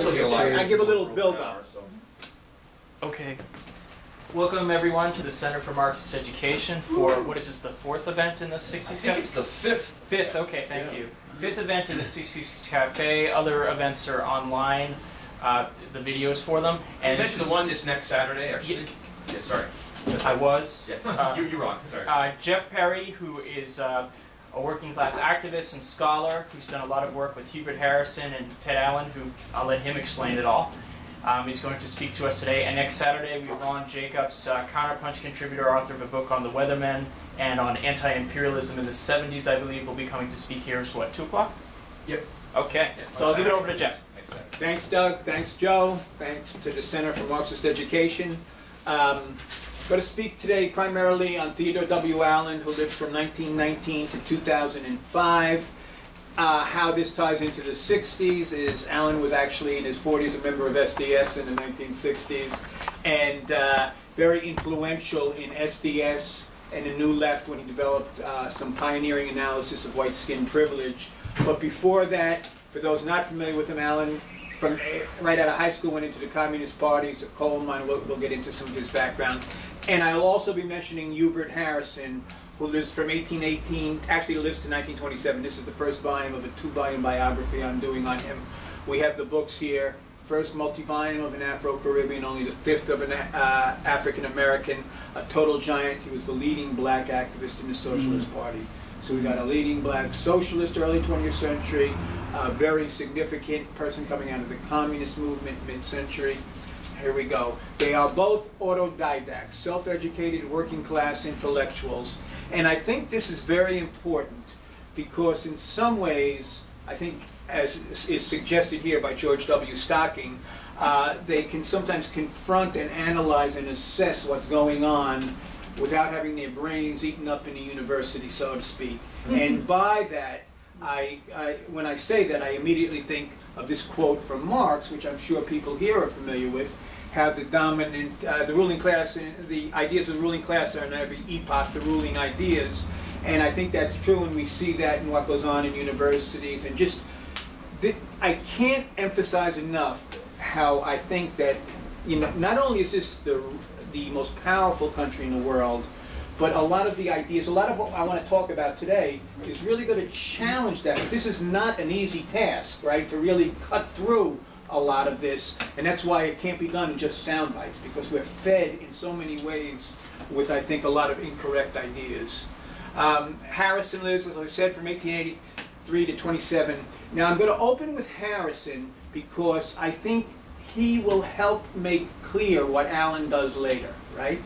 Still get a lot I give a little build-up. Okay. Welcome everyone to the Center for Marxist Education for what is this the fourth event in the I think it's the fifth. Fifth. Okay, thank Yeah. you. Fifth event in the 60s Cafe. Other events are online. Uh, the videos for them. And And this this is is the one this next Saturday, actually. Yeah, sorry. I was. Yeah, Uh, you, you're wrong, sorry. Uh, Jeff Perry, who is uh, a working class activist and scholar, who's done a lot of work with Hubert Harrison and Ted Allen, who I'll let him explain it all. Um, he's going to speak to us today. And next Saturday, we have Ron Jacobs, uh, counterpunch contributor, author of a book on the Weathermen and on anti-imperialism in the 70s, I believe, will be coming to speak here. So what, 2 o'clock? Yep. Okay, Yeah, so I'll give it over to Jeff. Thanks, Doug. Thanks, Joe. Thanks to the Center for Marxist Education. Um, going to speak today primarily on Theodore W. Allen, who lived from 1919 to 2005. Uh, how this ties into the 60s is Allen was actually in his 40s a member of SDS in the 1960s and uh, very influential in SDS and the New Left when he developed uh, some pioneering analysis of white skin privilege. But before that, for those not familiar with him, Allen, from eh, right out of high school went into the Communist Party, he's a coal mine, we'll, we'll get into some of his background. And I'll also be mentioning Hubert Harrison, who lives from 1818, actually lives to 1927. This is the first volume of a two-volume biography I'm doing on him. We have the books here. First multi-volume of an Afro-Caribbean, only the fifth of an uh, African-American, a total giant. He was the leading black activist in the Socialist Party. So we got a leading black socialist early 20th century, a very significant person coming out of the communist movement mid-century. Here we go. They are both autodidacts, self-educated working class intellectuals. And I think this is very important because in some ways, I think as is suggested here by George W. Stocking, uh, they can sometimes confront and analyze and assess what's going on without having their brains eaten up in the university, so to speak. And by that, I, I, when I say that, I immediately think of this quote from Marx, which I'm sure people here are familiar with, how the dominant, uh, the ruling class, and the ideas of the ruling class are in every epoch the ruling ideas. And I think that's true, and we see that in what goes on in universities. And just, I can't emphasize enough how I think that, you know, not only is this the, the most powerful country in the world, but a lot of the ideas, a lot of what I want to talk about today is really going to challenge that. This is not an easy task, right, to really cut through a lot of this. And that's why it can't be done in just sound bites, because we're fed in so many ways with, I think, a lot of incorrect ideas. Um, Harrison lives, as I said, from 1883 to 27. Now, I'm going to open with Harrison because I think he will help make clear what Allen does later, right?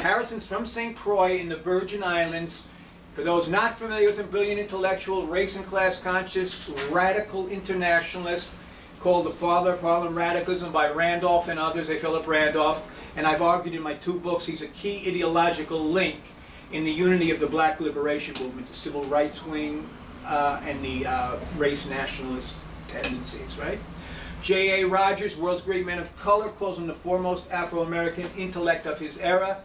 Harrison's from St. Croix in the Virgin Islands. For those not familiar with him, brilliant intellectual, race and class conscious, radical internationalist, called the father of Harlem radicalism by Randolph and others, A. Philip Randolph. And I've argued in my two books he's a key ideological link in the unity of the black liberation movement, the civil rights wing uh, and the uh, race nationalist tendencies, right? J.A. Rogers, world's great man of color, calls him the foremost Afro-American intellect of his era.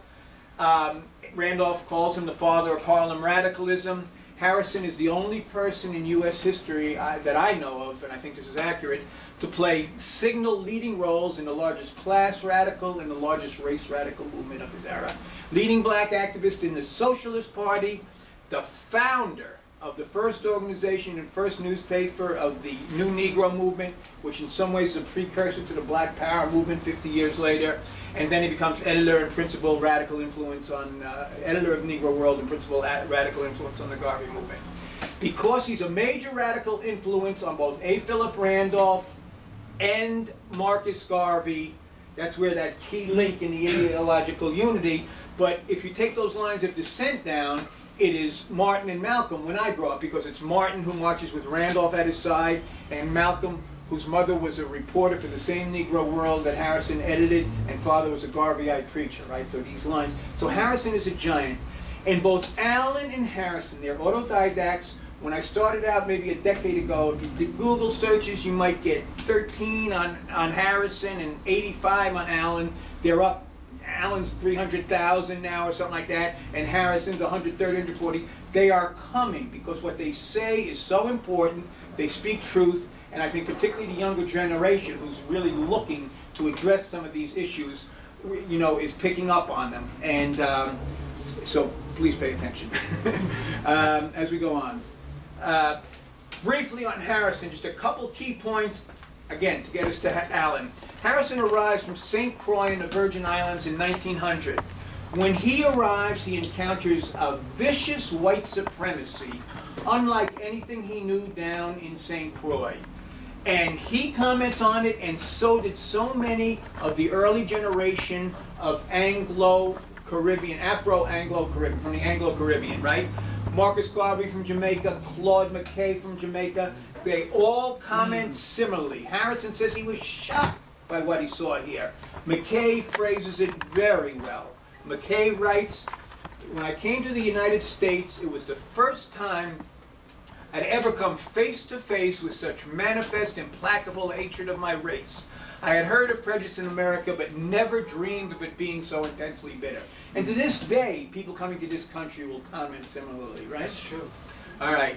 Um, Randolph calls him the father of Harlem radicalism. Harrison is the only person in U.S. history uh, that I know of, and I think this is accurate, to play signal leading roles in the largest class radical and the largest race radical movement of his era. Leading black activist in the Socialist Party, the founder of the first organization and first newspaper of the New Negro movement, which in some ways is a precursor to the Black Power movement 50 years later. And then he becomes editor and principal radical influence on, uh, editor of Negro World and principal radical influence on the Garvey movement. Because he's a major radical influence on both A. Philip Randolph and Marcus Garvey, that's where that key link in the ideological unity. But if you take those lines of descent down, it is Martin and Malcolm when I grow up, because it's Martin who marches with Randolph at his side, and Malcolm, whose mother was a reporter for the same Negro World that Harrison edited, and father was a Garveyite preacher, right? So these lines. So Harrison is a giant. And both Allen and Harrison, they're autodidacts. When I started out maybe a decade ago, if you did Google searches, you might get 13 on, on Harrison and 85 on Allen. They're up Allen's 300,000 now or something like that, and Harrison's 130, 140. They are coming because what they say is so important. They speak truth, and I think particularly the younger generation who's really looking to address some of these issues, you know, is picking up on them. And um, so please pay attention um, as we go on. Uh, briefly on Harrison, just a couple key points, again, to get us to Allen. Harrison arrives from St. Croix in the Virgin Islands in 1900. When he arrives, he encounters a vicious white supremacy, unlike anything he knew down in St. Croix. And he comments on it, and so did so many of the early generation of Anglo-Caribbean, Afro-Anglo-Caribbean, from the Anglo-Caribbean, right? Marcus Garvey from Jamaica, Claude McKay from Jamaica, they all comment mm. similarly. Harrison says he was shocked by what he saw here. McKay phrases it very well. McKay writes, when I came to the United States, it was the first time I'd ever come face to face with such manifest, implacable hatred of my race. I had heard of prejudice in America, but never dreamed of it being so intensely bitter. And to this day, people coming to this country will comment similarly, right? That's true. All right.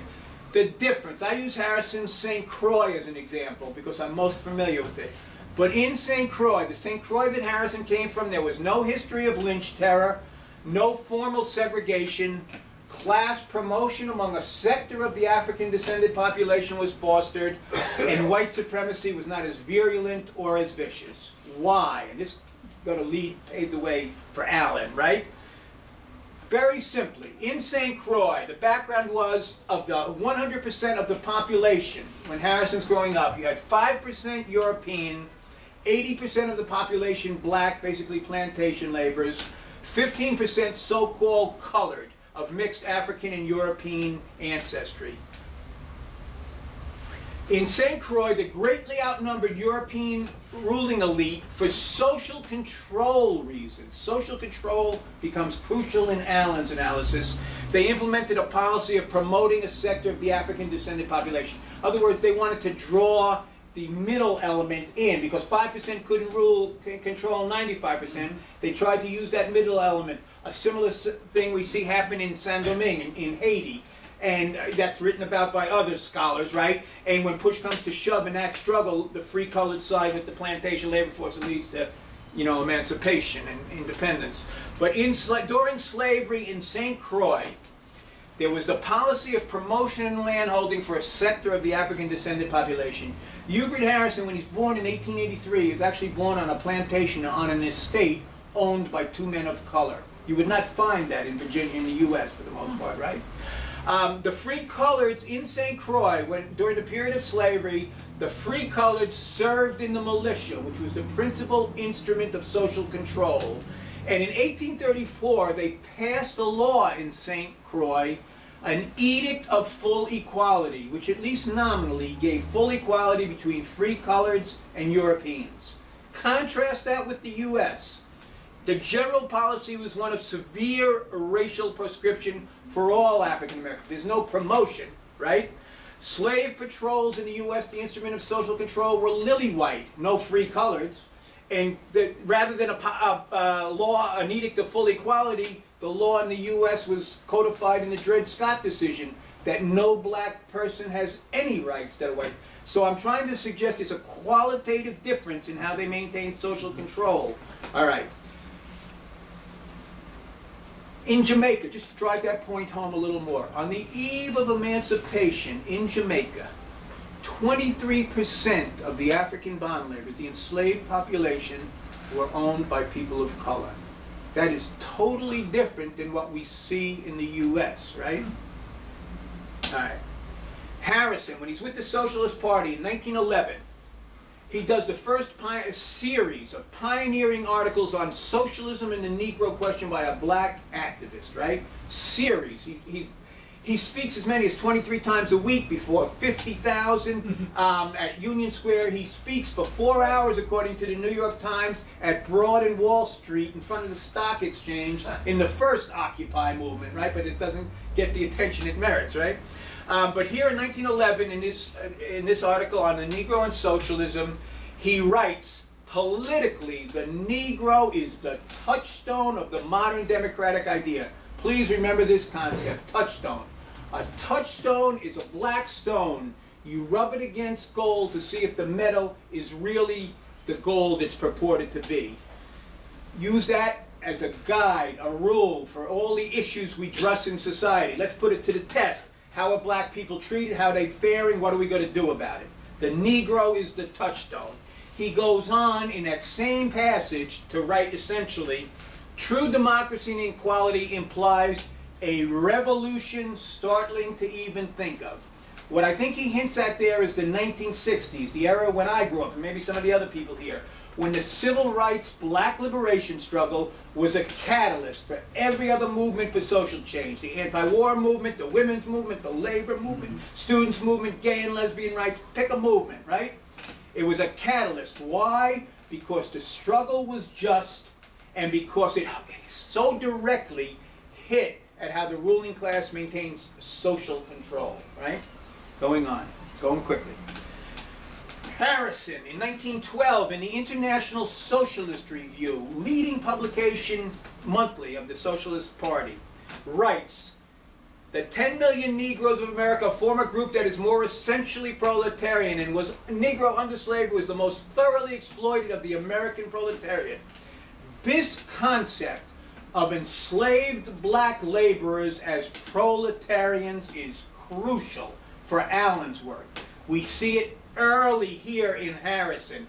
The difference, I use Harrison St. Croix as an example because I'm most familiar with it. But in St. Croix, the St. Croix that Harrison came from, there was no history of lynch terror, no formal segregation, class promotion among a sector of the African descended population was fostered, and white supremacy was not as virulent or as vicious. Why? And this is going to lead, pave the way for Allen, right? Very simply, in St. Croix, the background was of the 100% of the population when Harrison's growing up, you had 5% European, 80% of the population black, basically plantation laborers, 15% so-called colored of mixed African and European ancestry. In St. Croix, the greatly outnumbered European ruling elite, for social control reasons, social control becomes crucial in Allen's analysis. They implemented a policy of promoting a sector of the African descended population. In other words, they wanted to draw the middle element in because 5% couldn't rule, control 95%. They tried to use that middle element. A similar thing we see happen in Saint Domingue, in, in Haiti. And uh, that's written about by other scholars, right? And when push comes to shove in that struggle, the free colored side with the plantation labor force leads to, you know, emancipation and independence. But in, during slavery in St. Croix, there was the policy of promotion and landholding for a sector of the African descended population. Hubert Harrison, when he's born in 1883, is actually born on a plantation on an estate owned by two men of color. You would not find that in Virginia, in the U.S. for the most part, right? Um, the free coloreds in St. Croix, when, during the period of slavery, the free coloreds served in the militia, which was the principal instrument of social control. And in 1834, they passed a law in St. Croix, an edict of full equality, which at least nominally gave full equality between free coloreds and Europeans. Contrast that with the U.S. The general policy was one of severe racial proscription for all African Americans. There's no promotion, right? Slave patrols in the U.S., the instrument of social control, were lily white, no free coloreds. And the, rather than a, a, a, law, an edict of full equality, the law in the U.S. was codified in the Dred Scott decision that no black person has any rights that are white. So I'm trying to suggest it's a qualitative difference in how they maintain social control. All right. In Jamaica, just to drive that point home a little more, on the eve of emancipation in Jamaica, 23% of the African bond laborers, the enslaved population, were owned by people of color. That is totally different than what we see in the U.S., right? All right. Harrison, when he's with the Socialist Party in 1911, he does the first series of pioneering articles on socialism and the Negro question by a black activist, right? Series. He, he, he speaks as many as 23 times a week before 50,000 um, at Union Square. He speaks for four hours, according to the New York Times, at Broad and Wall Street in front of the Stock Exchange in the first Occupy movement, right? But it doesn't get the attention it merits, right? Um, but here in 1911, in this, in this article on the Negro and Socialism, he writes, politically, the Negro is the touchstone of the modern democratic idea. Please remember this concept, touchstone. A touchstone is a black stone You rub it against gold to see if the metal is really the gold it's purported to be. Use that as a guide, a rule for all the issues we address in society. Let's put it to the test. How are black people treated? How are they faring? What are we going to do about it? The Negro is the touchstone. He goes on in that same passage to write essentially, true democracy and equality implies a revolution startling to even think of. What I think he hints at there is the 1960s, the era when I grew up, and maybe some of the other people here, when the civil rights black liberation struggle was a catalyst for every other movement for social change. The anti-war movement, the women's movement, the labor movement, students movement, gay and lesbian rights, pick a movement, right? It was a catalyst. Why? Because the struggle was just and because it so directly hit at how the ruling class maintains social control, right? Going on, going quickly. Harrison, in 1912, in the International Socialist Review, leading publication monthly of the Socialist Party, writes, the 10 million Negroes of America form a group that is more essentially proletarian and was Negro under slavery was the most thoroughly exploited of the American proletariat. This concept of enslaved black laborers as proletarians is crucial for Allen's work. We see it early here in Harrison.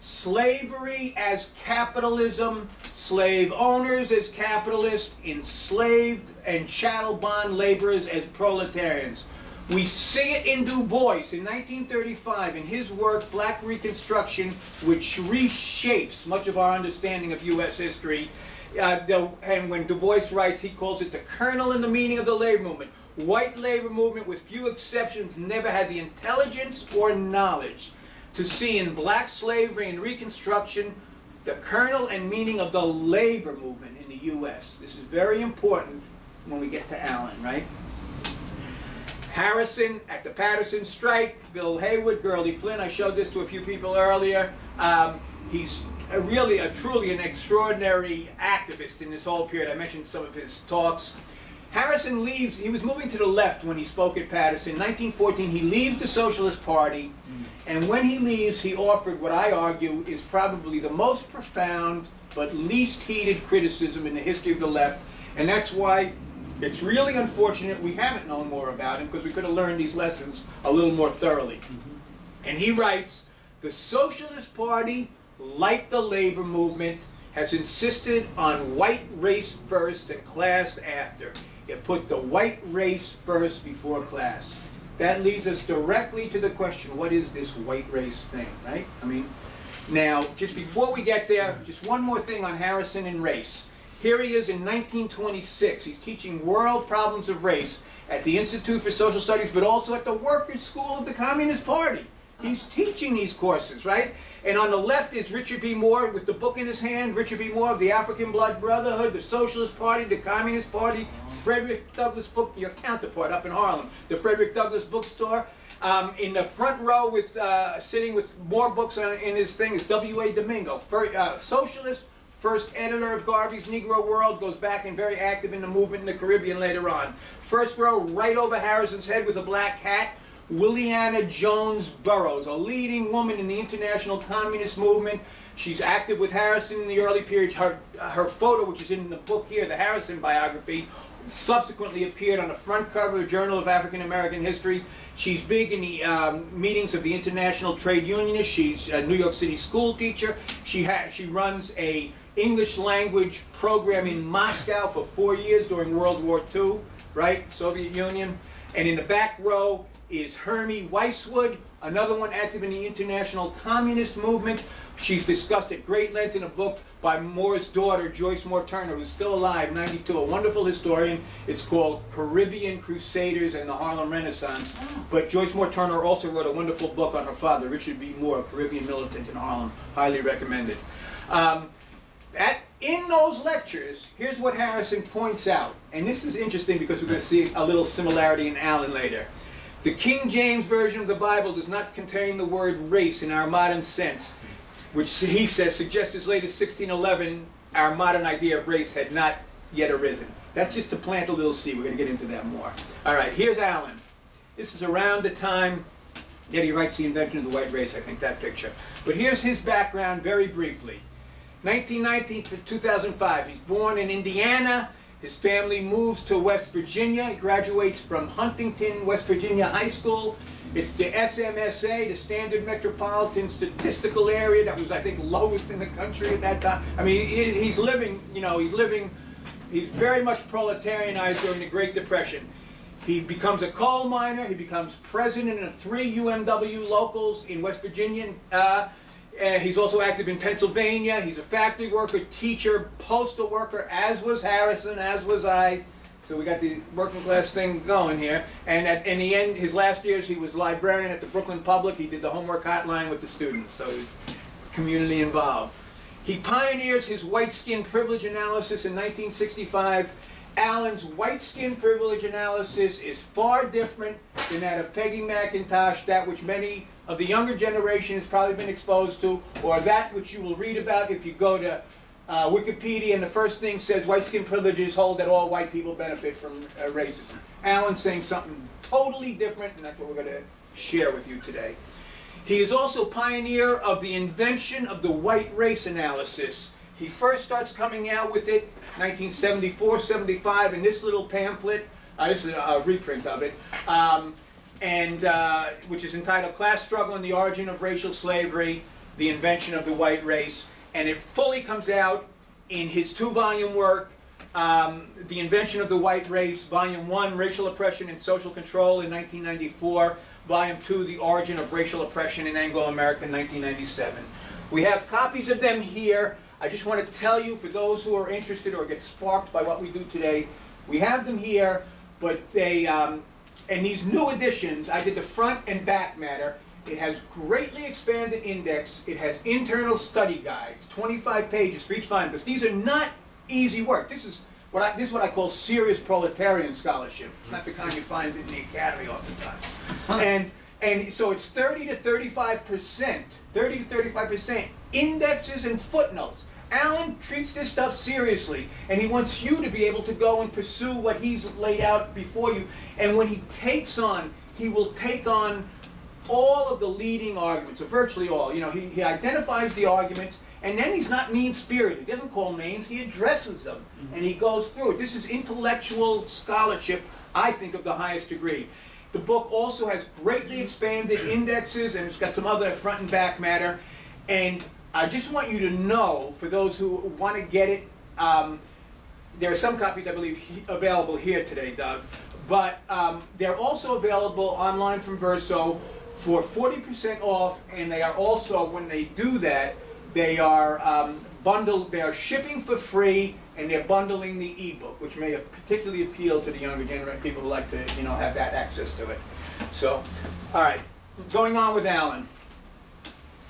Slavery as capitalism, slave owners as capitalists, enslaved and chattel bond laborers as proletarians. We see it in Du Bois in 1935 in his work Black Reconstruction, which reshapes much of our understanding of U.S. history. Uh, the, and when Du Bois writes, he calls it the kernel and the meaning of the labor movement white labor movement, with few exceptions, never had the intelligence or knowledge to see in black slavery and Reconstruction the kernel and meaning of the labor movement in the U.S. This is very important when we get to Allen, right? Harrison at the Paterson strike, Bill Haywood, Gurley Flynn. I showed this to a few people earlier. Um, he's a really, a truly an extraordinary activist in this whole period. I mentioned some of his talks. Harrison leaves, he was moving to the left when he spoke at Paterson. In 1914, he leaves the Socialist Party, and when he leaves, he offered what I argue is probably the most profound but least heated criticism in the history of the left, and that's why it's really unfortunate we haven't known more about him because we could have learned these lessons a little more thoroughly. Mm -hmm. And he writes, the Socialist Party, like the labor movement, has insisted on white race first and class after. It put the white race first before class. That leads us directly to the question, what is this white race thing, right? I mean, now, just before we get there, just one more thing on Harrison and race. Here he is in 1926. He's teaching world problems of race at the Institute for Social Studies, but also at the Workers' School of the Communist Party. He's teaching these courses, right? And on the left is Richard B. Moore with the book in his hand. Richard B. Moore of the African Blood Brotherhood, the Socialist Party, the Communist Party, Frederick Douglass book, your counterpart up in Harlem, the Frederick Douglass bookstore. Um, in the front row with uh, sitting with more books on, in his thing is W.A. Domingo, first, uh, socialist, first editor of Garvey's Negro World, goes back and very active in the movement in the Caribbean later on. First row, right over Harrison's head with a black hat, Williana Jones Burroughs, a leading woman in the international communist movement. She's active with Harrison in the early period. Her, her photo, which is in the book here, the Harrison biography, subsequently appeared on the front cover of Journal of African American History. She's big in the um, meetings of the International Trade Unionists. She's a New York City school teacher. She, she runs a English language program in Moscow for four years during World War II, right? Soviet Union. And in the back row is Hermie Huiswoud, another one active in the international communist movement. She's discussed at great length in a book by Moore's daughter, Joyce Moore Turner, who's still alive, 92, a wonderful historian. It's called Caribbean Crusaders and the Harlem Renaissance. But Joyce Moore Turner also wrote a wonderful book on her father, Richard B. Moore, a Caribbean militant in Harlem. Highly recommended. Um, at, in those lectures, here's what Harrison points out. And this is interesting because we're going to see a little similarity in Allen later. The King James Version of the Bible does not contain the word race in our modern sense, which he says suggests as late as 1611 our modern idea of race had not yet arisen. That's just to plant a little seed. We're going to get into that more. All right, here's Allen. This is around the time that he writes The Invention of the White Race, I think, that picture. But here's his background very briefly. 1919 to 2005, he's born in Indiana. His family moves to West Virginia. He graduates from Huntington, West Virginia High School. It's the SMSA, the Standard Metropolitan Statistical Area, that was, I think, lowest in the country at that time. I mean, he, he's living, you know, he's living, he's very much proletarianized during the Great Depression. He becomes a coal miner. He becomes president of three UMW locals in West Virginia. Uh, uh, he's also active in Pennsylvania. He's a factory worker, teacher, postal worker, as was Harrison, as was I. So we got the working class thing going here. And at, in the end, his last years, he was librarian at the Brooklyn Public. He did the homework hotline with the students, so he's community involved. He pioneers his white skin privilege analysis in 1965 Allen's white skin privilege analysis is far different than that of Peggy McIntosh, that which many of the younger generation has probably been exposed to, or that which you will read about if you go to uh, Wikipedia and the first thing says white skin privileges hold that all white people benefit from uh, racism. Allen's saying something totally different, and that's what we're going to share with you today. He is also pioneer of the invention of the white race analysis, he first starts coming out with it 1974, 75 in this little pamphlet. Uh, this is a, reprint of it. Um, and uh, which is entitled Class Struggle and the Origin of Racial Slavery, the Invention of the White Race. And it fully comes out in his two-volume work, um, The Invention of the White Race, Volume 1, Racial Oppression and Social Control in 1994, Volume 2, The Origin of Racial Oppression in Anglo-America in 1997. We have copies of them here. I just want to tell you, for those who are interested or get sparked by what we do today, we have them here, but they, um, and these new editions, I did the front and back matter. It has greatly expanded index. It has internal study guides, 25 pages for each volume, because these are not easy work. This is what I, this is what I call serious proletarian scholarship. It's not the kind you find in the academy oftentimes. And and so it's 30 to 35 percent, 30 to 35 percent indexes and footnotes. Allen treats this stuff seriously, and he wants you to be able to go and pursue what he's laid out before you. And when he takes on, he will take on all of the leading arguments, or virtually all. You know, he, he identifies the arguments, and then he's not mean-spirited. He doesn't call names, he addresses them, mm -hmm. and he goes through it. This is intellectual scholarship, I think, of the highest degree. The book also has greatly expanded indexes, and it's got some other front and back matter. And I just want you to know, for those who want to get it, um, there are some copies, I believe, he available here today, Doug. But um, they're also available online from Verso for 40% off, and they are also, when they do that, they are um, bundled, they are shipping for free, and they're bundling the ebook, which may particularly appeal to the younger generation, people who like to, you know, have that access to it. So, all right, going on with Allen.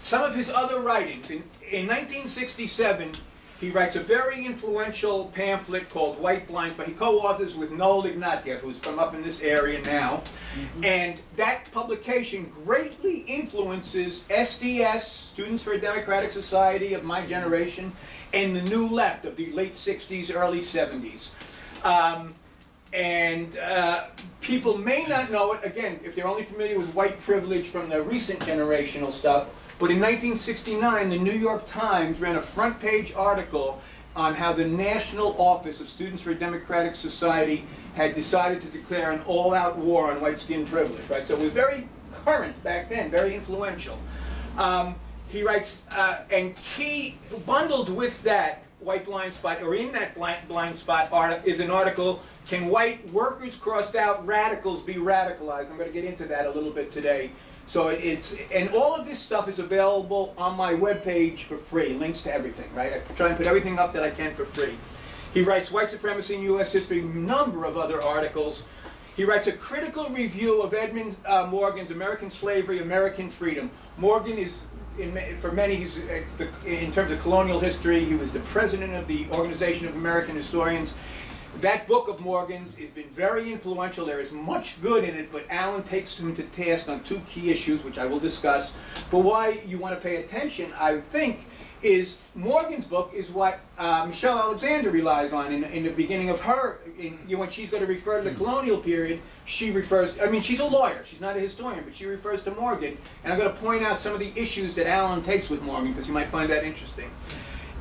Some of his other writings, in, in 1967, he writes a very influential pamphlet called White Blind but He co-authors with Noel Ignatiev, who's from up in this area now. Mm -hmm. And that publication greatly influences SDS, Students for a Democratic Society of my generation, and the New Left of the late 60s, early 70s. Um, and uh, people may not know it, again, if they're only familiar with white privilege from the recent generational stuff, but in 1969, the New York Times ran a front page article on how the National Office of Students for a Democratic Society had decided to declare an all-out war on white skin privilege, right? So it was very current back then, very influential. Um, he writes, uh, and key, bundled with that white blind spot, or in that blind, blind spot article, is an article, Can White Workers Crossed Out Radicals Be Radicalized? I'm going to get into that a little bit today. So it's, and all of this stuff is available on my webpage for free, links to everything, right? I try and put everything up that I can for free. He writes White Supremacy in U.S. History, number of other articles. He writes a critical review of Edmund uh, Morgan's American Slavery, American Freedom. Morgan is, in, for many, he's, uh, the, in terms of colonial history, he was the president of the Organization of American Historians. That book of Morgan's has been very influential. There is much good in it, but Allen takes him to task on two key issues, which I will discuss. But why you want to pay attention, I think, is Morgan's book is what uh, Michelle Alexander relies on in, in the beginning of her, in, you know, when she's going to refer to the colonial period, she refers, I mean, she's a lawyer, she's not a historian, but she refers to Morgan, and I'm going to point out some of the issues that Allen takes with Morgan, because you might find that interesting.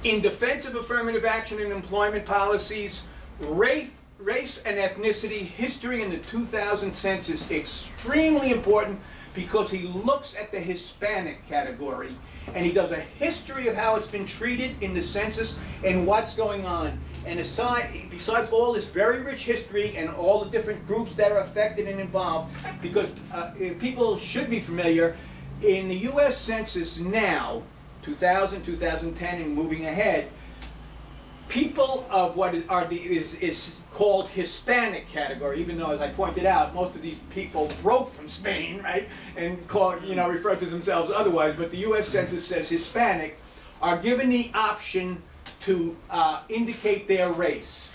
In defense of affirmative action and employment policies, race, race and ethnicity history in the 2000 census extremely important because he looks at the Hispanic category and he does a history of how it's been treated in the census and what's going on. And aside, besides all this very rich history and all the different groups that are affected and involved, because uh, people should be familiar, in the U.S. Census now, 2000, 2010, and moving ahead, people of what is, are the, is, is called Hispanic category, even though, as I pointed out, most of these people broke from Spain, right, and called, you know, refer to themselves otherwise, but the U.S. Census says Hispanic, are given the option to uh, indicate their race.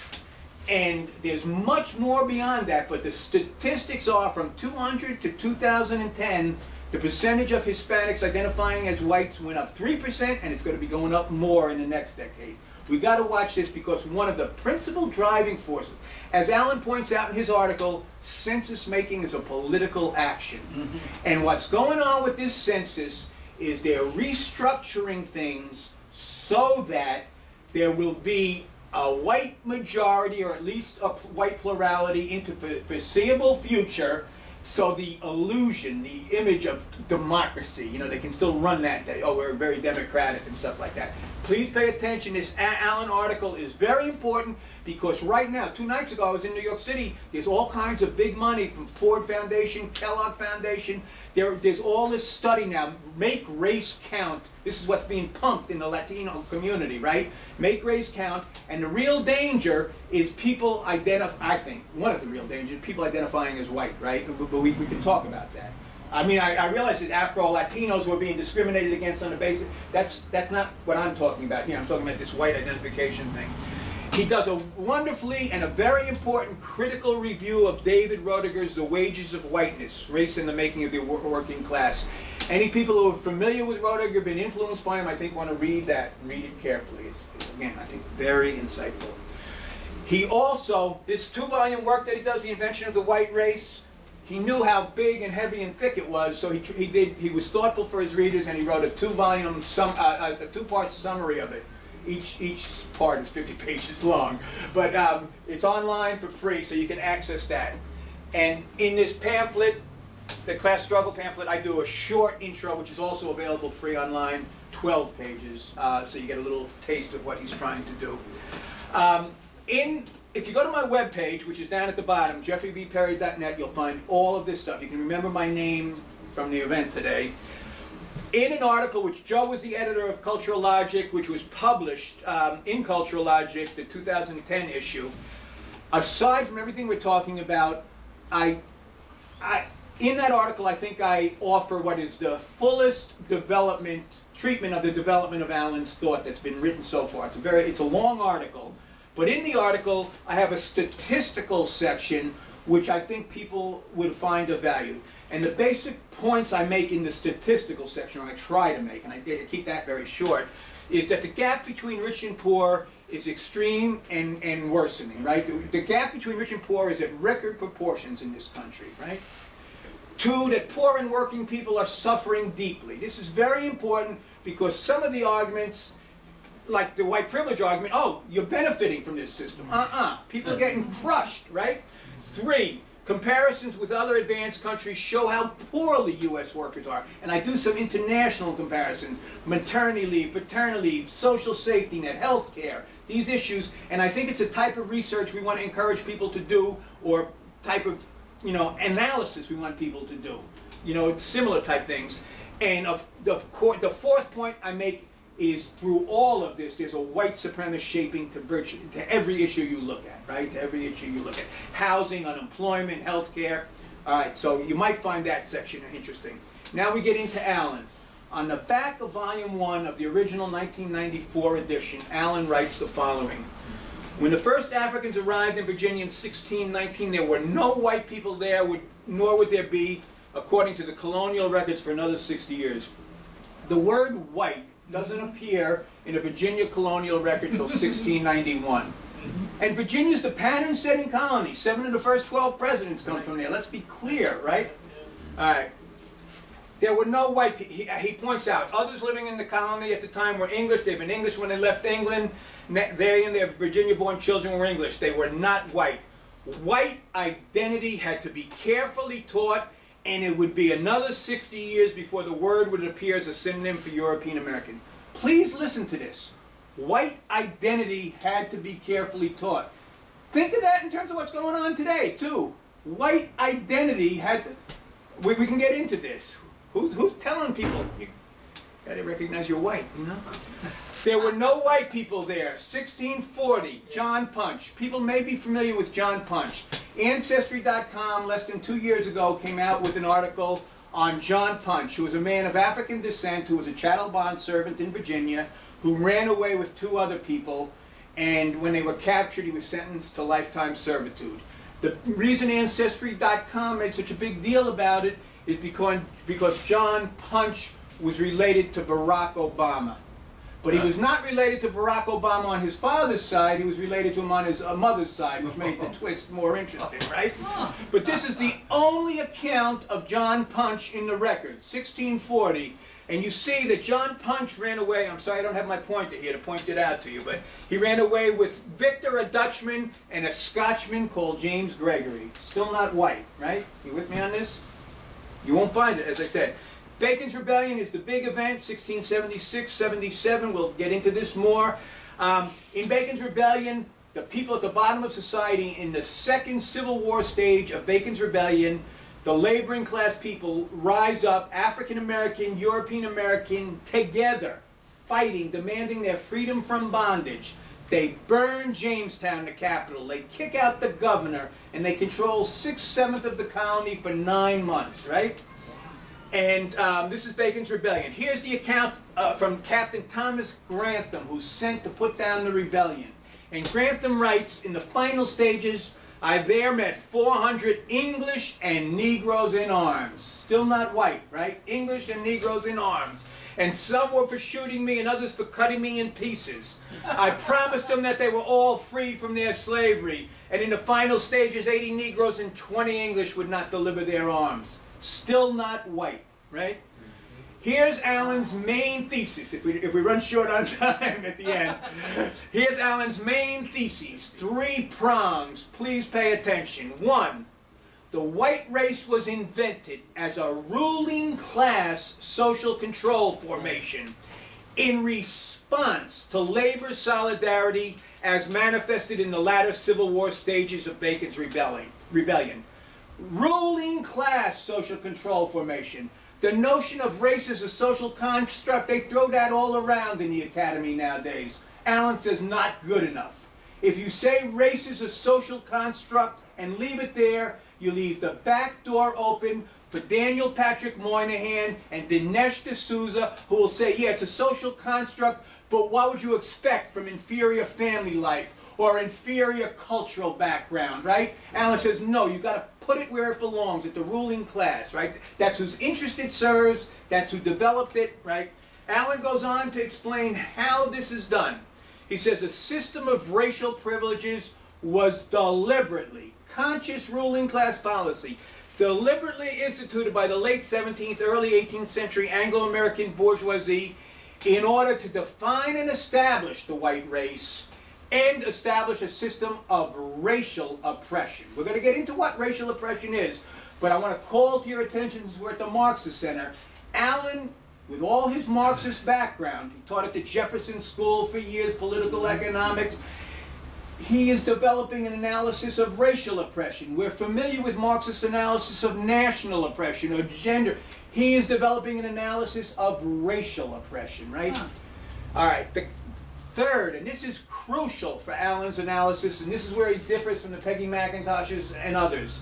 And there's much more beyond that, but the statistics are from 200 to 2010, the percentage of Hispanics identifying as whites went up 3%, and it's going to be going up more in the next decade. We got to watch this because one of the principal driving forces, as Allen points out in his article, census making is a political action. Mm-hmm. And what's going on with this census is they're restructuring things so that there will be a white majority or at least a white plurality into foreseeable future so the illusion, the image of democracy, you know, they can still run that, day. oh, we're very democratic and stuff like that. Please pay attention. This Allen article is very important because right now, two nights ago, I was in New York City. There's all kinds of big money from Ford Foundation, Kellogg Foundation. There, there's all this study now. Make race count. This is what's being pumped in the Latino community, right? Make race count. And the real danger is people identify, I think, one of the real dangers, people identifying as white, right? But we, we can talk about that. I mean, I, I realize that after all, Latinos were being discriminated against on the basis, that's, that's not what I'm talking about here. I'm talking about this white identification thing. He does a wonderfully and a very important critical review of David Roediger's The Wages of Whiteness, Race and the Making of the Working Class. Any people who are familiar with Roediger, been influenced by him, I think want to read that, read it carefully. It's, again, I think very insightful. He also, this two-volume work that he does, The Invention of the White Race, he knew how big and heavy and thick it was, so he, he did. He was thoughtful for his readers, and he wrote a two-volume, sum, uh, a two-part summary of it. Each each part is 50 pages long, but um, it's online for free, so you can access that. And in this pamphlet, the class struggle pamphlet, I do a short intro, which is also available free online, 12 pages, uh, so you get a little taste of what he's trying to do. Um, in if you go to my webpage, which is down at the bottom, jeffreybperry.net, you'll find all of this stuff. You can remember my name from the event today. In an article, which Joe was the editor of Cultural Logic, which was published um, in Cultural Logic, the 2010 issue, aside from everything we're talking about, I, I, in that article, I think I offer what is the fullest development, treatment of the development of Allen's thought that's been written so far. It's a very, it's a long article, but in the article, I have a statistical section which I think people would find of value. And the basic points I make in the statistical section, or I try to make, and I keep that very short, is that the gap between rich and poor is extreme and, and worsening, right? The, the gap between rich and poor is at record proportions in this country, right? Two, that poor and working people are suffering deeply. This is very important because some of the arguments like the white privilege argument, oh, you're benefiting from this system. Uh-uh. People are getting crushed, right? Three, comparisons with other advanced countries show how poorly U.S. workers are. And I do some international comparisons, maternity leave, paternity leave, social safety net, health care, these issues. And I think it's a type of research we want to encourage people to do or type of, you know, analysis we want people to do. You know, similar type things. And of, of course, the fourth point I make is through all of this, there's a white supremacist shaping to to every issue you look at, right? To every issue you look at. Housing, unemployment, health care. All right, so you might find that section interesting. Now we get into Allen. On the back of volume one of the original 1994 edition, Allen writes the following. When the first Africans arrived in Virginia in 1619, there were no white people there, would, nor would there be, according to the colonial records, for another 60 years. The word white doesn't appear in a Virginia colonial record until 1691. And Virginia's the pattern setting colony. Seven of the first 12 presidents come from there. Let's be clear, right? All right. There were no white people. He, he, points out others living in the colony at the time were English. They've been English when they left England. They and their Virginia born children were English. They were not white. White identity had to be carefully taught, and it would be another 60 years before the word would appear as a synonym for European American. Please listen to this. White identity had to be carefully taught. Think of that in terms of what's going on today, too. White identity had to. We, we can get into this. Who, who's telling people? You got to recognize you're white, you know? There were no white people there. 1640, John Punch. People may be familiar with John Punch. Ancestry.com, less than two years ago, came out with an article on John Punch, who was a man of African descent, who was a chattel bond servant in Virginia, who ran away with two other people, and when they were captured, he was sentenced to lifetime servitude. The reason Ancestry.com made such a big deal about it is because, because John Punch was related to Barack Obama. But he was not related to Barack Obama on his father's side, he was related to him on his uh, mother's side, which made the twist more interesting, right? But this is the only account of John Punch in the record, 1640. And you see that John Punch ran away. I'm sorry I don't have my pointer here to point it out to you, but he ran away with Victor, a Dutchman, and a Scotchman called James Gregory. Still not white, right? You with me on this? You won't find it, as I said. Bacon's Rebellion is the big event, 1676, 77. We'll get into this more. Um, in Bacon's Rebellion, the people at the bottom of society in the second Civil War stage of Bacon's Rebellion, the laboring class people rise up, African American, European American, together, fighting, demanding their freedom from bondage. They burn Jamestown, the capital. They kick out the governor, and they control six-sevenths of the colony for nine months, right? And um, this is Bacon's Rebellion. Here's the account uh, from Captain Thomas Grantham, who's sent to put down the rebellion. And Grantham writes, in the final stages, I there met 400 English and Negroes in arms. Still not white, right? English and Negroes in arms. And some were for shooting me and others for cutting me in pieces. I promised them that they were all freed from their slavery. And in the final stages, 80 Negroes and 20 English would not deliver their arms still not white, right? Here's Allen's main thesis, if we, if we run short on time at the end. Here's Allen's main thesis, three prongs, please pay attention. One, the white race was invented as a ruling class social control formation in response to labor solidarity as manifested in the latter Civil War stages of Bacon's rebellion. Ruling class social control formation. The notion of race as a social construct, they throw that all around in the academy nowadays. Allen says not good enough. If you say race is a social construct and leave it there, you leave the back door open for Daniel Patrick Moynihan and Dinesh D'Souza, who will say, yeah, it's a social construct, but what would you expect from inferior family life or inferior cultural background, right? Allen says, no, you've got to put it where it belongs, at the ruling class, right? That's whose interest it serves, that's who developed it, right? Allen goes on to explain how this is done. He says a system of racial privileges was deliberately, conscious ruling class policy, deliberately instituted by the late 17th, early 18th century Anglo-American bourgeoisie in order to define and establish the white race and establish a system of racial oppression. We're going to get into what racial oppression is, but I want to call to your attention, since we're at the Marxist Center, Allen, with all his Marxist background, he taught at the Jefferson School for years, political economics, he is developing an analysis of racial oppression. We're familiar with Marxist analysis of national oppression or gender. He is developing an analysis of racial oppression, right? Huh. All right. The, Third, and this is crucial for Allen's analysis, and this is where he differs from the Peggy McIntoshes and others,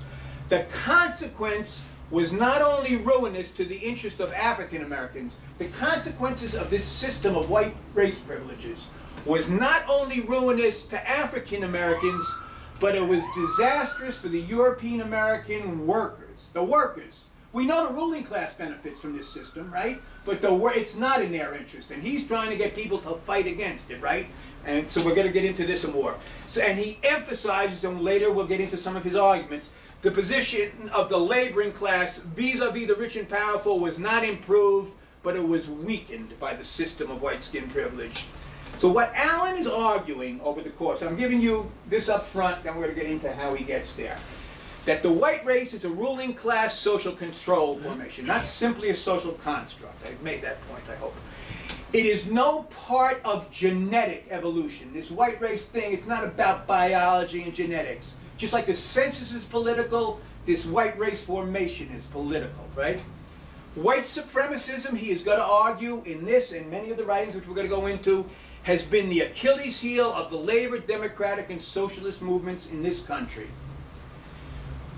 the consequence was not only ruinous to the interest of African Americans, the consequences of this system of white race privileges was not only ruinous to African Americans, but it was disastrous for the European American workers. The workers. We know the ruling class benefits from this system, right? But the it's not in their interest, and he's trying to get people to fight against it, right? And so we're going to get into this more. So, and he emphasizes, and later we'll get into some of his arguments, the position of the laboring class vis-a-vis the rich and powerful was not improved, but it was weakened by the system of white skin privilege. So what Allen is arguing over the course, I'm giving you this up front, then we're going to get into how he gets there. That the white race is a ruling class social control formation, not simply a social construct. I've made that point, I hope. It is no part of genetic evolution. This white race thing, it's not about biology and genetics. Just like the census is political, this white race formation is political, right? White supremacism, he is going to argue in this and many of the writings which we're going to go into, has been the Achilles heel of the labor, democratic, and socialist movements in this country.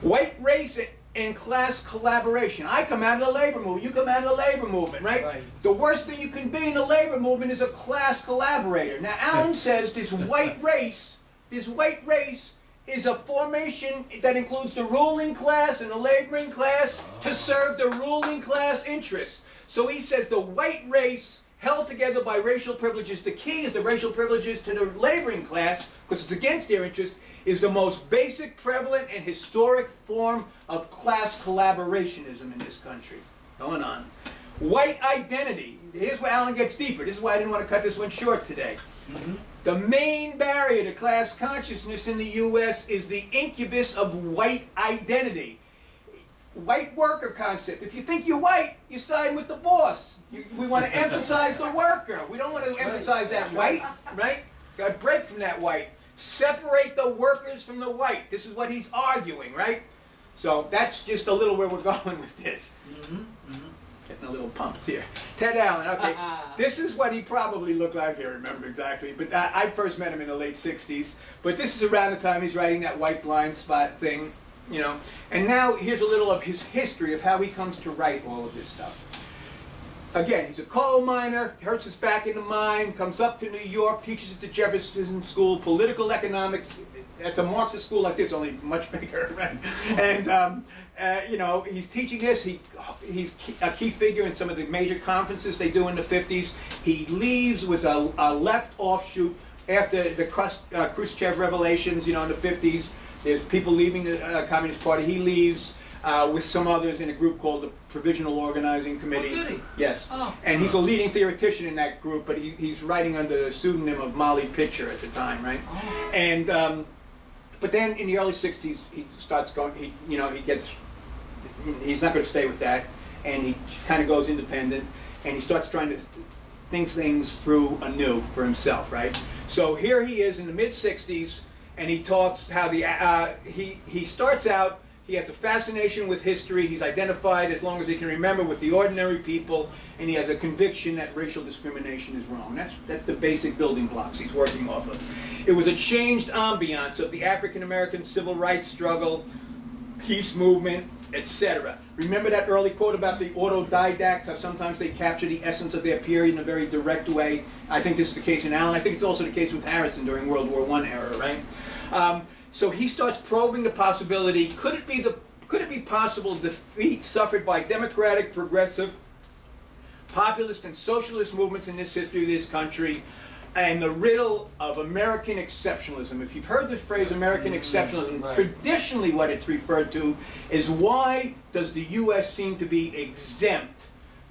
White race and class collaboration. I come out of the labor movement, you come out of the labor movement, right? right? The worst thing you can be in the labor movement is a class collaborator. Now, Allen says this white race, this white race is a formation that includes the ruling class and the laboring class to serve the ruling class interests. So he says the white race held together by racial privileges. The key is the racial privileges to the laboring class, because it's against their interest, is the most basic, prevalent, and historic form of class collaborationism in this country. Going on. White identity. Here's where Allen gets deeper. This is why I didn't want to cut this one short today. Mm -hmm. The main barrier to class consciousness in the U.S. is the incubus of white identity white worker concept. If you think you're white, you side with the boss. You, we want to emphasize the worker. We don't want to emphasize that white, right? Got break from that white. Separate the workers from the white. This is what he's arguing, right? So that's just a little where we're going with this. Mm -hmm. Mm -hmm. Getting a little pumped here. Ted Allen, okay. this is what he probably looked like. I can't remember exactly, but I, I first met him in the late 60s. But this is around the time he's writing that white blind spot thing you know. And now here's a little of his history of how he comes to write all of this stuff. Again, he's a coal miner, hurts his back in the mine, comes up to New York, teaches at the Jefferson School, political economics. It's a Marxist school like this, only much bigger? And, um, uh, you know, he's teaching this. He, he's a key figure in some of the major conferences they do in the 50s. He leaves with a, a left offshoot after the uh, Khrushchev revelations, you know, in the 50s. There's people leaving the uh, Communist Party. He leaves uh, with some others in a group called the Provisional Organizing Committee. Oh? Yes. Oh. And he's a leading theoretician in that group, but he, he's writing under the pseudonym of Molly Pitcher at the time, right? Oh. And um, but then in the early '60s, he starts going. He you know he gets. He's not going to stay with that, and he kind of goes independent, and he starts trying to think things through anew for himself, right? So here he is in the mid '60s and he talks how the uh, he he starts out. He has a fascination with history. He's identified, as long as he can remember, with the ordinary people, and he has a conviction that racial discrimination is wrong. That's that's the basic building blocks he's working off of. It was a changed ambiance of the African American civil rights struggle, peace movement, etc. Remember that early quote about the autodidacts, how sometimes they capture the essence of their period in a very direct way? I think this is the case in Allen. I think it's also the case with Harrison during World War I era, right? Um, so he starts probing the possibility, could it be the could it be possible defeat suffered by democratic, progressive, populist, and socialist movements in this history of this country and the riddle of American exceptionalism. If you've heard the phrase American mm-hmm. exceptionalism, right. traditionally what it's referred to is why does the U.S. seem to be exempt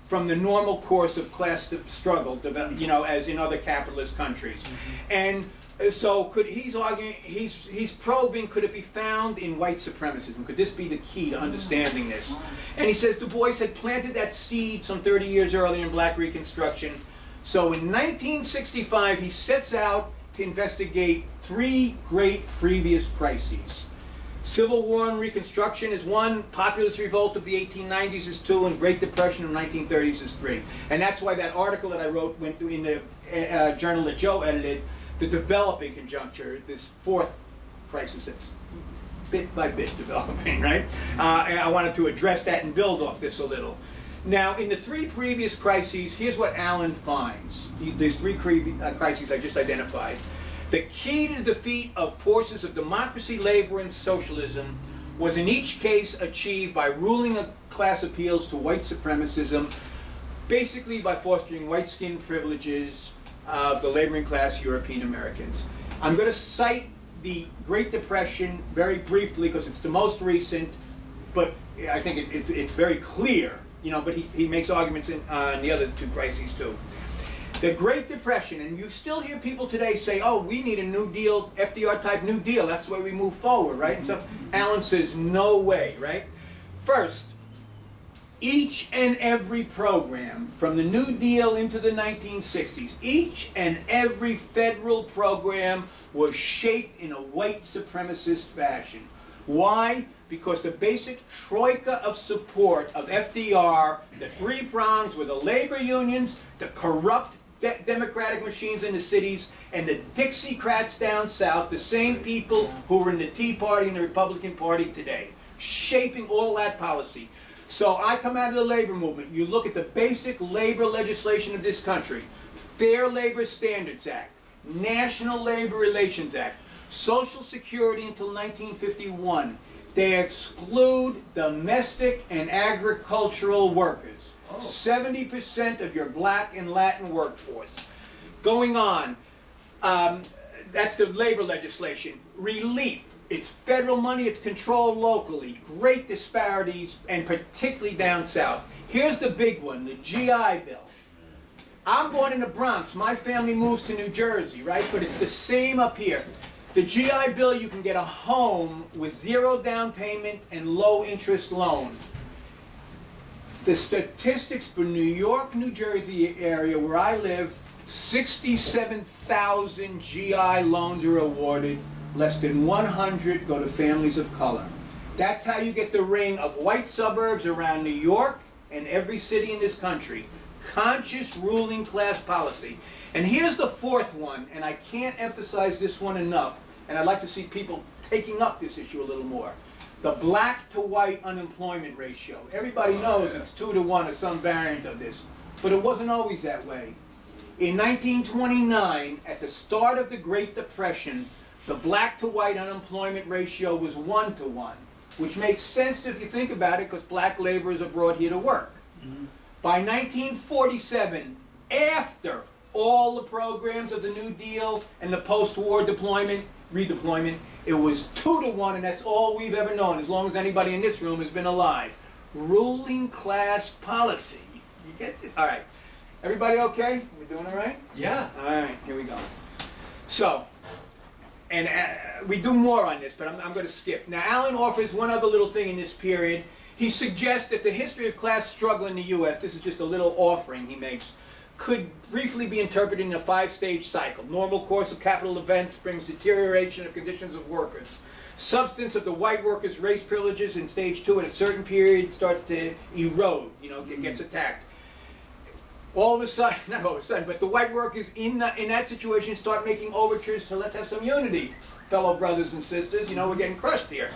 from the normal course of class struggle, you know, as in other capitalist countries. Mm-hmm. And uh, so could he's arguing he's he's probing could it be found in white supremacism could this be the key to understanding this and he says du bois had planted that seed some 30 years earlier in black reconstruction so in 1965, he sets out to investigate three great previous crises. Civil War and Reconstruction is one, populist revolt of the 1890s is two, and Great Depression of 1930s is three. And that's why that article that I wrote went in the uh, journal that Joe edited, the developing conjuncture, this fourth crisis that's bit by bit developing, right? Uh, and I wanted to address that and build off this a little. Now, in the three previous crises, here's what Allen finds. These three uh, crises I just identified. The key to the defeat of forces of democracy, labor, and socialism was in each case achieved by ruling class appeals to white supremacism, basically by fostering white skin privileges of the laboring class European Americans. I'm going to cite the Great Depression very briefly because it's the most recent, but I think it, it's, it's very clear you know, but he, he makes arguments in, uh, in the other two crises too. The Great Depression, and you still hear people today say, oh, we need a New Deal, FDR type New Deal, that's the way we move forward, right? And so Allen says, no way, right? First, each and every program from the New Deal into the 1960s, each and every federal program was shaped in a white supremacist fashion. Why? because the basic troika of support of FDR, the three prongs were the labor unions, the corrupt de democratic machines in the cities, and the Dixiecrats down south, the same people who were in the Tea Party and the Republican Party today, shaping all that policy. So I come out of the labor movement. You look at the basic labor legislation of this country, Fair Labor Standards Act, National Labor Relations Act, Social Security until 1951, they exclude domestic and agricultural workers. 70% of your black and Latin workforce. Going on, um, that's the labor legislation. Relief, it's federal money, it's controlled locally. Great disparities, and particularly down south. Here's the big one, the GI Bill. I'm born in the Bronx. My family moves to New Jersey, right? But it's the same up here. The GI Bill, you can get a home with zero down payment and low interest loan. The statistics for New York, New Jersey area where I live, 67,000 GI loans are awarded. Less than 100 go to families of color. That's how you get the ring of white suburbs around New York and every city in this country. Conscious ruling class policy. And here's the fourth one, and I can't emphasize this one enough and I'd like to see people taking up this issue a little more. The black to white unemployment ratio. Everybody oh, knows it's two to one or some variant of this, but it wasn't always that way. In 1929, at the start of the Great Depression, the black to white unemployment ratio was one to one, which makes sense if you think about it because black laborers are brought here to work. Mm -hmm. By 1947, after all the programs of the New Deal and the post-war deployment, redeployment. It was two to one, and that's all we've ever known, as long as anybody in this room has been alive. Ruling class policy. You get this? All right. Everybody okay? We doing all right? Yeah. All right, here we go. So, and uh, we do more on this, but I'm, I'm going to skip. Now, Allen offers one other little thing in this period. He suggests that the history of class struggle in the U.S., this is just a little offering he makes, could briefly be interpreted in a five-stage cycle. Normal course of capital events brings deterioration of conditions of workers. Substance of the white workers' race privileges in stage two at a certain period starts to erode, you know, gets mm-hmm. attacked. All of a sudden, not all of a sudden, but the white workers in, the, in that situation start making overtures to let's have some unity, fellow brothers and sisters, you know, we're getting crushed here.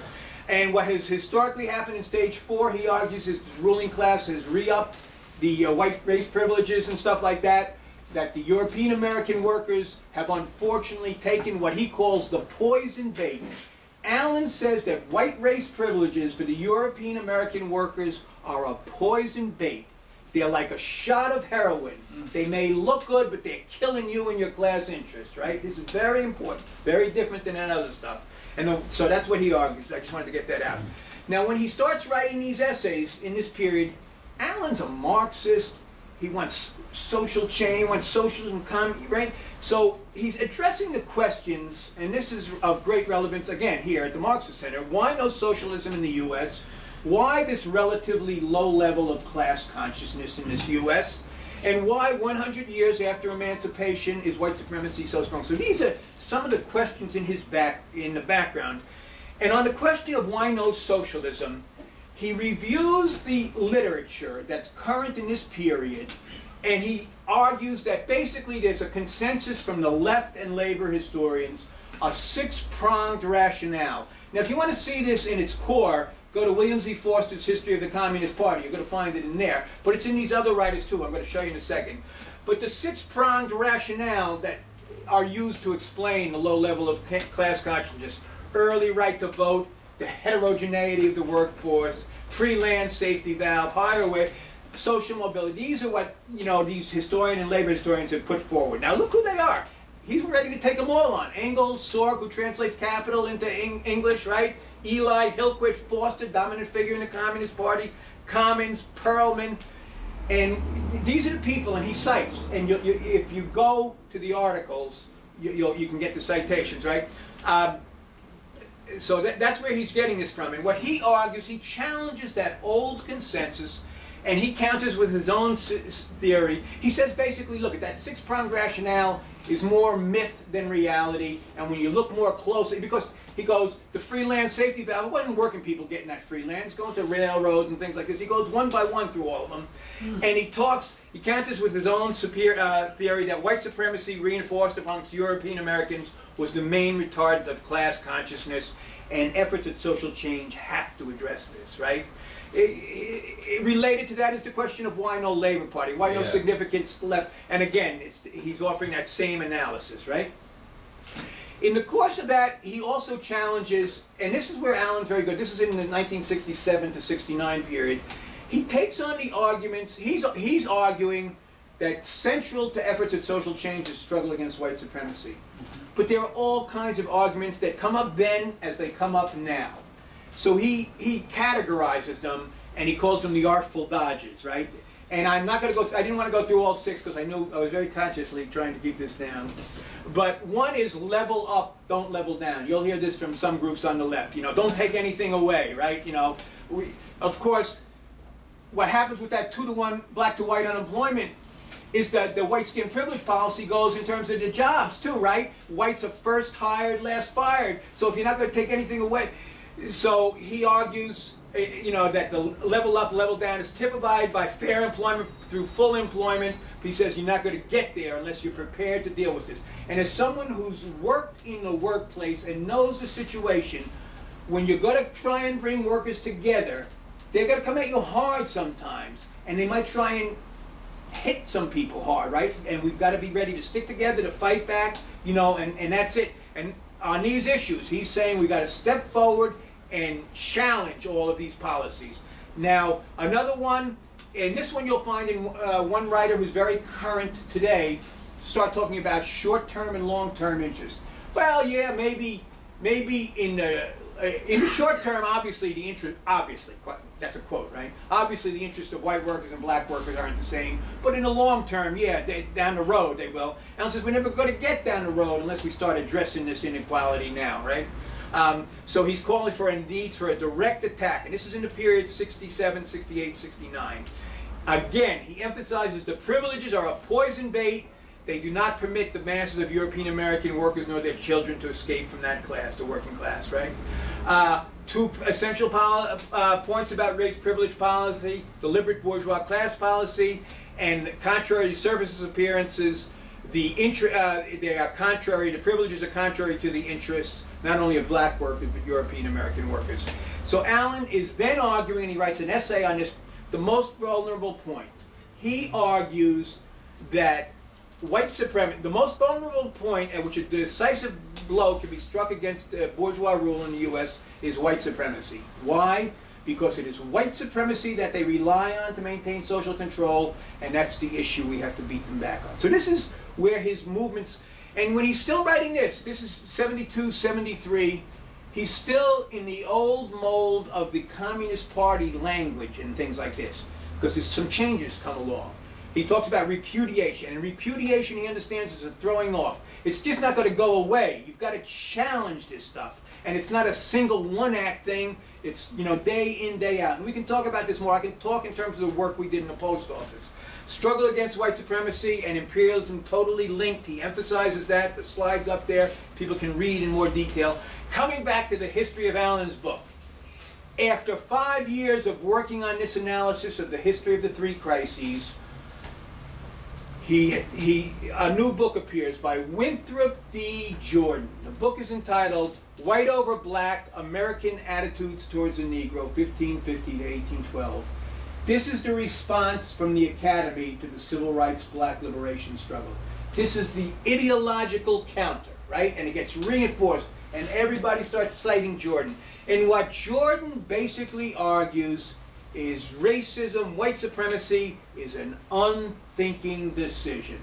And what has historically happened in stage four, he argues, is the ruling class has re-upped the uh, white race privileges and stuff like that, that the European American workers have unfortunately taken what he calls the poison bait. Allen says that white race privileges for the European American workers are a poison bait. They're like a shot of heroin. Mm. They may look good, but they're killing you and your class interests, right? This is very important, very different than that other stuff. And the, so that's what he argues. I just wanted to get that out. Now, when he starts writing these essays in this period, Allen's a Marxist. He wants social change, he wants socialism, come, right? So he's addressing the questions, and this is of great relevance, again, here at the Marxist Center. Why no socialism in the U.S.? Why this relatively low level of class consciousness in this U.S.? And why 100 years after emancipation is white supremacy so strong? So these are some of the questions in his back in the background. And on the question of why no socialism, he reviews the literature that's current in this period, and he argues that basically there's a consensus from the left and labor historians a six-pronged rationale. Now, if you want to see this in its core, go to William Z. Foster's History of the Communist Party. You're going to find it in there. But it's in these other writers too. I'm going to show you in a second. But the six-pronged rationale that are used to explain the low level of class consciousness, early right to vote, the heterogeneity of the workforce, free land safety valve, higher wage, social mobility. These are what you know these historian and labor historians have put forward. Now look who they are. He's ready to take them all on. Engels, Sorge, who translates capital into English, right? Ely, Hillquit, Foster, dominant figure in the Communist Party, Commons, Perlman, and these are the people, and he cites. And you, you, if you go to the articles, you, you can get the citations, right? Um, so that, that's where he's getting this from. And what he argues, he challenges that old consensus and he counters with his own theory. He says basically, look, at that six-pronged rationale is more myth than reality. And when you look more closely, because he goes, the free land safety valve, it wasn't working people getting that free land. It's going to railroads and things like this. He goes one by one through all of them. Mm. And he talks, he counters with his own superior, uh, theory that white supremacy reinforced amongst European Americans was the main retardant of class consciousness. And efforts at social change have to address this, right? Related to that is the question of why no Labor Party, why no significance left. And again, he's offering that same analysis, right? In the course of that, he also challenges, and this is where Allen's very good. This is in the 1967 to 69 period. He takes on the arguments. He's he's arguing that central to efforts at social change is struggle against white supremacy. But there are all kinds of arguments that come up then as they come up now. So he, he categorizes them and he calls them the artful dodges, right? And I'm not going to go, I didn't want to go through all six because I knew I was very consciously trying to keep this down. But one is level up, don't level down. You'll hear this from some groups on the left. You know, don't take anything away, right? You know, we, of course, what happens with that two to one black to white unemployment is that the white skin privilege policy goes in terms of the jobs too, right? Whites are first hired, last fired. So if you're not going to take anything away, so he argues, eh, you know, that the level up, level down is typified by fair employment through full employment. He says you're not going to get there unless you're prepared to deal with this. And as someone who's worked in the workplace and knows the situation, when you're going to try and bring workers together, they're going to come at you hard sometimes, and they might try and hit some people hard, right? And we've got to be ready to stick together to fight back, you know, and, and that's it. And on these issues, he's saying we've got to step forward and challenge all of these policies. Now, another one, and this one you'll find in uh, one writer who's very current today, start talking about short-term and long-term interest. Well, yeah, maybe, maybe in the uh, in the short term, obviously the interest, obviously, that's a quote, right? Obviously, the interest of white workers and black workers aren't the same. But in the long term, yeah, they, down the road they will. Allen says we're never going to get down the road unless we start addressing this inequality now, right? Um, so he's calling for a need for a direct attack. And this is in the period 67, 68, 69. Again, he emphasizes the privileges are a poison bait. They do not permit the masses of European American workers nor their children to escape from that class, the working class, right? Uh, two essential uh, points about race privilege policy, deliberate bourgeois class policy, and contrary to services appearances, the uh, they are contrary, the privileges are contrary to the interests not only of black workers, but European American workers. So Allen is then arguing, and he writes an essay on this, the most vulnerable point. He argues that white supremacy, the most vulnerable point at which a decisive blow can be struck against uh, bourgeois rule in the U.S. is white supremacy. Why? Because it is white supremacy that they rely on to maintain social control, and that's the issue we have to beat them back on. So this is where his movements and when he's still writing this, this is 72, 73, he's still in the old mold of the Communist Party language and things like this, because there's some changes come along. He talks about repudiation, and repudiation he understands is a throwing off. It's just not going to go away. You've got to challenge this stuff, and it's not a single one-act thing. It's you know day in day out. And we can talk about this more. I can talk in terms of the work we did in the post office. Struggle against white supremacy and imperialism totally linked. He emphasizes that. The slide's up there. People can read in more detail. Coming back to the history of Allen's book. After five years of working on this analysis of the history of the three crises, he, he, a new book appears by Winthrop D. Jordan. The book is entitled White Over Black American Attitudes Towards the Negro, 1550 to 1812. This is the response from the Academy to the Civil Rights Black Liberation Struggle. This is the ideological counter, right? And it gets reinforced, and everybody starts citing Jordan. And what Jordan basically argues is racism, white supremacy is an unthinking decision.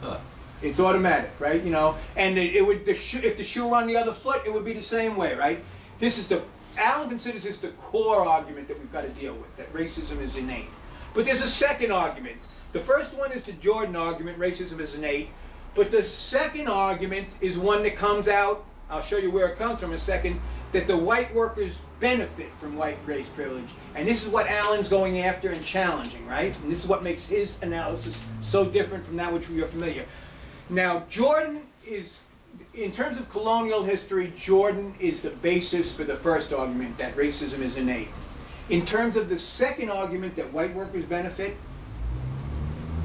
Huh. It's automatic, right? You know, and it, it would the shoe, if the shoe were on the other foot, it would be the same way, right? This is the Allen considers this the core argument that we've got to deal with that racism is innate. But there's a second argument. The first one is the Jordan argument, racism is innate. But the second argument is one that comes out. I'll show you where it comes from in a second. That the white workers benefit from white race privilege. And this is what Allen's going after and challenging, right? And this is what makes his analysis so different from that which we are familiar. Now, Jordan is, in terms of colonial history, Jordan is the basis for the first argument that racism is innate. In terms of the second argument that white workers benefit,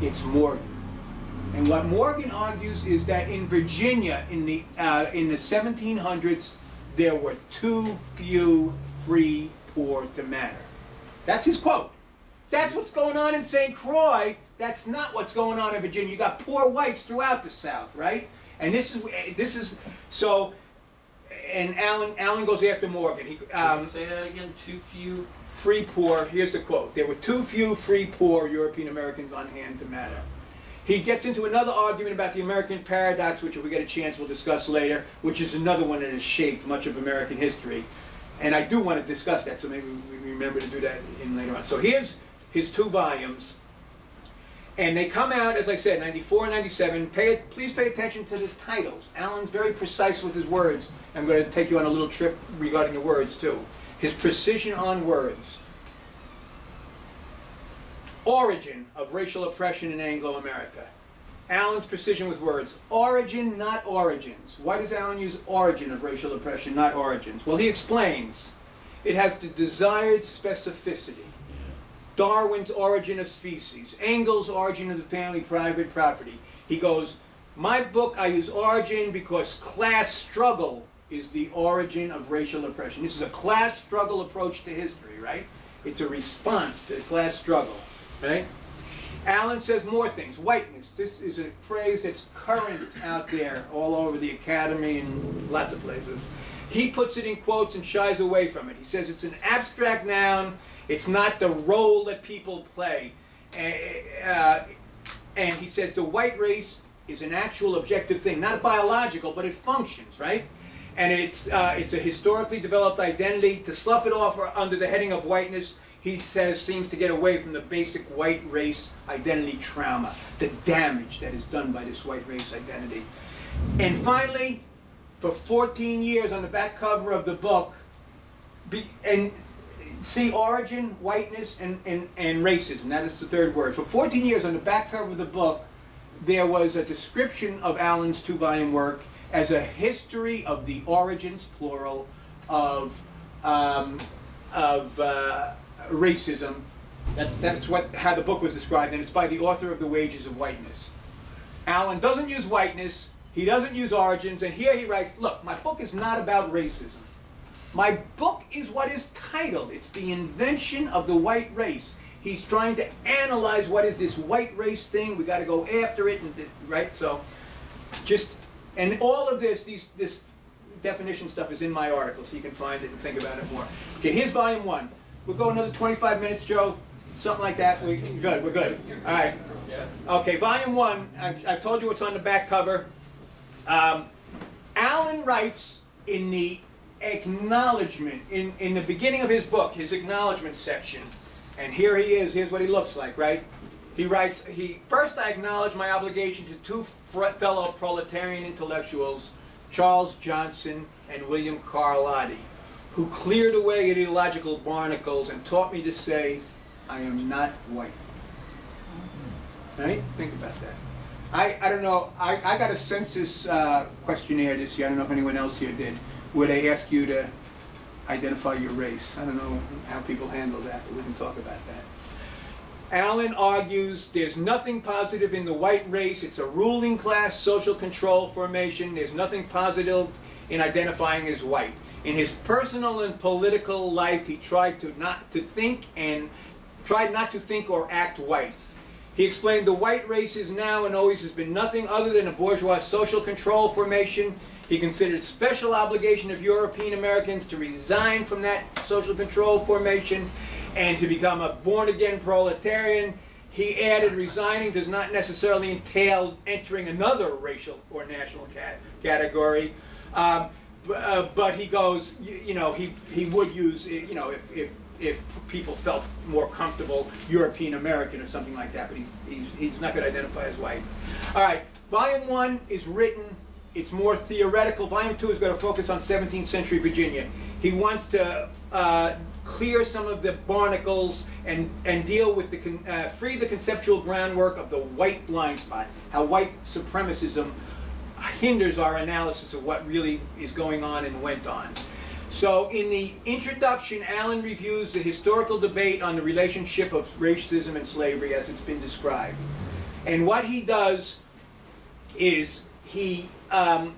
it's Morgan. And what Morgan argues is that in Virginia, in the uh, in the 1700s, there were too few free poor to matter. That's his quote. That's what's going on in St. Croix. That's not what's going on in Virginia. You got poor whites throughout the South, right? And this is this is so. And Allen Allen goes after Morgan. He, um, Say that again. Too few. free poor. Here's the quote: There were too few free poor European Americans on hand to matter. He gets into another argument about the American paradox, which if we get a chance we'll discuss later, which is another one that has shaped much of American history. And I do want to discuss that, so maybe we remember to do that in later on. So here's his two volumes. And they come out, as I said, 94 and 97. Pay, please pay attention to the titles. Allen's very precise with his words. I'm going to take you on a little trip regarding the words, too. His precision on words. Origin of racial oppression in Anglo-America. Allen's precision with words. Origin, not origins. Why does Allen use origin of racial oppression, not origins? Well, he explains. It has the desired specificity. Darwin's origin of species, Engels' origin of the family private property. He goes, my book, I use origin because class struggle is the origin of racial oppression. This is a class struggle approach to history, right? It's a response to class struggle, right? Allen says more things. Whiteness. This is a phrase that's current out there all over the academy and lots of places. He puts it in quotes and shies away from it. He says it's an abstract noun. It's not the role that people play. Uh, and he says the white race is an actual objective thing, not biological, but it functions, right? And it's, uh, it's a historically developed identity. To slough it off under the heading of whiteness, he says, seems to get away from the basic white race identity trauma, the damage that is done by this white race identity. And finally, for 14 years on the back cover of the book, be, and see origin, whiteness, and, and, and racism. That is the third word. For 14 years on the back cover of the book, there was a description of Allen's two-volume work as a history of the origins, plural, of, um, of uh, racism. That's, that's what, how the book was described, and it's by the author of The Wages of Whiteness. Allen doesn't use whiteness, he doesn't use origins, and here he writes, look, my book is not about racism. My book is what is titled. It's the invention of the white race. He's trying to analyze what is this white race thing. We got to go after it, and right. So, just and all of this, these this definition stuff is in my article, so you can find it and think about it more. Okay, here's volume one. We'll go another 25 minutes, Joe. Something like that. We good. We're good. All right. Okay, volume one. I've, I've told you what's on the back cover. Um, Allen writes in the acknowledgement, in, in the beginning of his book, his acknowledgement section, and here he is, here's what he looks like, right? He writes, he, first I acknowledge my obligation to two fellow proletarian intellectuals, Charles Johnson and William Carlotti, who cleared away ideological barnacles and taught me to say, I am not white. Right? Think about that. I, I don't know, I, I got a census uh, questionnaire this year, I don't know if anyone else here did, where they ask you to identify your race. I don't know how people handle that, but we can talk about that. Allen argues there's nothing positive in the white race. It's a ruling class social control formation. There's nothing positive in identifying as white. In his personal and political life, he tried to not to think and tried not to think or act white. He explained the white race is now and always has been nothing other than a bourgeois social control formation. He considered special obligation of European Americans to resign from that social control formation and to become a born-again proletarian. He added resigning does not necessarily entail entering another racial or national ca category. Um, uh, but he goes, you, you, know, he, he would use, you know, if, if, if people felt more comfortable European American or something like that, but he, he's, he's not going to identify as white. All right, volume one is written, it's more theoretical. Volume two is going to focus on 17th century Virginia. He wants to uh, clear some of the barnacles and, and deal with the, uh, free the conceptual groundwork of the white blind spot, how white supremacism hinders our analysis of what really is going on and went on. So in the introduction, Allen reviews the historical debate on the relationship of racism and slavery as it's been described. And what he does is he, um,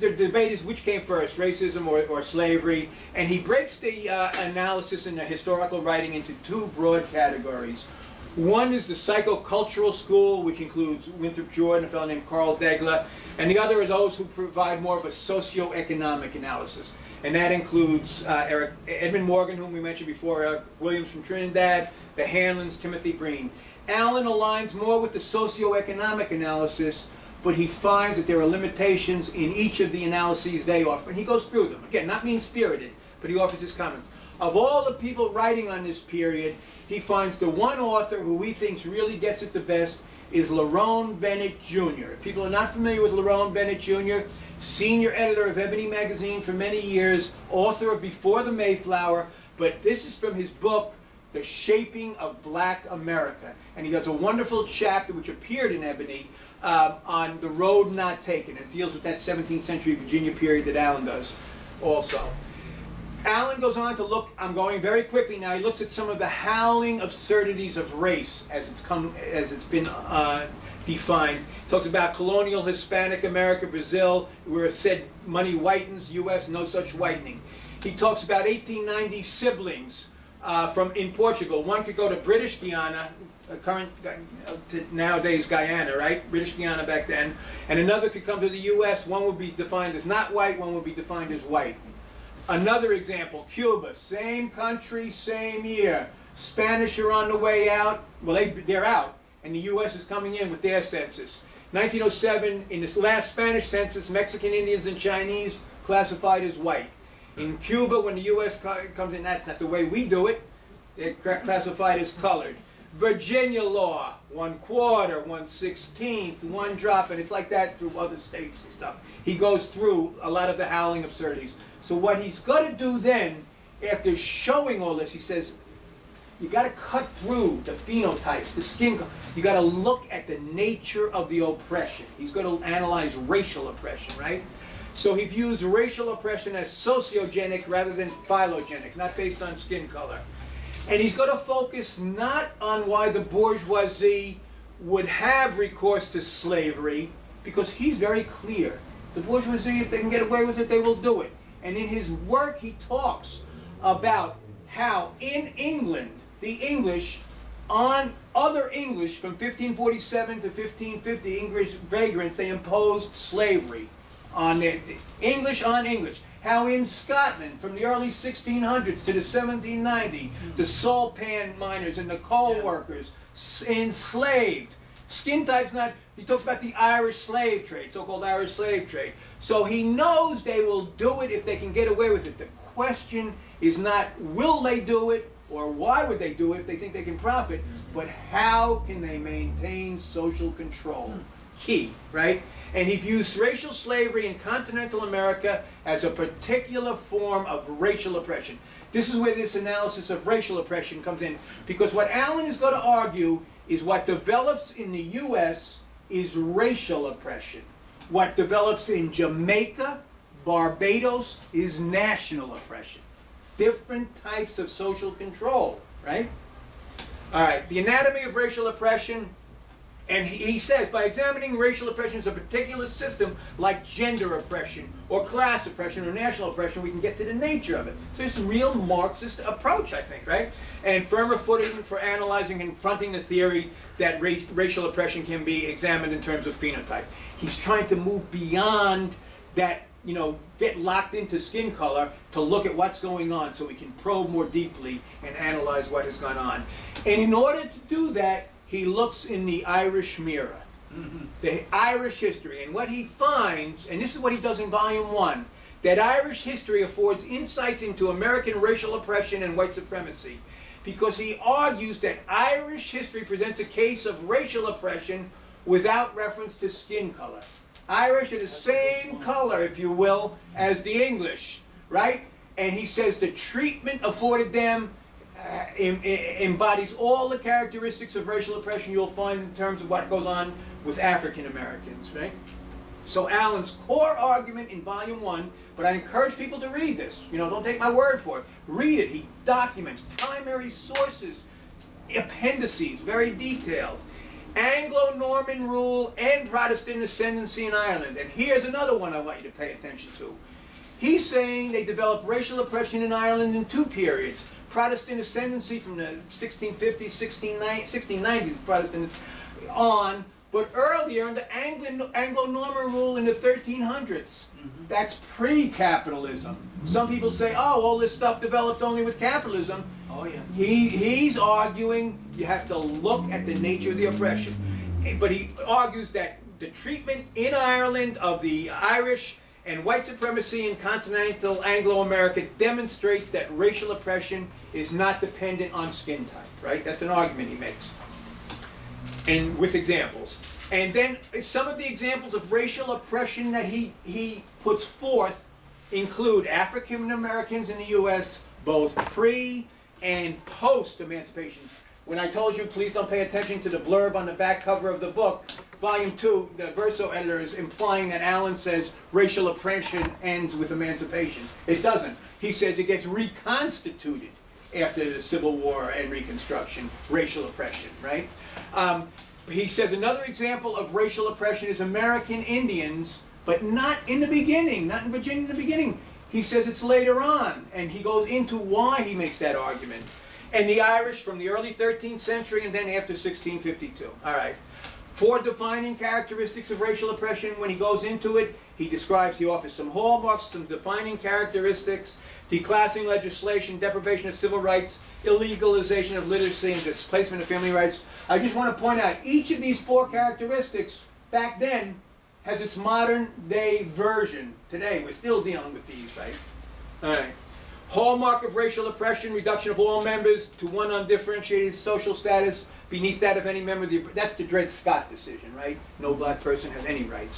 the debate is which came first, racism or, or slavery, and he breaks the uh, analysis in the historical writing into two broad categories. One is the psychocultural school, which includes Winthrop Jordan, a fellow named Carl Degler, and the other are those who provide more of a socio-economic analysis. And that includes uh, Eric, Edmund Morgan, whom we mentioned before, Eric Williams from Trinidad, the Handlins, Timothy Breen. Allen aligns more with the socio-economic analysis, but he finds that there are limitations in each of the analyses they offer. And he goes through them. Again, not mean-spirited, but he offers his comments. Of all the people writing on this period, he finds the one author who he thinks really gets it the best is Lerone Bennett Jr. If people are not familiar with Lerone Bennett Jr., senior editor of Ebony Magazine for many years, author of Before the Mayflower, but this is from his book, The Shaping of Black America. And he does a wonderful chapter which appeared in Ebony um, on The Road Not Taken. It deals with that 17th century Virginia period that Allen does also. Allen goes on to look, I'm going very quickly now, he looks at some of the howling absurdities of race as it's come, as it's been uh, defined. Talks about colonial Hispanic America, Brazil, where it said money whitens, U.S., no such whitening. He talks about 1890 siblings uh, from in Portugal. One could go to British Guiana, current uh, nowadays Guyana, right? British Guiana back then, and another could come to the U.S. One would be defined as not white, one would be defined as white. Another example, Cuba, same country, same year. Spanish are on the way out. Well, they, they're out, and the U.S. is coming in with their census. 1907, in this last Spanish census, Mexican Indians and Chinese classified as white. In Cuba, when the U.S. comes in, that's not the way we do it. They're classified as colored. Virginia law, one quarter, one sixteenth, one drop, and it's like that through other states and stuff. He goes through a lot of the howling absurdities. So what he's got to do then, after showing all this, he says, you got to cut through the phenotypes, the skin. Color. You got to look at the nature of the oppression. He's going to analyze racial oppression, right? So he views racial oppression as sociogenic rather than phylogenic, not based on skin color. And he's going to focus not on why the bourgeoisie would have recourse to slavery, because he's very clear. The bourgeoisie, if they can get away with it, they will do it. And in his work, he talks about how in England, the English, on other English from 1547 to 1550, English vagrants, they imposed slavery on the, English on English. How in Scotland, from the early 1600s to the 1790, the salt pan miners and the coal workers enslaved. Skin type's not he talks about the Irish slave trade, so-called Irish slave trade. So he knows they will do it if they can get away with it. The question is not will they do it or why would they do it if they think they can profit, mm-hmm. but how can they maintain social control? Hmm. Key, right? And he views racial slavery in continental America as a particular form of racial oppression. This is where this analysis of racial oppression comes in. Because what Allen is going to argue is what develops in the U.S is racial oppression. What develops in Jamaica, Barbados, is national oppression. Different types of social control, right? All right, the anatomy of racial oppression, and he, says by examining racial oppression as a particular system like gender oppression or class oppression or national oppression, we can get to the nature of it. So it's a real Marxist approach, I think, right? And firmer footing for analyzing and confronting the theory that ra racial oppression can be examined in terms of phenotype. He's trying to move beyond that you know, get locked into skin color to look at what's going on so we can probe more deeply and analyze what has gone on. And in order to do that, he looks in the Irish mirror, mm -hmm. the Irish history. And what he finds, and this is what he does in volume one, that Irish history affords insights into American racial oppression and white supremacy because he argues that Irish history presents a case of racial oppression without reference to skin color. Irish are the same color, if you will, as the English, right? And he says the treatment afforded them Uh, embodies all the characteristics of racial oppression you'll find in terms of what goes on with African Americans, right? So Allen's core argument in volume one, but I encourage people to read this. You know, don't take my word for it. Read it. He documents primary sources, appendices, very detailed. Anglo-Norman rule and Protestant ascendancy in Ireland. And here's another one I want you to pay attention to. He's saying they developed racial oppression in Ireland in two periods. Protestant ascendancy from the 1650s, 1690s, Protestants on, but earlier under Anglo-Norman rule in the 1300s. Mm-hmm. That's pre-capitalism. Some people say, oh, all this stuff developed only with capitalism. Oh, yeah. He, he's arguing you have to look at the nature of the oppression. But he argues that the treatment in Ireland of the Irish and white supremacy in continental Anglo-America demonstrates that racial oppression is not dependent on skin type, right? That's an argument he makes. And with examples. And then some of the examples of racial oppression that he, he puts forth include African Americans in the U.S., both pre and post-emancipation. When I told you, please don't pay attention to the blurb on the back cover of the book, volume two, the Verso editor is implying that Allen says racial oppression ends with emancipation. It doesn't. He says it gets reconstituted after the Civil War and Reconstruction, racial oppression, right? Um, he says another example of racial oppression is American Indians, but not in the beginning, not in Virginia in the beginning. He says it's later on, and he goes into why he makes that argument. And the Irish from the early 13th century and then after 1652. All right. Four defining characteristics of racial oppression. When he goes into it, he describes, he offers some hallmarks, some defining characteristics, declassing legislation, deprivation of civil rights, illegalization of literacy, and displacement of family rights. I just want to point out, each of these four characteristics back then has its modern day version today. We're still dealing with these, right? All right. Hallmark of racial oppression, reduction of all members to one undifferentiated social status beneath that of any member of the... That's the Dred Scott decision, right? No black person has any rights.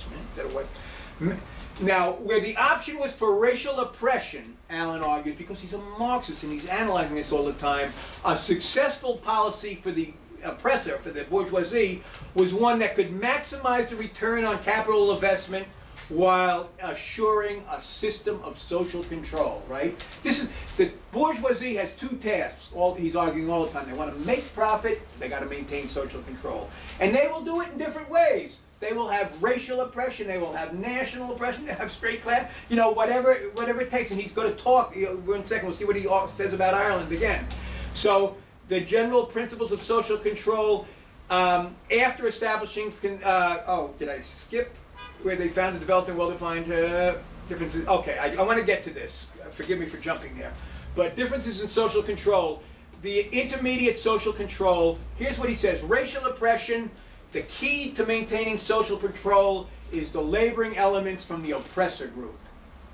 Now, where the option was for racial oppression, Allen argues, because he's a Marxist and he's analyzing this all the time, a successful policy for the oppressor, for the bourgeoisie, was one that could maximize the return on capital investment while assuring a system of social control, right? This is the bourgeoisie has two tasks. All he's arguing all the time. They want to make profit, they got to maintain social control. And they will do it in different ways. They will have racial oppression, they will have national oppression, they have straight class, you know, whatever whatever it takes. And he's going to talk, in second, we'll see what he says about Ireland again. So the general principles of social control um, after establishing, uh, oh, did I skip? Where they found and developed and well-defined uh, differences. Okay, I, I want to get to this. Forgive me for jumping there. But differences in social control. The intermediate social control, here's what he says. Racial oppression, the key to maintaining social control is the laboring elements from the oppressor group.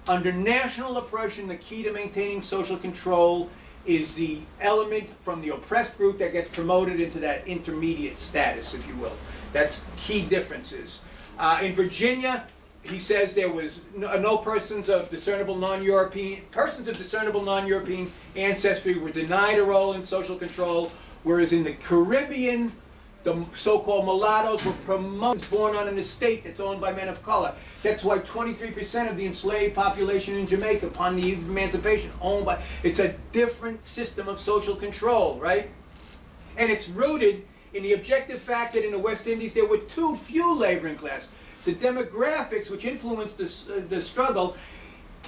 Under national oppression, the key to maintaining social control is the element from the oppressed group that gets promoted into that intermediate status, if you will. That's key differences. Uh, in Virginia, he says there was no, no persons of discernible non-European persons of discernible non-European ancestry were denied a role in social control, whereas in the Caribbean, the so-called mulattoes were promoted, born on an estate that's owned by men of color. That's why 23% of the enslaved population in Jamaica, upon the eve of emancipation, owned by. It's a different system of social control, right? And it's rooted in the objective fact that in the West Indies there were too few laboring class. The demographics which influenced the, uh, the struggle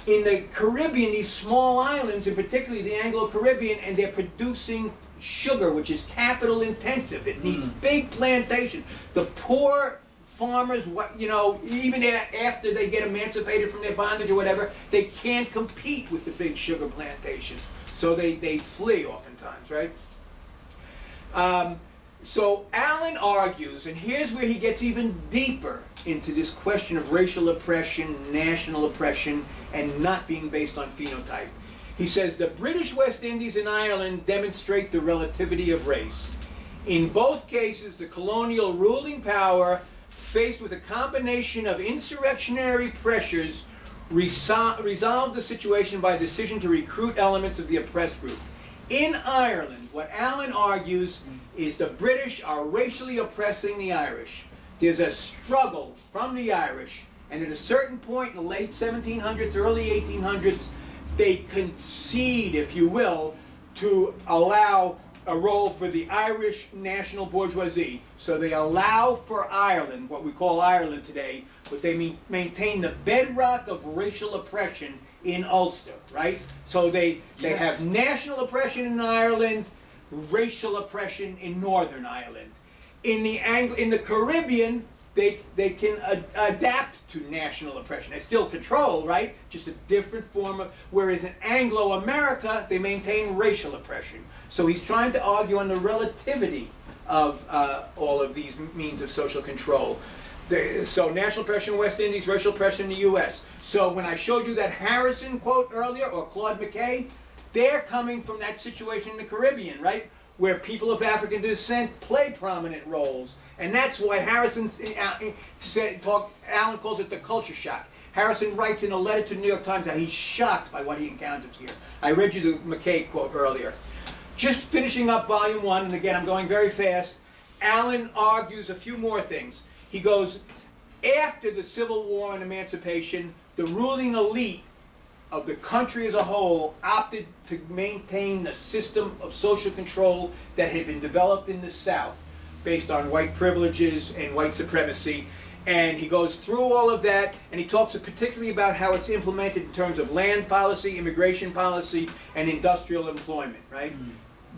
in the Caribbean, these small islands, and particularly the Anglo-Caribbean, and they're producing sugar, which is capital intensive. It needs big plantation. The poor farmers, what you know, even after they get emancipated from their bondage or whatever, they can't compete with the big sugar plantations. So they, they flee oftentimes, right? Um, so Allen argues, and here's where he gets even deeper into this question of racial oppression, national oppression, and not being based on phenotype. He says the British West Indies and Ireland demonstrate the relativity of race. In both cases, the colonial ruling power, faced with a combination of insurrectionary pressures, resol- resolved the situation by decision to recruit elements of the oppressed group. In Ireland, what Allen argues is the British are racially oppressing the Irish. There's a struggle from the Irish, and at a certain point in the late 1700s, early 1800s, they concede, if you will, to allow a role for the Irish national bourgeoisie. So they allow for Ireland, what we call Ireland today, but they maintain the bedrock of racial oppression in Ulster, right? So they, they Yes. have national oppression in Ireland, racial oppression in Northern Ireland. In the Ang- in the Caribbean, they they can a- adapt to national oppression. They still control, right? Just a different form of. Whereas in Anglo-America, they maintain racial oppression. So he's trying to argue on the relativity of uh, all of these means of social control. So national oppression in West Indies, racial oppression in the U.S. So when I showed you that Harrison quote earlier, or Claude McKay, they're coming from that situation in the Caribbean, right? Where people of African descent play prominent roles. And that's why Harrison uh, said, talk, Allen calls it the culture shock. Harrison writes in a letter to the New York Times that he's shocked by what he encounters here. I read you the McKay quote earlier. Just finishing up volume one, and again, I'm going very fast. Allen argues a few more things. He goes, after the Civil War and emancipation, the ruling elite of the country as a whole opted to maintain the system of social control that had been developed in the South based on white privileges and white supremacy. And he goes through all of that, and he talks particularly about how it's implemented in terms of land policy, immigration policy, and industrial employment, right? Hmm.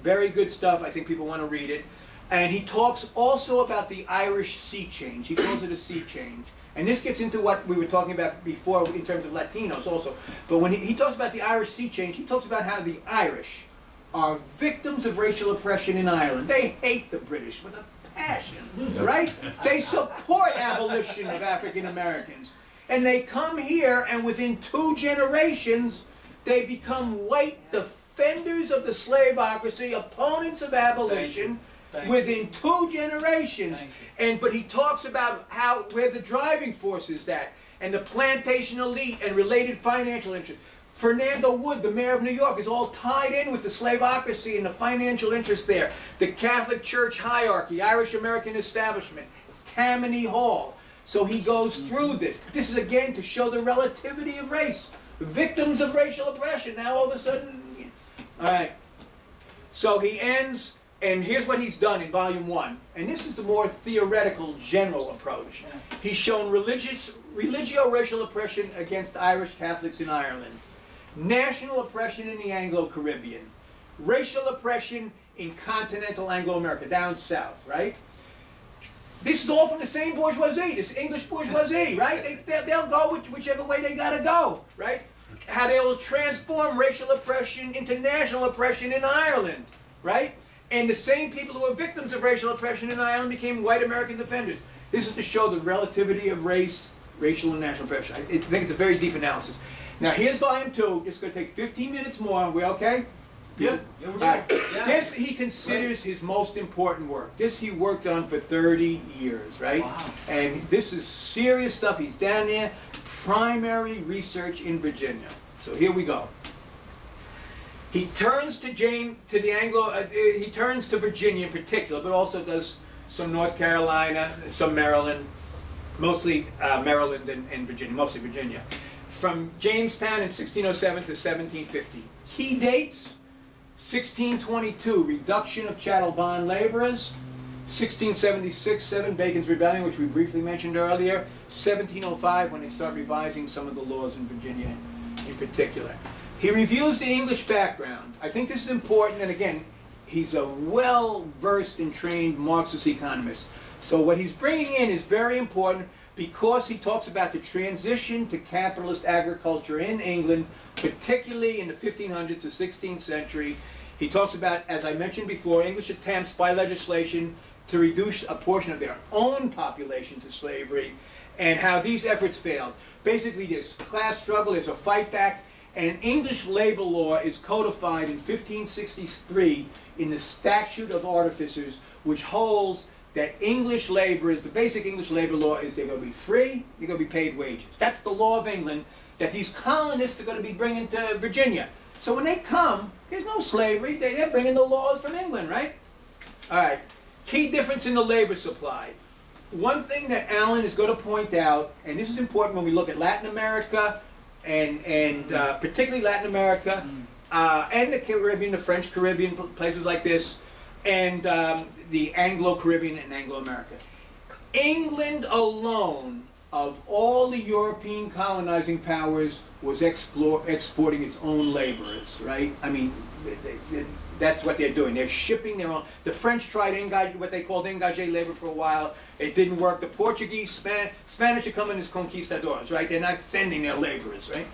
Very good stuff. I think people want to read it. And he talks also about the Irish sea change. He calls it a sea change. And this gets into what we were talking about before in terms of Latinos also. But when he, he talks about the Irish sea change, he talks about how the Irish are victims of racial oppression in Ireland. They hate the British with a passion, right? They support abolition of African Americans. And they come here, and within two generations, they become white defenders of the slaveocracy, opponents of abolition. Thank you. Within two generations, and but he talks about how where the driving force is that, and the plantation elite and related financial interests. Fernando Wood, the mayor of New York, is all tied in with the slaveocracy and the financial interests there. The Catholic Church hierarchy, Irish American establishment, Tammany Hall. So he goes through mm-hmm. this. This is again to show the relativity of race. Victims of racial oppression. Now all of a sudden, all right. So he ends, and here's what he's done in volume one. And this is the more theoretical, general approach. He's shown religious, religio-racial oppression against Irish Catholics in Ireland, national oppression in the Anglo-Caribbean, racial oppression in continental Anglo-America, down south, right? This is all from the same bourgeoisie, this English bourgeoisie, right? They, they'll go whichever way they gotta go, right? How they will transform racial oppression into national oppression in Ireland, right? And the same people who were victims of racial oppression in Ireland became white American defenders. This is to show the relativity of race, racial and national oppression. I think it's a very deep analysis. Now here's volume two. It's going to take 15 minutes more. We okay? Yeah, yeah, right. Yeah. This he considers his most important work. This he worked on for 30 years, right? Wow. And this is serious stuff. He's down there, primary research in Virginia. So here we go. He turns to to the Anglo, uh, he turns to Virginia in particular, but also does some North Carolina, some Maryland, mostly uh, Maryland and, and Virginia, mostly Virginia. From Jamestown in 1607 to 1750. Key dates, 1622, reduction of chattel bond laborers. 1676, 7, Bacon's Rebellion, which we briefly mentioned earlier. 1705, when they start revising some of the laws in Virginia in particular. He reviews the English background. I think this is important, and again, he's a well-versed and trained Marxist economist. So what he's bringing in is very important because he talks about the transition to capitalist agriculture in England, particularly in the 1500s to 16th century. He talks about, as I mentioned before, English attempts by legislation to reduce a portion of their own population to slavery and how these efforts failed. Basically, there's class struggle, there's a fight back, and English labor law is codified in 1563 in the Statute of Artificers, which holds that English laborers, the basic English labor law is they're going to be free, they're going to be paid wages. That's the law of England that these colonists are going to be bringing to Virginia. So when they come, there's no slavery. They're bringing the laws from England, right? All right. Key difference in the labor supply. One thing that Allen is going to point out, and this is important when we look at Latin America, and and uh, particularly Latin America, uh, and the Caribbean, the French Caribbean, places like this, and um, the Anglo-Caribbean and Anglo-America. England alone, of all the European colonizing powers, was explore, exporting its own laborers, right? I mean, they, they, that's what they're doing. They're shipping their own. The French tried engage, what they called engagé labor for a while. It didn't work. The Portuguese, Span Spanish are coming as conquistadors, right? They're not sending their laborers, right?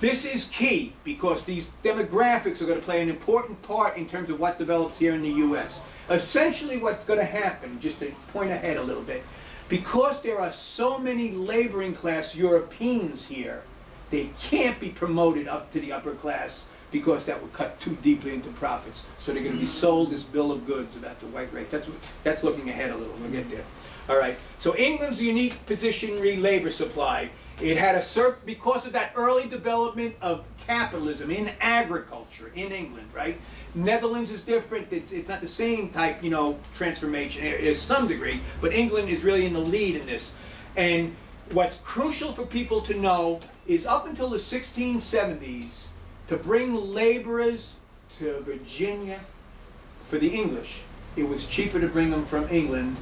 This is key because these demographics are going to play an important part in terms of what develops here in the U.S. Essentially what's going to happen, just to point ahead a little bit, because there are so many laboring class Europeans here, they can't be promoted up to the upper class because that would cut too deeply into profits. So they're going to be sold as bill of goods about the white race. That's, that's looking ahead a little. We'll get there. All right. So England's unique position re labor supply. It had a certain, because of that early development of capitalism in agriculture in England, right? Netherlands is different. It's, it's not the same type, you know, transformation eh, eh, to some degree, but England is really in the lead in this. And what's crucial for people to know is up until the 1670s, to bring laborers to Virginia for the English, it was cheaper to bring them from England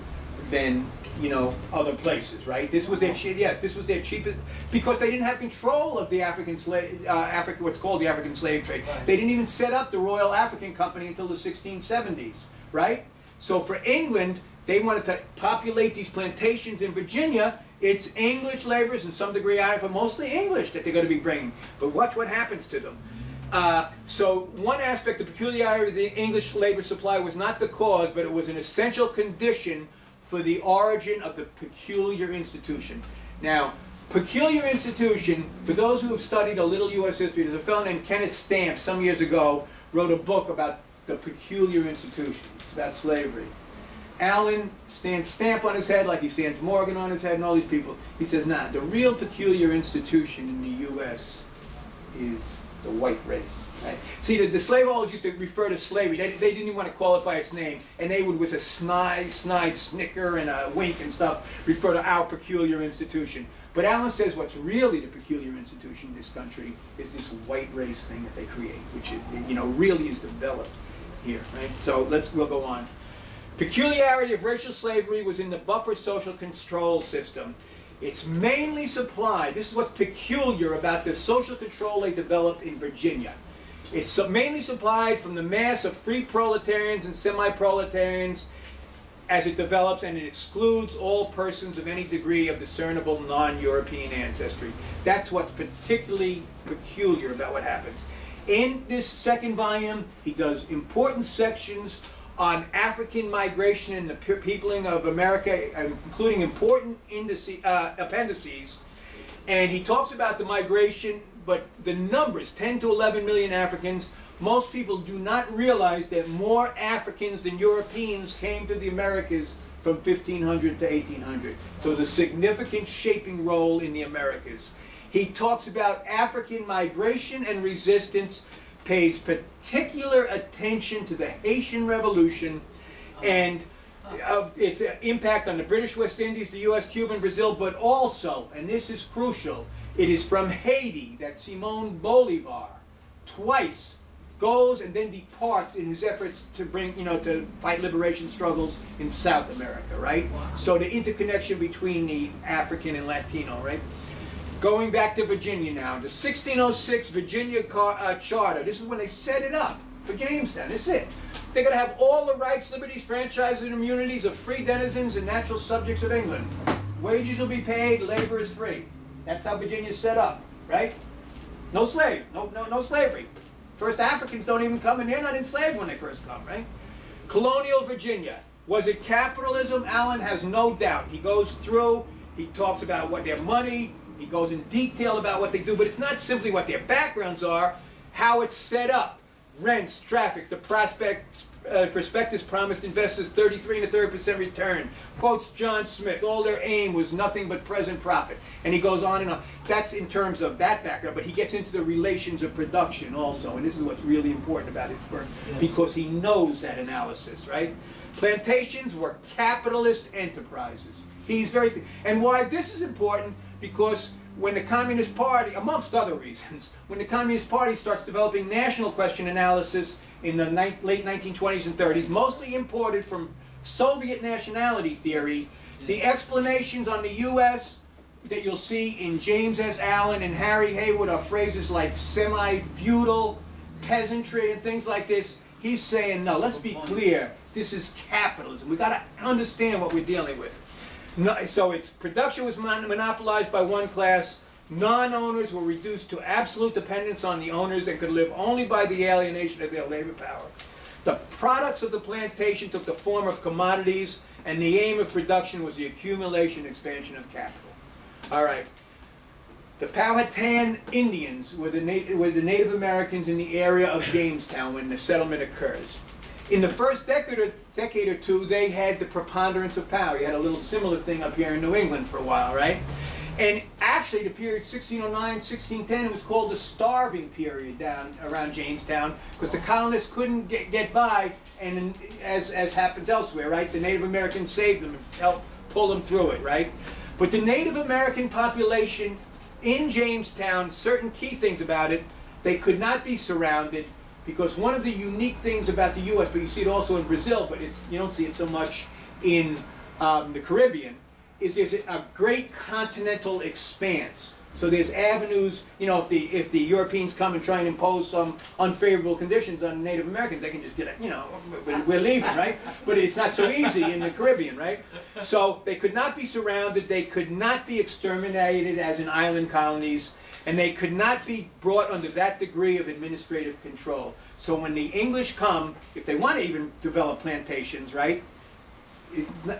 than you know other places, right? This was their yeah, this was their cheapest because they didn't have control of the African slave, uh, Africa, what's called the African slave trade. Right. They didn't even set up the Royal African Company until the 1670s, right? So for England, they wanted to populate these plantations in Virginia. It's English laborers in some degree, but mostly English that they're going to be bringing. But watch what happens to them. Uh, so one aspect, the peculiarity of the English labor supply was not the cause, but it was an essential condition for the origin of the peculiar institution. Now, peculiar institution, for those who have studied a little U.S. history, there's a fellow named Kenneth Stampp some years ago wrote a book about the peculiar institution. It's about slavery. Allen stands Stampp on his head like he stands Morgan on his head and all these people. He says, nah, the real peculiar institution in the U.S. is the white race. Right? See, the, the slave owners used to refer to slavery. They, they didn't even want to call it by its name. And they would, with a snide, snide snicker and a wink and stuff, refer to our peculiar institution. But Allen says what's really the peculiar institution in this country is this white race thing that they create, which, it, you know, really is developed here, right? So let's, we'll go on. Peculiarity of racial slavery was in the buffer social control system. It's mainly supplied, this is what's peculiar about the social control they developed in Virginia. It's mainly supplied from the mass of free proletarians and semi-proletarians as it develops and it excludes all persons of any degree of discernible non-European ancestry. That's what's particularly peculiar about what happens. In this second volume, he does important sections on African migration and the peopling of America, including important uh, appendices. And he talks about the migration but the numbers, 10 to 11 million Africans, most people do not realize that more Africans than Europeans came to the Americas from 1500 to 1800. So a significant shaping role in the Americas. He talks about African migration and resistance, pays particular attention to the Haitian Revolution and uh, its impact on the British West Indies, the U.S., Cuba, and Brazil, but also, and this is crucial, it is from Haiti that Simon Bolivar twice goes and then departs in his efforts to bring, you know, to fight liberation struggles in South America, right? So the interconnection between the African and Latino, right? Going back to Virginia now, the 1606 Virginia Car- uh, Charter. This is when they set it up for Jamestown. This is it. They're going to have all the rights, liberties, franchises, and immunities of free denizens and natural subjects of England. Wages will be paid, labor is free. That's how Virginia's set up, right? No slave, no, no, no slavery. First Africans don't even come, and they're not enslaved when they first come, right? Colonial Virginia. Was it capitalism? Allen has no doubt. He goes through, he talks about what their money, he goes in detail about what they do, but it's not simply what their backgrounds are, how it's set up. Rents, traffics, the prospects, uh, prospectus promised investors 33 and a third percent return. Quotes John Smith, all their aim was nothing but present profit. And he goes on and on. That's in terms of that background, but he gets into the relations of production also. And this is what's really important about his work, because he knows that analysis, right? Plantations were capitalist enterprises. He's very, and why this is important, because when the Communist Party, amongst other reasons, when the Communist Party starts developing national question analysis in the late 1920s and 30s, mostly imported from Soviet nationality theory, the explanations on the U.S. that you'll see in James S. Allen and Harry Haywood are phrases like semi-feudal, peasantry, and things like this. He's saying, no, let's be clear, this is capitalism. We've got to understand what we're dealing with. So its production was mon monopolized by one class. Non-owners were reduced to absolute dependence on the owners and could live only by the alienation of their labor power. The products of the plantation took the form of commodities, and the aim of production was the accumulation and expansion of capital. All right. The Powhatan Indians were the, were the Native Americans in the area of Jamestown when the settlement occurs. In the first decade or, decade or two, they had the preponderance of power. You had a little similar thing up here in New England for a while, right? And actually, the period 1609, 1610 was called the starving period down around Jamestown because the colonists couldn't get, get by, and as, as happens elsewhere, right? The Native Americans saved them and helped pull them through it, right? But the Native American population in Jamestown, certain key things about it, they could not be surrounded because one of the unique things about the U.S., but you see it also in Brazil, but it's, you don't see it so much in um, the Caribbean, is there's a great continental expanse. So there's avenues, you know, if the if the Europeans come and try and impose some unfavorable conditions on Native Americans, they can just get it, you know, we're leaving, right? But it's not so easy in the Caribbean, right? So they could not be surrounded, they could not be exterminated as in island colonies, and they could not be brought under that degree of administrative control. So when the English come, if they want to even develop plantations, right?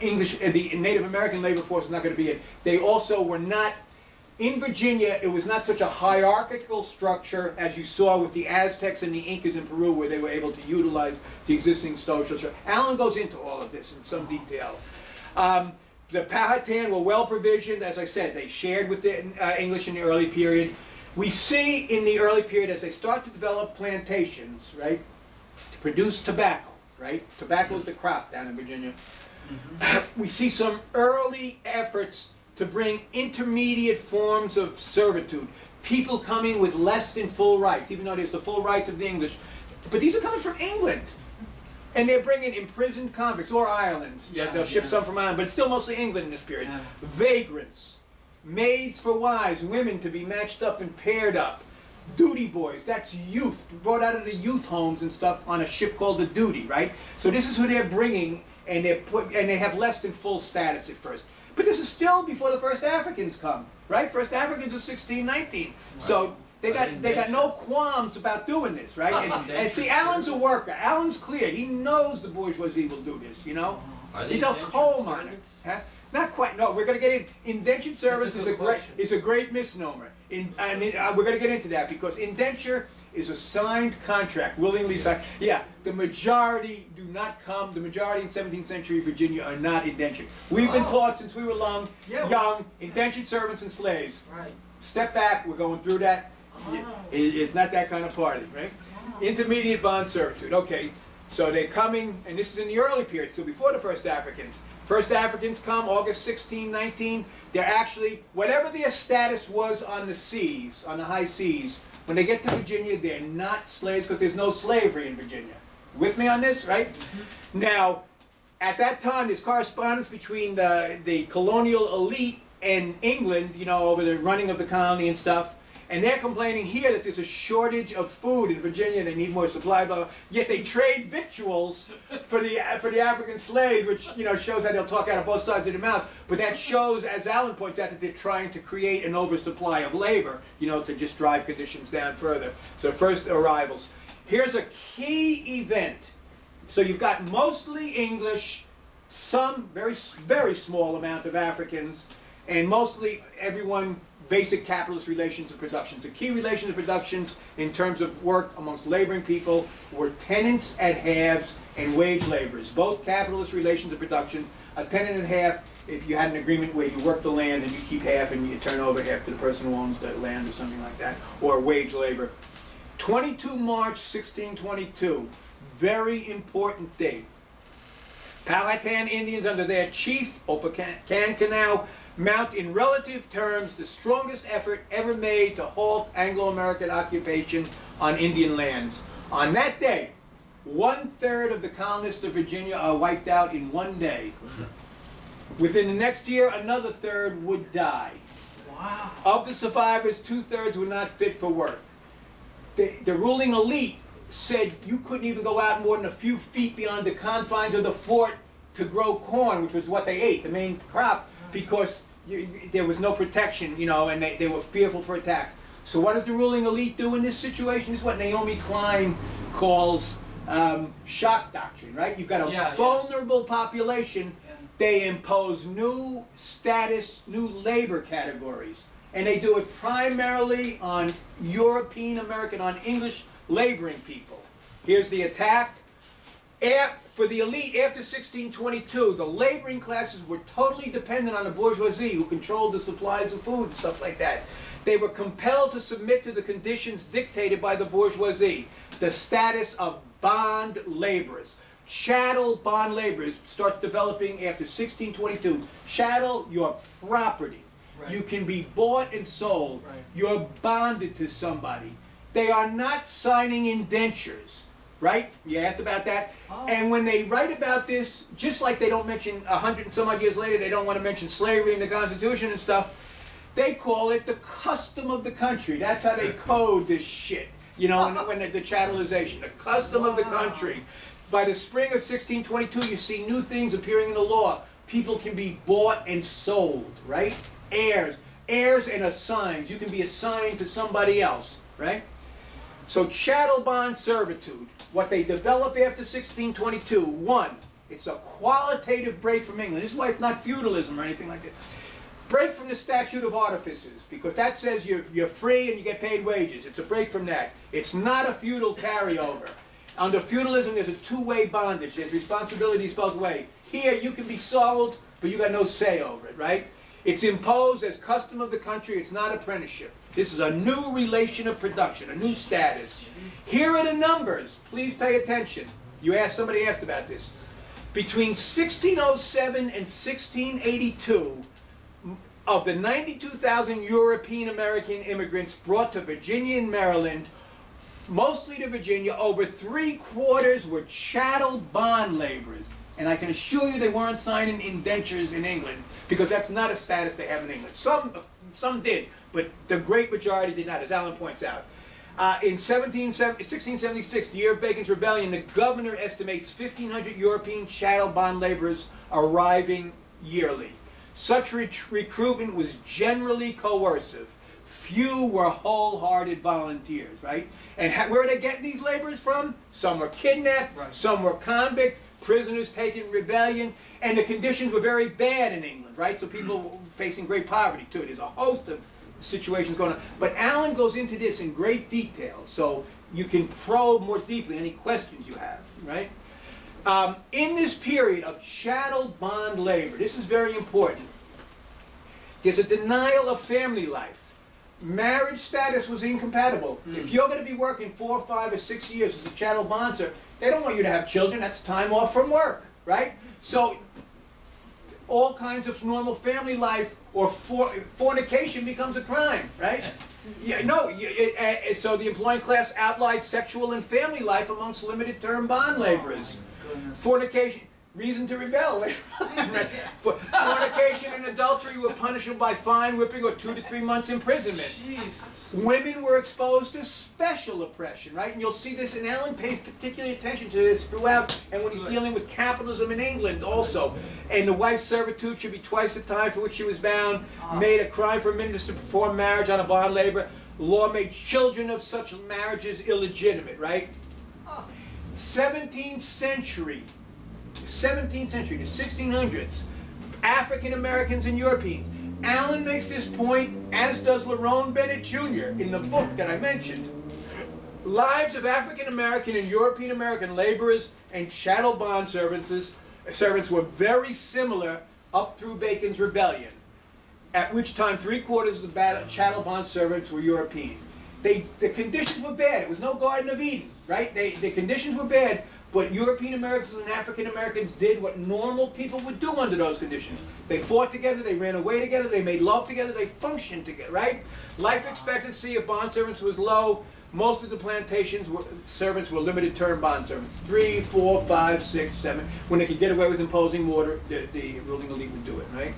English, the Native American labor force is not going to be it. They also were not in Virginia, it was not such a hierarchical structure as you saw with the Aztecs and the Incas in Peru, where they were able to utilize the existing social structure. Allen goes into all of this in some detail. Um, the Powhatan were well provisioned, as I said, they shared with the uh, English in the early period. We see in the early period as they start to develop plantations, right, to produce tobacco, right? Tobacco is the crop down in Virginia. Mm -hmm. we see some early efforts to bring intermediate forms of servitude. People coming with less than full rights, even though there's the full rights of the English. But these are coming from England. And they're bringing imprisoned convicts, or Ireland. Yeah, they'll ship yeah. some from Ireland, but it's still mostly England in this period. Yeah. Vagrants, maids for wives, women to be matched up and paired up. Duty boys, that's youth, brought out of the youth homes and stuff on a ship called the Duty, right? So this is who they're bringing, and they're put, and they have less than full status at first. But this is still before the first Africans come, right? First Africans are 1619. Right. So they got they got no qualms about doing this, right? And, and see, Allen's a worker. Allen's clear. He knows the bourgeoisie will do this. You know, he's a coal miner. Huh? Not quite. No, we're going to get in. Indentured servants is a great is a great misnomer. In, and uh, we're going to get into that because indenture is a signed contract, willingly signed. Yeah, the majority do not come. The majority in 17th century Virginia are not indentured. We've been oh. taught since we were long, yeah, young, indentured servants and slaves. Right. Step back. We're going through that. It, it's not that kind of party, right? Intermediate bond servitude. Okay. So they're coming, and this is in the early period, so before the first Africans. First Africans come August 16, 19. They're actually, whatever their status was on the seas, on the high seas, when they get to Virginia, they're not slaves because there's no slavery in Virginia. With me on this, right? Mm-hmm. Now, at that time, there's correspondence between the, the colonial elite and England, you know, over the running of the colony and stuff. And they're complaining here that there's a shortage of food in Virginia. And they need more supply. Blah, blah. Yet they trade victuals for the for the African slaves, which you know shows how they'll talk out of both sides of their mouth. But that shows, as Allen points out, that they're trying to create an oversupply of labor, you know, to just drive conditions down further. So first arrivals. Here's a key event. So you've got mostly English, some very very small amount of Africans, and mostly everyone basic capitalist relations of production. The key relations of production in terms of work amongst laboring people were tenants at halves and wage laborers, both capitalist relations of production. A tenant at half, if you had an agreement where you work the land and you keep half and you turn over half to the person who owns the land or something like that, or wage labor. 22 March 1622, very important date. Powhatan Indians under their chief, Opechancanough, mount in relative terms the strongest effort ever made to halt Anglo-American occupation on Indian lands. On that day, one third of the colonists of Virginia are wiped out in one day. Within the next year, another third would die. Wow. Of the survivors, two thirds were not fit for work. The, the ruling elite said you couldn't even go out more than a few feet beyond the confines of the fort to grow corn, which was what they ate, the main crop, because you, there was no protection, you know, and they, they were fearful for attack. So what does the ruling elite do in this situation? This is what Naomi Klein calls um, shock doctrine, right? You've got a Yeah, yeah. vulnerable population. They impose new status, new labor categories. And they do it primarily on European American, on English laboring people. Here's the attack. Af- for the elite after 1622, the laboring classes were totally dependent on the bourgeoisie who controlled the supplies of food and stuff like that. They were compelled to submit to the conditions dictated by the bourgeoisie, the status of bond laborers. Chattel bond laborers starts developing after 1622. Chattel, your property. Right. You can be bought and sold. Right. You're bonded to somebody. They are not signing indentures, right? You asked about that. Oh. And when they write about this, just like they don't mention a hundred and some odd years later, they don't want to mention slavery in the Constitution and stuff. They call it the custom of the country. That's how they code this shit. You know, when, the, the chattelization, the custom of the country. By the spring of 1622, you see new things appearing in the law. People can be bought and sold, right? Heirs, heirs and assigned. You can be assigned to somebody else, right? So chattel bond servitude, what they develop after 1622, one, it's a qualitative break from England. This is why it's not feudalism or anything like that. Break from the statute of artificers, because that says you're, you're free and you get paid wages. It's a break from that. It's not a feudal carryover. Under feudalism, there's a two-way bondage. There's responsibilities both ways. Here, you can be sold, but you got no say over it, right? It's imposed as custom of the country. It's not apprenticeship. This is a new relation of production, a new status. Here are the numbers. Please pay attention. You asked, somebody asked about this. Between 1607 and 1682, of the 92,000 European American immigrants brought to Virginia and Maryland, mostly to Virginia, over three quarters were chattel bond laborers. And I can assure you they weren't signing indentures in England because that's not a status they have in England. Some, some did, but the great majority did not, as Allen points out. Uh, in 17, 1676, the year of Bacon's Rebellion, the governor estimates 1,500 European chattel bond laborers arriving yearly. Such re- recruitment was generally coercive. Few were wholehearted volunteers, right? And ha- where are they getting these laborers from? Some were kidnapped, Right. some were convict, prisoners taken in rebellion, and the conditions were very bad in England, right? So people were facing great poverty too. There's a host of situations going on. But Allen goes into this in great detail, so you can probe more deeply any questions you have, right? Um, in this period of chattel bond labor, this is very important. There's a denial of family life. Marriage status was incompatible. If you're going to be working four, five, or six years as a chattel bondser, they don't want you to have children. That's time off from work, right? So all kinds of normal family life or for, fornication becomes a crime, right? Yeah, no. It, uh, so the employing class outlawed sexual and family life amongst limited term bond laborers. Fornication, reason to rebel. right? For, fornication and adultery were punishable by fine, whipping, or two to three months imprisonment. Jesus. Women were exposed to special oppression, right? And you'll see this, and Allen pays particular attention to this throughout, and when he's dealing with capitalism in England also. And the wife's servitude should be twice the time for which she was bound, ah. made a crime for ministers to perform marriage on a bond labor. Law made children of such marriages illegitimate, right? Ah. 17th century, 17th century, the 1600s, African Americans and Europeans. Allen makes this point, as does Lerone Bennett Jr. in the book that I mentioned. Lives of African American and European American laborers and chattel bond servants, servants were very similar up through Bacon's Rebellion, at which time three quarters of the chattel bond servants were European. They, the conditions were bad. It was no Garden of Eden, right? They, the conditions were bad, but European Americans and African Americans did what normal people would do under those conditions. They fought together, they ran away together, they made love together, they functioned together, right? Life expectancy of bond servants was low. Most of the plantations were, servants were limited term bond servants. Three, four, five, six, seven. When they could get away with imposing more, the, the ruling elite would do it, right?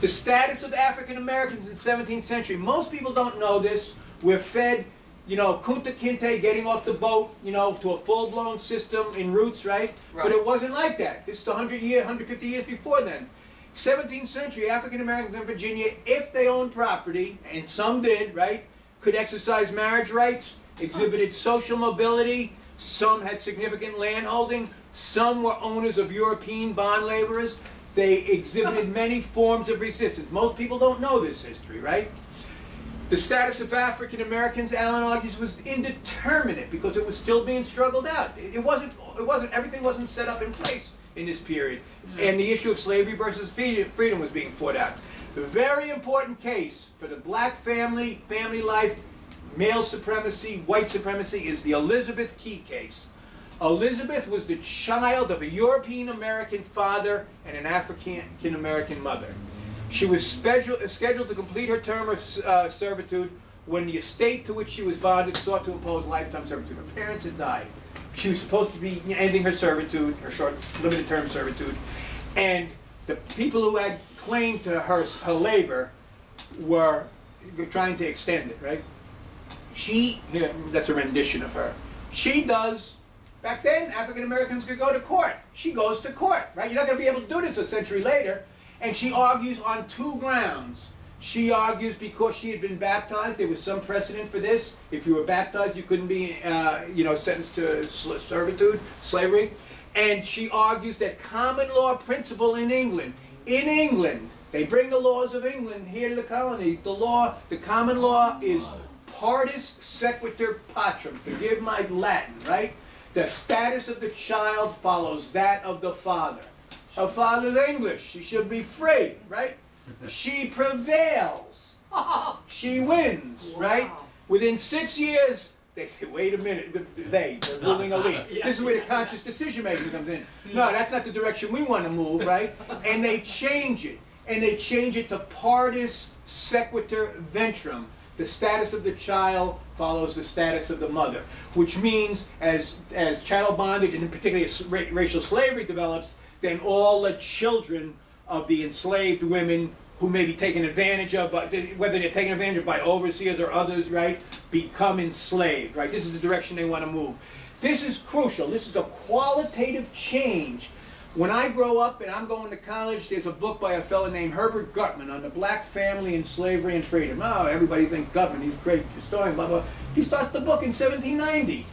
The status of African Americans in 17th century. Most people don't know this. We're fed, you know, Kunta Kinte getting off the boat, you know, to a full-blown system in roots, right? But it wasn't like that. This is 100 years, 150 years before then. 17th century African Americans in Virginia, if they owned property, and some did, right, could exercise marriage rights, exhibited social mobility, some had significant land holding, some were owners of European bond laborers. They exhibited many forms of resistance. Most people don't know this history, right? The status of African Americans, Allen argues, was indeterminate because it was still being struggled out. It it wasn't. It wasn't. Everything wasn't set up in place in this period, mm-hmm. and the issue of slavery versus freedom was being fought out. The very important case for the black family, family life, male supremacy, white supremacy is the Elizabeth Key case. Elizabeth was the child of a European American father and an African American mother. She was scheduled, scheduled to complete her term of uh, servitude when the estate to which she was bonded sought to impose lifetime servitude. Her parents had died. She was supposed to be ending her servitude, her short, limited term servitude, and the people who had claim to her, her labor were trying to extend it, right? She, here, that's a rendition of her. She does, back then, African Americans could go to court. She goes to court, right? You're not going to be able to do this a century later. And she argues on two grounds. She argues because she had been baptized, there was some precedent for this. If you were baptized, you couldn't be, uh, you know, sentenced to servitude, slavery. And she argues that common law principle in England, in England, they bring the laws of England here to the colonies. The law, the common law is partus sequitur patrem. Forgive my Latin, right? The status of the child follows that of the father. Her father's English. She should be free, right? She prevails. She wins, right? Within six years, they say, wait a minute, the- they, the ruling elite. This is where the conscious decision making comes in. No, that's not the direction we want to move, right? And they change it. And they change it to partus sequitur ventrem. The status of the child follows the status of the mother, which means as, as chattel bondage and particularly as ra- racial slavery develops, then all the children of the enslaved women who may be taken advantage of, whether they're taken advantage of by overseers or others, right, become enslaved, right? This is the direction they want to move. This is crucial. This is a qualitative change. When I grow up and I'm going to college, there's a book by a fellow named Herbert Gutman on the black family and slavery and freedom. Oh, everybody thinks Gutman, he's a great historian, blah, blah. He starts the book in 1790.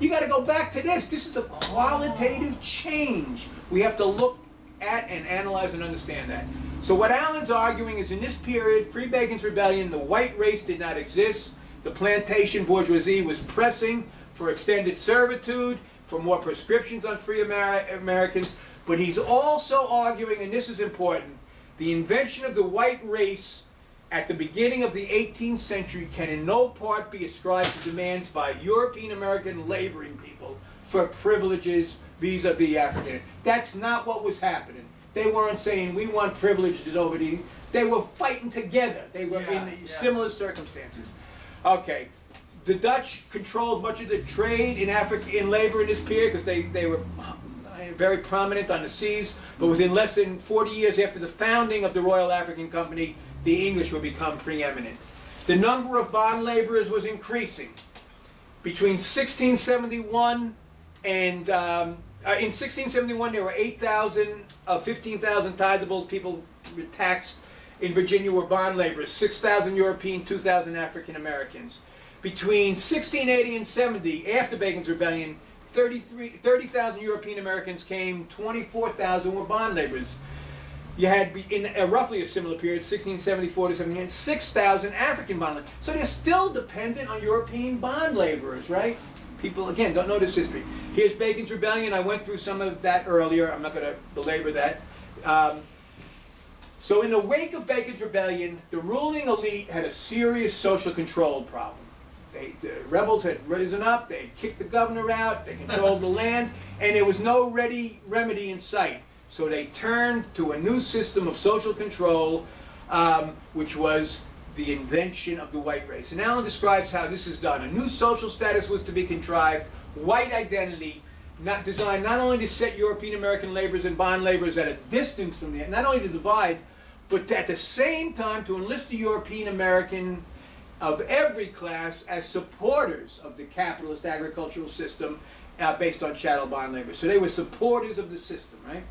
You got to go back to this. This is a qualitative change. We have to look at and analyze and understand that. So what Allen's arguing is in this period, pre-Bacon's rebellion, the white race did not exist. The plantation bourgeoisie was pressing for extended servitude, for more prescriptions on free Ameri- Americans. But he's also arguing, and this is important, the invention of the white race at the beginning of the 18th century can in no part be ascribed to demands by European American laboring people for privileges vis-a-vis African. That's not what was happening. They weren't saying we want privileges over the. They were fighting together. They were Yeah, in yeah. similar circumstances. Okay, the Dutch controlled much of the trade in Africa in labor in this period because they, they were uh, very prominent on the seas. But within less than 40 years after the founding of the Royal African Company, the English would become preeminent. The number of bond laborers was increasing. Between 1671 and um, uh, in 1671 there were 8,000 of 15,000 tithables people taxed in Virginia were bond laborers, 6,000 European, 2,000 African Americans. Between 1680 and 70, after Bacon's Rebellion, 33 30,000 European Americans came, 24,000 were bond laborers. You had, in a roughly a similar period, 1674 to 1700, 6,000 African bond laborers. So they're still dependent on European bond laborers, right? People, again, don't know this history. Here's Bacon's Rebellion. I went through some of that earlier. I'm not going to belabor that. Um, so in the wake of Bacon's Rebellion, the ruling elite had a serious social control problem. They, the rebels had risen up, they kicked the governor out, they controlled the land, and there was no ready remedy in sight. So they turned to a new system of social control, um, which was the invention of the white race. And Allen describes how this is done. A new social status was to be contrived, white identity, not designed not only to set European American laborers and bond laborers at a distance from the, not only to divide, but at the same time to enlist the European American of every class as supporters of the capitalist agricultural system uh, based on chattel bond labor. So they were supporters of the system, right?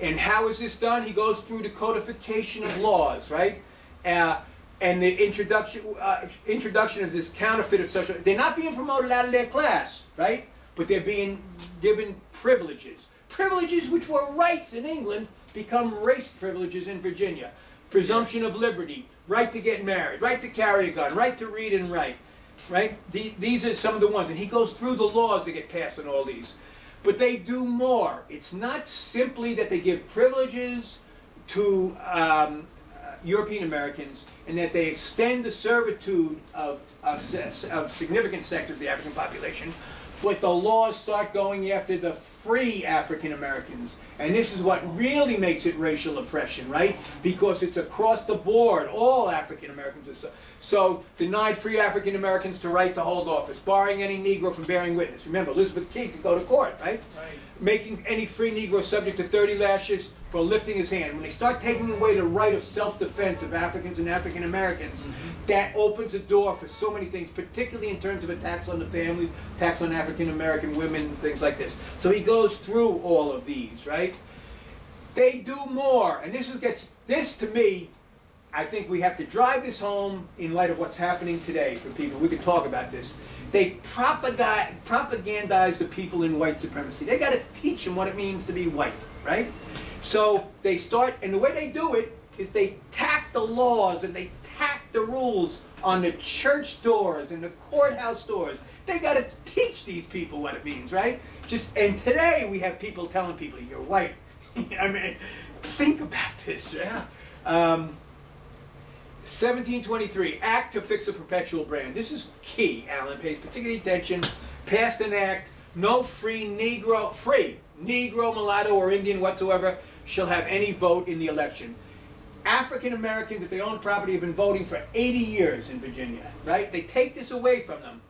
And how is this done? He goes through the codification of laws, right? Uh, and the introduction uh, introduction of this counterfeit of social. They're not being promoted out of their class, right? But they're being given privileges. Privileges which were rights in England become race privileges in Virginia. Presumption of liberty, right to get married, right to carry a gun, right to read and write, right? The- These are some of the ones. And he goes through the laws that get passed on all these. But they do more. It's not simply that they give privileges to um, European Americans and that they extend the servitude of, of significant sectors of the African population, but the laws start going after the free African Americans. And this is what really makes it racial oppression, right? Because it's across the board, all African Americans are so. So, denied free African Americans the right to hold office, barring any Negro from bearing witness. Remember, Elizabeth Key could go to court, right? Right. making any free Negro subject to 30 lashes for lifting his hand. When they start taking away the right of self-defense of Africans and African Americans, mm-hmm. that opens the door for so many things, particularly in terms of attacks on the family, attacks on African American women, things like this. So he goes through all of these, right? They do more, and this is, gets this to me. I think we have to drive this home in light of what's happening today for people. We could talk about this. They propagandize the people in white supremacy. They got to teach them what it means to be white, right? So they start, and the way they do it is they tack the laws and they tack the rules on the church doors and the courthouse doors. They got to teach these people what it means, right? Just and today we have people telling people you're white. I mean, think about this. Right? Um, 1723, Act to fix a perpetual brand. This is key, Allen pays particular attention. Passed an act, no free Negro, free Negro, mulatto, or Indian whatsoever shall have any vote in the election. African Americans, if they own property, have been voting for 80 years in Virginia, right? They take this away from them.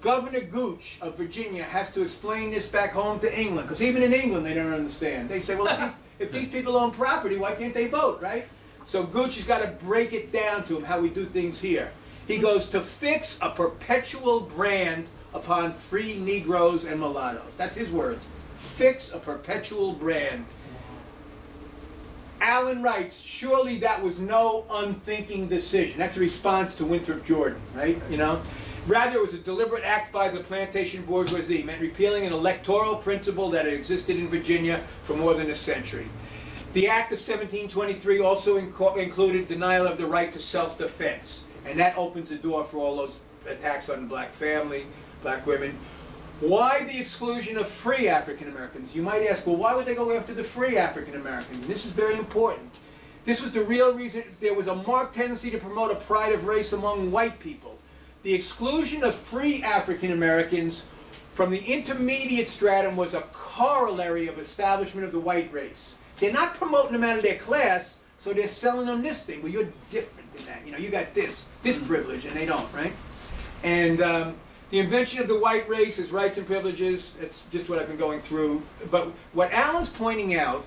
Governor Gooch of Virginia has to explain this back home to England, because even in England they don't understand. They say, well, if these, people own property, why can't they vote, right? So Gooch has got to break it down to him how we do things here. He goes to fix a perpetual brand upon free Negroes and mulattoes. That's his words. Fix a perpetual brand. Allen writes, surely that was no unthinking decision. That's a response to Winthrop Jordan, right? You know? Rather, it was a deliberate act by the plantation bourgeoisie, meant repealing an electoral principle that had existed in Virginia for more than a century. The Act of 1723 also included denial of the right to self-defense, and that opens the door for all those attacks on black family, black women. Why the exclusion of free African Americans? You might ask, well, why would they go after the free African Americans? This is very important. This was the real reason there was a marked tendency to promote a pride of race among white people. The exclusion of free African Americans from the intermediate stratum was a corollary of establishment of the white race. They're not promoting them out of their class, so they're selling them this thing. Well, you're different than that. You know, you got this, this privilege, and they don't, right? And um, the invention of the white race, his rights and privileges. That's just what I've been going through. But what Allen's pointing out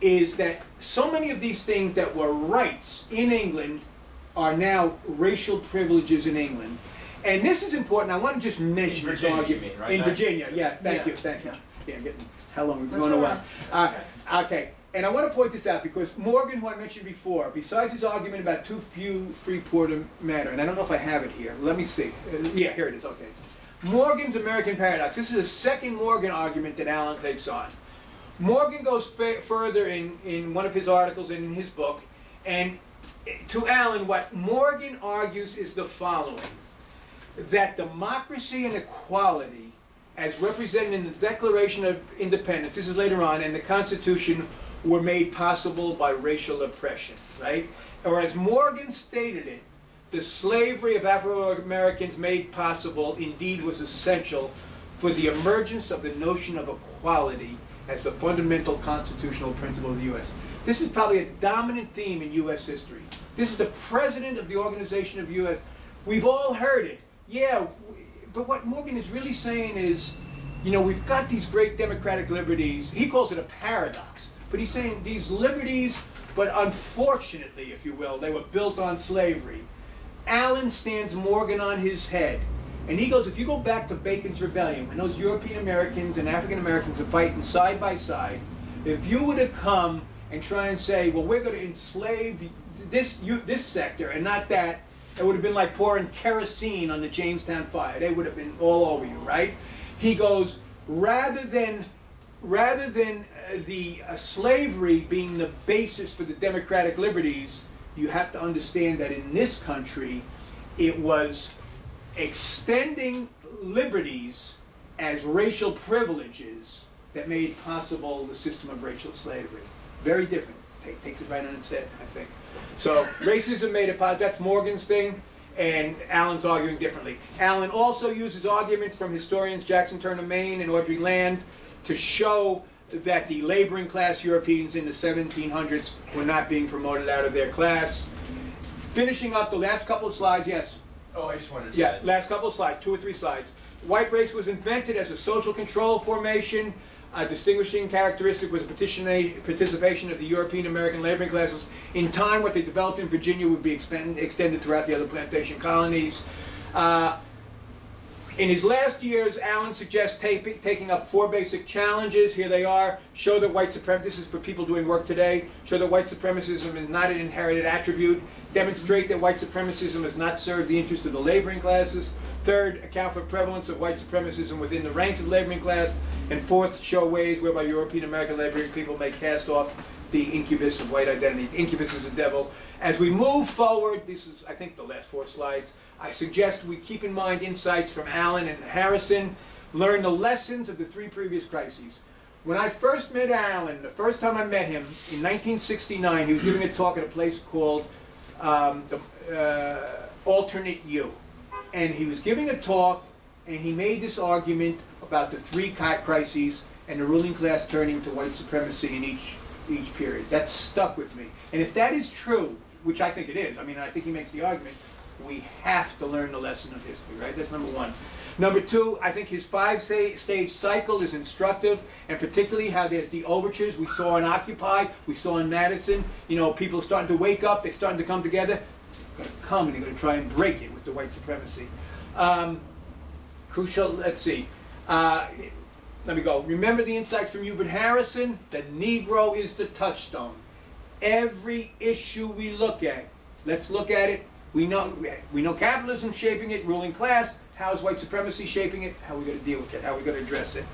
is that so many of these things that were rights in England are now racial privileges in England. And this is important. I want to just mention In this Virginia, argument. mean, right? In Virginia, yeah. Thank Yeah, you, thank you. yeah. Yeah, getting how long we've That's gone all away. Uh, okay, and I want to point this out because Morgan, who I mentioned before, besides his argument about too few Freeport matter, and I don't know if I have it here. Let me see. Uh, yeah, here it is. Okay. Morgan's American Paradox. This is a second Morgan argument that Allen takes on. Morgan goes fa- further in, in one of his articles and in his book, and to Allen, what Morgan argues is the following that democracy and equality, as represented in the Declaration of Independence, this is later on, and the Constitution, were made possible by racial oppression, right? Or as Morgan stated it, the slavery of Afro Americans made possible indeed was essential for the emergence of the notion of equality as the fundamental constitutional principle of the U.S. This is probably a dominant theme in U.S. history. This is the president of the Organization of U.S. We've all heard it. Yeah, but what Morgan is really saying is, you know, we've got these great democratic liberties. He calls it a paradox. But he's saying these liberties, but unfortunately, if you will, they were built on slavery. Allen stands Morgan on his head. And he goes, if you go back to Bacon's Rebellion, when those European Americans and African Americans are fighting side by side, if you were to come and try and say, well, we're going to enslave this, you, this sector and not that, it would have been like pouring kerosene on the Jamestown fire. They would have been all over you, right? He goes, rather than rather than uh, the uh, slavery being the basis for the democratic liberties, you have to understand that in this country, it was extending liberties as racial privileges that made possible the system of racial slavery. Very different. Take, takes it right on its head, I think. So racism made it possible. That's Morgan's thing, and Allen's arguing differently. Allen also uses arguments from historians Jackson Turner Main and Aubrey Land to show that the laboring class Europeans in the 1700s were not being promoted out of their class. Finishing up the last couple of slides, yes. Oh, I just wanted to. Yeah, last couple of slides, two or three slides. White race was invented as a social control formation. A distinguishing characteristic was participation participation of the European American laboring classes. In time, what they developed in Virginia would be extended throughout the other plantation colonies. Uh, in his last years, Allen suggests ta- taking up four basic challenges. Here they are. Show that white supremacy, is for people doing work today, show that white supremacism is not an inherited attribute. Demonstrate that white supremacism has not served the interest of the laboring classes. Third, account for prevalence of white supremacism within the ranks of the laboring class. And fourth, show ways whereby European American laboring people may cast off the incubus of white identity. The Incubus is a devil. As we move forward, this is, I think, the last four slides. I suggest we keep in mind insights from Allen and Harrison, learn the lessons of the three previous crises. When I first met Allen, the first time I met him in 1969, he was giving a talk at a place called um, the, uh, Alternate U. And he was giving a talk, and he made this argument about the three crises and the ruling class turning to white supremacy in each each period. That stuck with me. And if that is true, which I think it is, I mean, I think he makes the argument, we have to learn the lesson of history, right? That's number one. Number two, I think his five-stage cycle is instructive, and particularly how there's the overtures we saw in Occupy, we saw in Madison. You know, people starting to wake up, they're starting to come together. Come and they're going to try and break it with the white supremacy. Um, crucial, let's see. Uh, let me go. Remember the insights from Hubert Harrison? The Negro is the touchstone. Every issue we look at, let's look at it. We know we know capitalism shaping it, ruling class. How is white supremacy shaping it? How are we going to deal with it? How are we going to address it?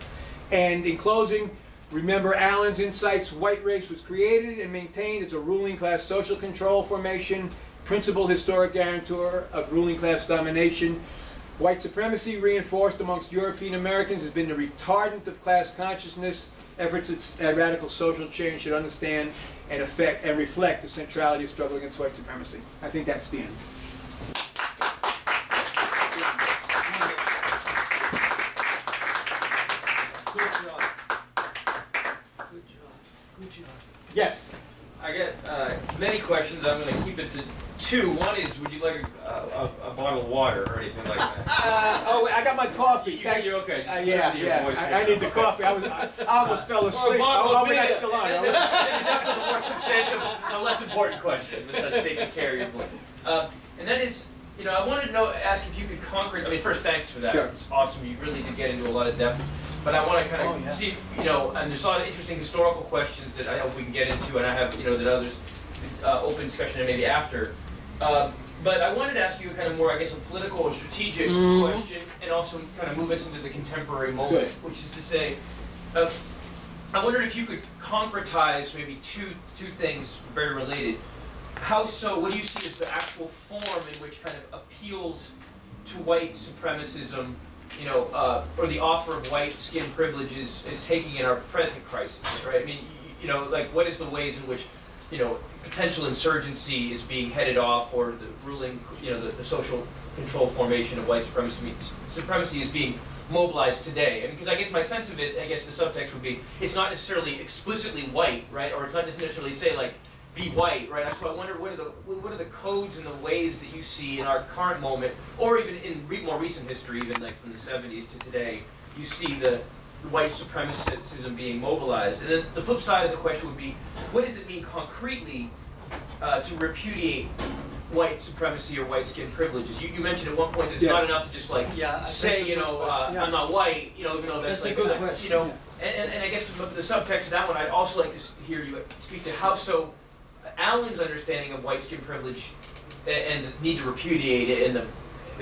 And in closing, remember Allen's insights. White race was created and maintained as a ruling class social control formation, principal historic guarantor of ruling class domination. White supremacy reinforced amongst European Americans has been the retardant of class consciousness. Efforts at radical social change should understand and affect and reflect the centrality of struggle against white supremacy. I think that's the end. Good job. Good job. Good job. Yes. I get uh, many questions. I'm going to keep it to two. One is, would you like a, a, a bottle of water or anything like that? Uh, oh, I got my coffee. You- Thanks. you're okay. Uh, yeah, yeah. I, I need the coffee. I was, I, I almost fell asleep. bottle Oh, of beer. that's Galano. Maybe that was a more substantial, a less important question besides taking care of your voice. Uh, and that is, you know, I wanted to know, ask if you could concrete. I mean, first, thanks for that. Sure. It's awesome. You really did get into a lot of depth. But I want to kind of Oh, yeah. see, you know, and there's a lot of interesting historical questions that I hope we can get into, and I have, you know, that others uh, open discussion and maybe after. Um, but I wanted to ask you a kind of more, I guess, a political or strategic Mhm. question, and also kind of move us into the contemporary moment, Good. which is to say, uh, I wondered if you could concretize maybe two two things very related. How so? What do you see as the actual form in which kind of appeals to white supremacism, you know, uh, or the offer of white skin privileges is taking in our present crisis, right? I mean, you know, like what is the ways in which, you know, potential insurgency is being headed off, or the ruling, you know, the, the social control formation of white supremacy supremacy is being mobilized today. I because I guess my sense of it, I guess the subtext would be, it's not necessarily explicitly white, right? Or it's not necessarily say like, be white, right? So I wonder what are the what are the codes and the ways that you see in our current moment, or even in re- more recent history, even like from the 70s to today, you see the white supremacism being mobilized. And then the flip side of the question would be, what does it mean concretely uh, to repudiate white supremacy or white skin privileges? You, you mentioned at one point that it's Yeah. not enough to just like Yeah, say, you know, uh, question. I'm not white, you know, even though that's, That's a like, good uh, question, You know, and, and, and I guess the, the subtext of that one, I'd also like to hear you speak to how so Allen's understanding of white skin privilege a- and, the need to repudiate it and the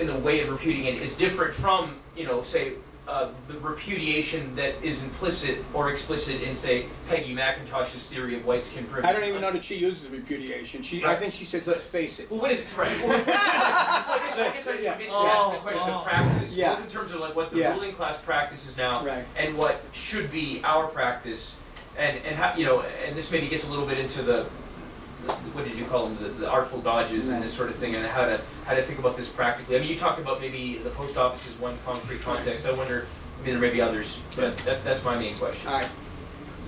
in the way of repudiating it is different from, you know, say uh, the repudiation that is implicit or explicit in, say, Peggy McIntosh's theory of white skin privilege. I don't even know that she uses repudiation. She, I think she says, let's face it. Well, what is it? Right. so I guess, I guess I Yeah. Oh, asking the question oh. of practice, Yeah. both in terms of like what the Yeah. ruling class practices now Right. and what should be our practice, and and how you know, and this maybe gets a little bit into the. What did you call them? The, the artful dodges and this sort of thing, and how to how to think about this practically. I mean, you talked about maybe the post office is one concrete context. I wonder, I mean, there may be others, but that, that's my main question. All right.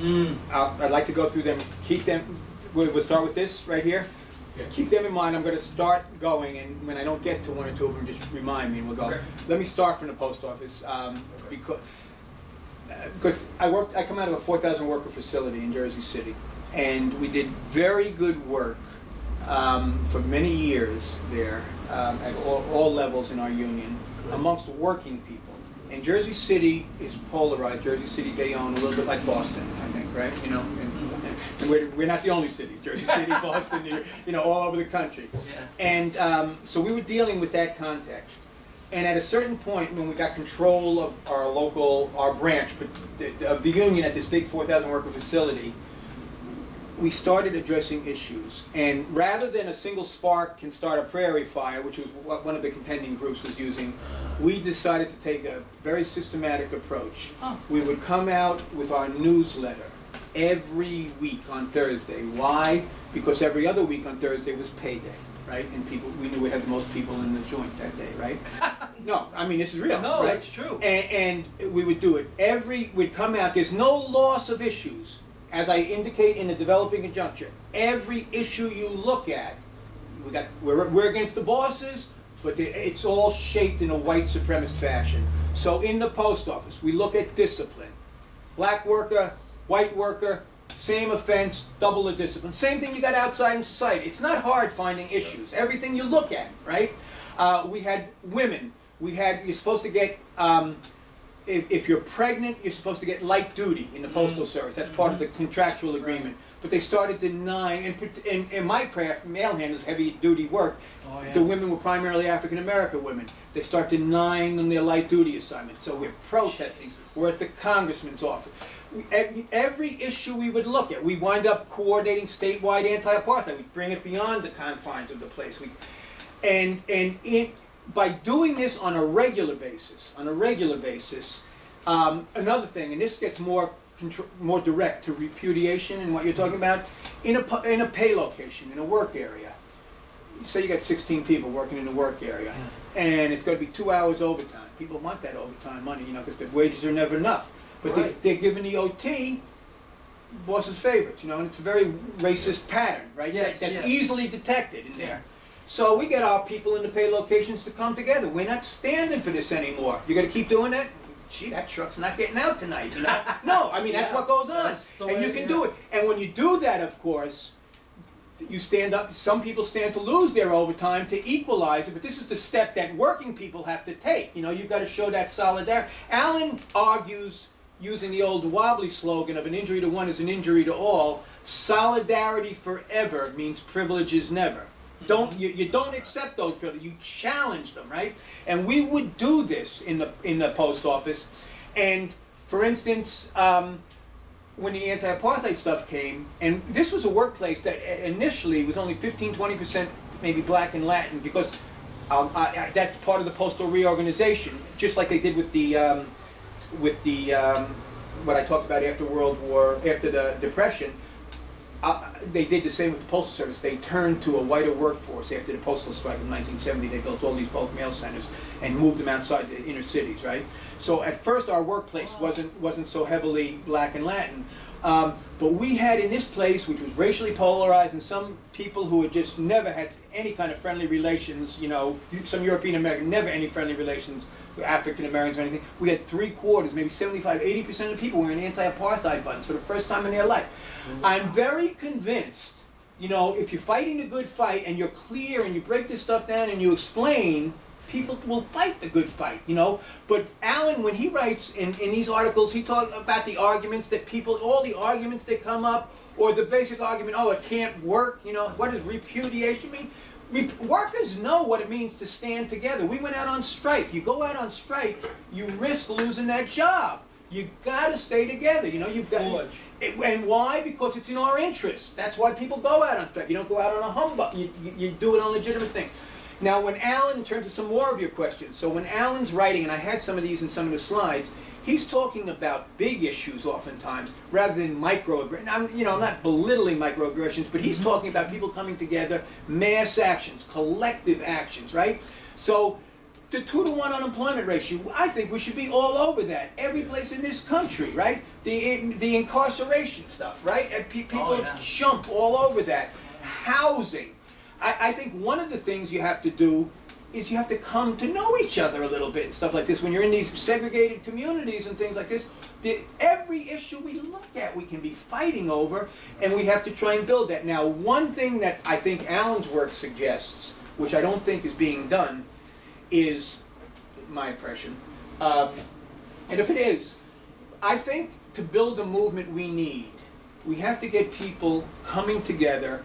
Mm. I'd like to go through them. Keep them. We'll, we'll start with this right here. Yeah. Keep them in mind. I'm going to start going, and when I don't get to one or two of them, just remind me, and we'll go. Okay. Let me start from the post office um, because uh, because I work. I come out of a 4,000 worker facility in Jersey City, and we did very good work um, for many years there um, at all, all levels in our union amongst working people. And Jersey City is polarized. Jersey City, Bayonne, a little bit like Boston, I think, right? You know, and, and we're, we're not the only cities. Jersey City, Boston, York, you know, all over the country. Yeah. And um, so we were dealing with that context. And at a certain point, when we got control of our local, our branch of the union at this big 4,000 worker facility, we started addressing issues. And rather than a single spark can start a prairie fire, which was what one of the contending groups was using, we decided to take a very systematic approach. Oh. We would come out with our newsletter every week on Thursday. Why? Because every other week on Thursday was payday, right? And people, we knew we had the most people in the joint that day, right? no, I mean this is real. No, right? that's true. And, and we would do it every. We'd come out. There's no loss of issues, as I indicate in the developing conjuncture. Every issue you look at, we got. We're, we're against the bosses, but it's all shaped in a white supremacist fashion. So in the post office, we look at discipline. Black worker, white worker, same offense, double the discipline. Same thing you got outside in society. It's not hard finding issues. Everything you look at, right? Uh, we had women. We had. You're supposed to get. Um, if, if you're pregnant, you're supposed to get light duty in the postal mm. service. That's part of the mm-hmm. contractual agreement. But they started denying, and in, in, my craft, mail handlers, heavy duty work, Oh, yeah. the women were primarily African American women. They start denying them their light duty assignments. So we're protesting. We're at the congressman's office. We, every, every issue we would look at, we wind up coordinating statewide anti-apartheid. We bring it beyond the confines of the place. We, and and it, by doing this on a regular basis, on a regular basis, um, another thing, and this gets more more direct to repudiation and what you're talking about, in a in a pay location, in a work area. Say you got 16 people working in a work area, and it's going to be two hours overtime. People want that overtime money, you know, because their wages are never enough. But Right. they, they're given the OT boss's favorites, you know, and it's a very racist pattern, right? Yes, That's yes. easily detected in there. So we get our people in the pay locations to come together. We're not standing for this anymore. You're gonna keep doing that? Gee, that truck's not getting out tonight, you know? No, I mean, that's Yeah, what goes on. And you can do it. And when you do that, of course, you stand up, some people stand to lose their overtime to equalize it, but this is the step that working people have to take. You know, you've got to show that solidarity. Allen argues, using the old wobbly slogan of an injury to one is an injury to all, solidarity forever means privileges never. Don't you, you don't accept those privileges, you challenge them, right? And we would do this in the in the post office. And for instance, um, when the anti-apartheid stuff came, and this was a workplace that initially was only 15, 20 percent maybe black and Latin because um, I, I, that's part of the postal reorganization, just like they did with the um, with the um, what I talked about after World War, after the Depression. Uh, they did the same with the Postal Service. They turned to a whiter workforce after the postal strike in 1970. They built all these bulk mail centers and moved them outside the inner cities, right? So at first our workplace wasn't wasn't so heavily black and Latin, um, but we had in this place, which was racially polarized, and some people who had just never had any kind of friendly relations. You know, some European American never any friendly relations African Americans or anything. We had three quarters, maybe 75, 80 percent of the people wearing anti-apartheid buttons for the first time in their life. Mm-hmm. I'm very convinced you know, if you're fighting a good fight and you're clear and you break this stuff down and you explain, people will fight the good fight, you know. But Allen, when he writes in, in these articles, he talks about the arguments that people, all the arguments that come up, or the basic argument, oh, it can't work, you know, what does repudiation mean? Workers know what it means to stand together. We went out on strike. You go out on strike, you risk losing that job. You got to stay together. You know, you've got. It- and why? Because it's in our interest. That's why people go out on strike. You don't go out on a humbug. You, you, you do it on legitimate thing. Now, when Allen, in terms of some more of your questions, so when Allen's writing, and I had some of these in some of the slides, he's talking about big issues oftentimes rather than microaggressions. I'm, you know, I'm not belittling microaggressions, but he's mm-hmm. talking about people coming together, mass actions, collective actions, right? So the two to one unemployment ratio, I think we should be all over that. Every place in this country, right? The the incarceration stuff, right? And pe- people Oh, yeah. jump all over that. Housing. I, I think one of the things you have to do is you have to come to know each other a little bit and stuff like this. When you're in these segregated communities and things like this, the, every issue we look at, we can be fighting over, and we have to try and build that. Now, one thing that I think Allen's work suggests, which I don't think is being done, is my impression. Um, and if it is, I think to build the movement we need, we have to get people coming together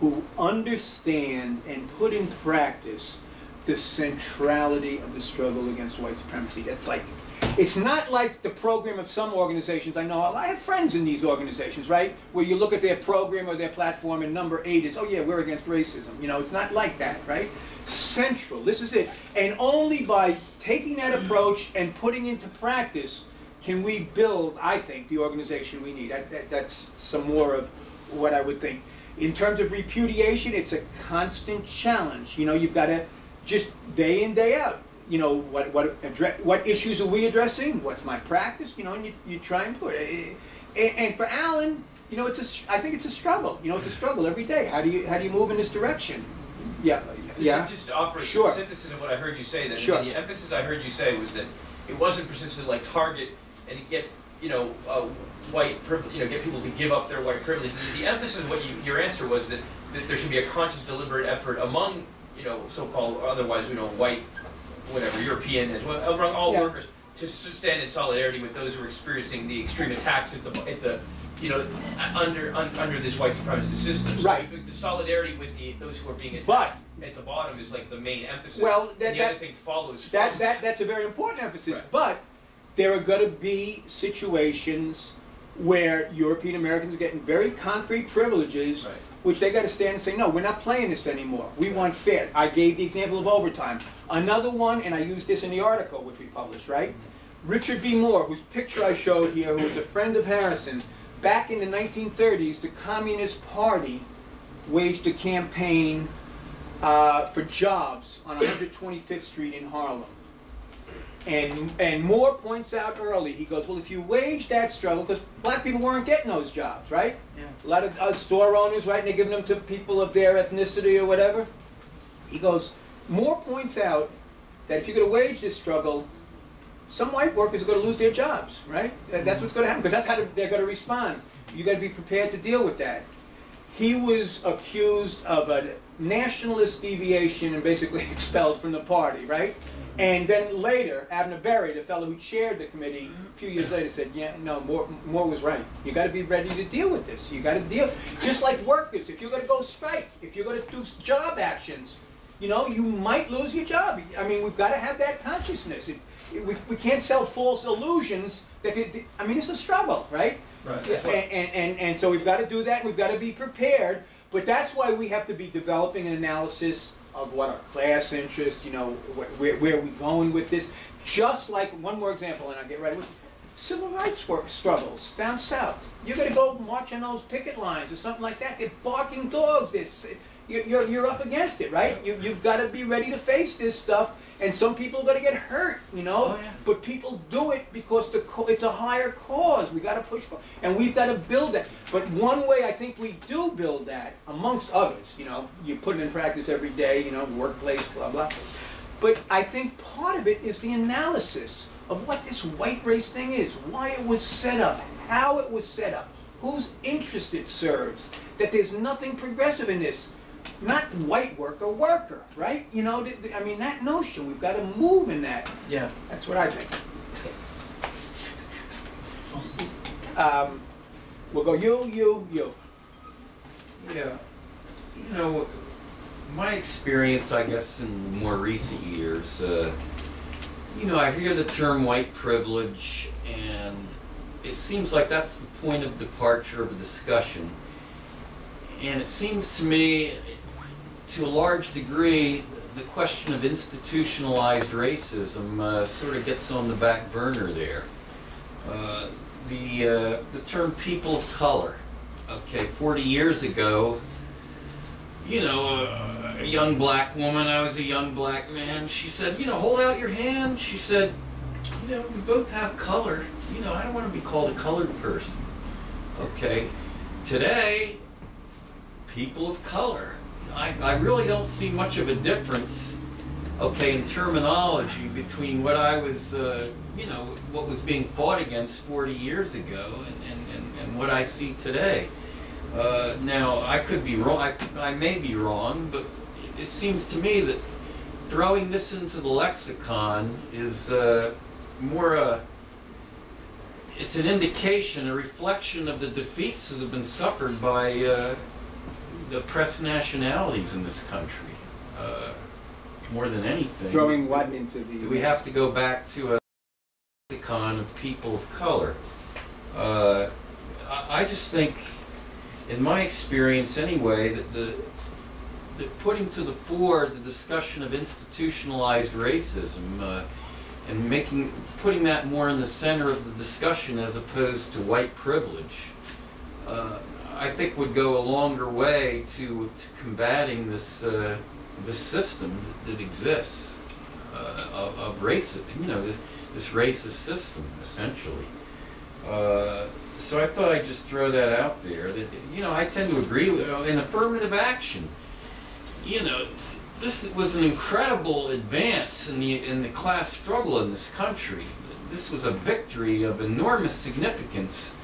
who understand and put in practice the centrality of the struggle against white supremacy. That's like, it's not like the program of some organizations. I know I have friends in these organizations, right? Where you look at their program or their platform and number eight is, oh yeah, we're against racism. You know, it's not like that, right? Central, this is it. And only by taking that approach and putting into practice can we build, I think, the organization we need. That, that's some more of what I would think. In terms of repudiation, it's a constant challenge. You know, you've got to just day in, day out. You know, what what address, what issues are we addressing? What's my practice? You know, and you, you try and do it. And, and for Allen, you know, it's a, I think it's a struggle. You know, it's a struggle every day. How do you how do you move in this direction? Yeah, yeah. Just to offer Sure. some synthesis of what I heard you say, that Sure. the emphasis I heard you say was that it wasn't precisely like target and get you know uh, white privilege, you know, get people to give up their white privilege. The, the emphasis, of what you, your answer was that, that there should be a conscious, deliberate effort among you know so-called otherwise you know white, whatever European as well uh, among all Yeah. workers to stand in solidarity with those who are experiencing the extreme attacks at the at the you know under un, under this white supremacist system. So Right. The solidarity with the those who are being attacked But at the bottom is like the main emphasis. Well, that- and the other that- thing follows That, that, that's a very important emphasis. Right. But there are going to be situations where European Americans are getting very concrete privileges, Right. Which they got to stand and say, no, we're not playing this anymore. We want fair. I gave the example of overtime. Another one, and I used this in the article which we published, right? Richard B. Moore, whose picture I showed here, who was a friend of Harrison, back in the 1930s, the Communist Party waged a campaign uh, for jobs on 125th Street in Harlem. And, and Moore points out early, he goes, well, if you wage that struggle, because black people weren't getting those jobs, right? Yeah. A lot of uh, store owners, right, and they're giving them to people of their ethnicity or whatever. He goes, Moore points out that if you're going to wage this struggle, some white workers are going to lose their jobs, right? That- That's what's going to happen, because that's how they're going to respond. You've got to be prepared to deal with that. He was accused of a nationalist deviation and basically expelled from the party, right? And then later, Abner Berry, the fellow who chaired the committee, a few years later said, yeah, no, Moore, Moore was right. You got to be ready to deal with this. You got to deal, just like workers, if you're going to go strike, if you're going to do job actions, you know, you might lose your job. I mean, we've got to have that consciousness. It, we, we can't sell false illusions that could, I mean, it's a struggle, right? Right. And, and, and, and so we've got to do that, we've got to be prepared, but that's why we have to be developing an analysis of what our class interests, you know, wh- where, where are we going with this? Just like, one more example, and I'll get right with it. Civil rights work struggles down south. You're gonna go march on those picket lines or something like that. They're barking dogs. This, you're, you're, you're up against it, right? You, you've got to be ready to face this stuff. And some people are going to get hurt, you know. Oh, yeah. But people do it because the co- it's a higher cause. We got to push for, and we've got to build that. But one way I think we do build that, amongst others, you know, you put it in practice every day, you know, workplace, blah blah. But I think part of it is the analysis of what this white race thing is, why it was set up, how it was set up, whose interest it serves. That there's nothing progressive in this. Not white worker, worker, right? You know, th- th- I mean, that notion, we've got to move in that. Yeah. That's what I think. Um, we'll go you, you, you. Yeah, you know, my experience, I guess, in more recent years, uh, you know, I hear the term white privilege, and it seems like that's the point of departure of a discussion. And it seems to me, to a large degree, the question of institutionalized racism uh, sort of gets on the back burner there. Uh, the, uh, the term people of color okay, 40 years ago, you know, uh, a young black woman, I was a young black man, she said, you know, hold out your hand. She said, you know, we both have color. You know, I don't want to be called a colored person. Okay. Today, people of color, I, I really don't see much of a difference, okay, in terminology between what I was, uh, you know, what was being fought against 40 years ago and, and, and, what I see today. Uh, now, I could be wrong, I, I may be wrong, but it seems to me that throwing this into the lexicon is uh, more a, it's an indication, a reflection of the defeats that have been suffered by uh, oppressed nationalities in this country. Uh, more than anything. Throwing what into the? We have to go back to a lexicon of people of color. Uh, I, I just think, in my experience anyway, that the that putting to the fore the discussion of institutionalized racism uh, and making putting that more in the center of the discussion as opposed to white privilege, uh, I think would go a longer way to, to combating this uh, this system that, that exists uh, of, of racism. You know, this, this racist system essentially. Uh, so I thought I'd just throw that out there. That you know, I tend to agree with in affirmative action. You know, this was an incredible advance in the in the class struggle in this country. This was a victory of enormous significance